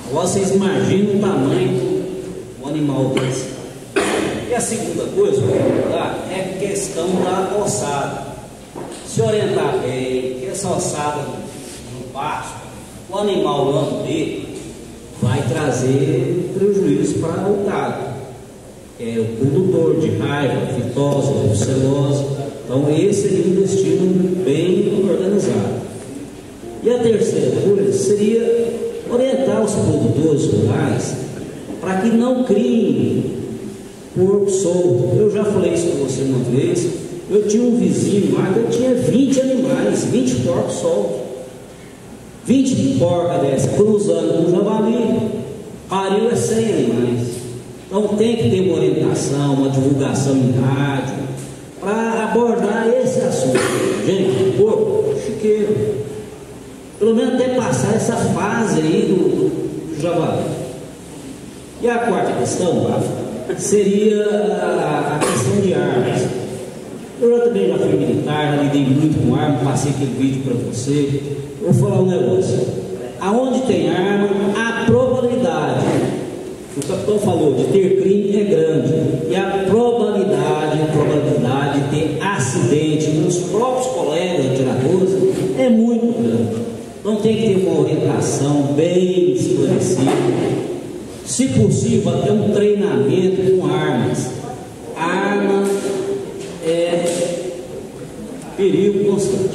Agora vocês imaginam o tamanho do animal desse. E a segunda coisa é a questão da ossada. Se orientar bem, que essa ossada no pasto, o animal dele vai trazer prejuízo para o gado. É o condutor de raiva, fitose, brucelose. Então esse seria um destino bem organizado. E a terceira coisa seria orientar os produtores rurais para que não criem porco solto. Eu já falei isso com você uma vez. Eu tinha um vizinho lá que tinha 20 animais, 20 porcos soltos. 20 porcas dessa cruzando com o javali, pariu é 100 animais. Então tem que ter uma orientação, uma divulgação em rádio, para abordar esse assunto. Gente, porco, chiqueiro. Pelo menos até passar essa fase aí do, do, javali. E a quarta questão seria a, a questão de armas. Eu também já fui militar, já lidei muito com arma, passei aquele vídeo para você. Vou falar um negócio. Aonde tem arma, a probabilidade, o capitão falou, de ter crime é grande. E a probabilidade, a probabilidade de ter acidente nos próprios colegas atiradores é muito grande. Então tem que ter uma orientação bem esclarecida. Se possível, até um treinamento com armas. Arma é perigo constante.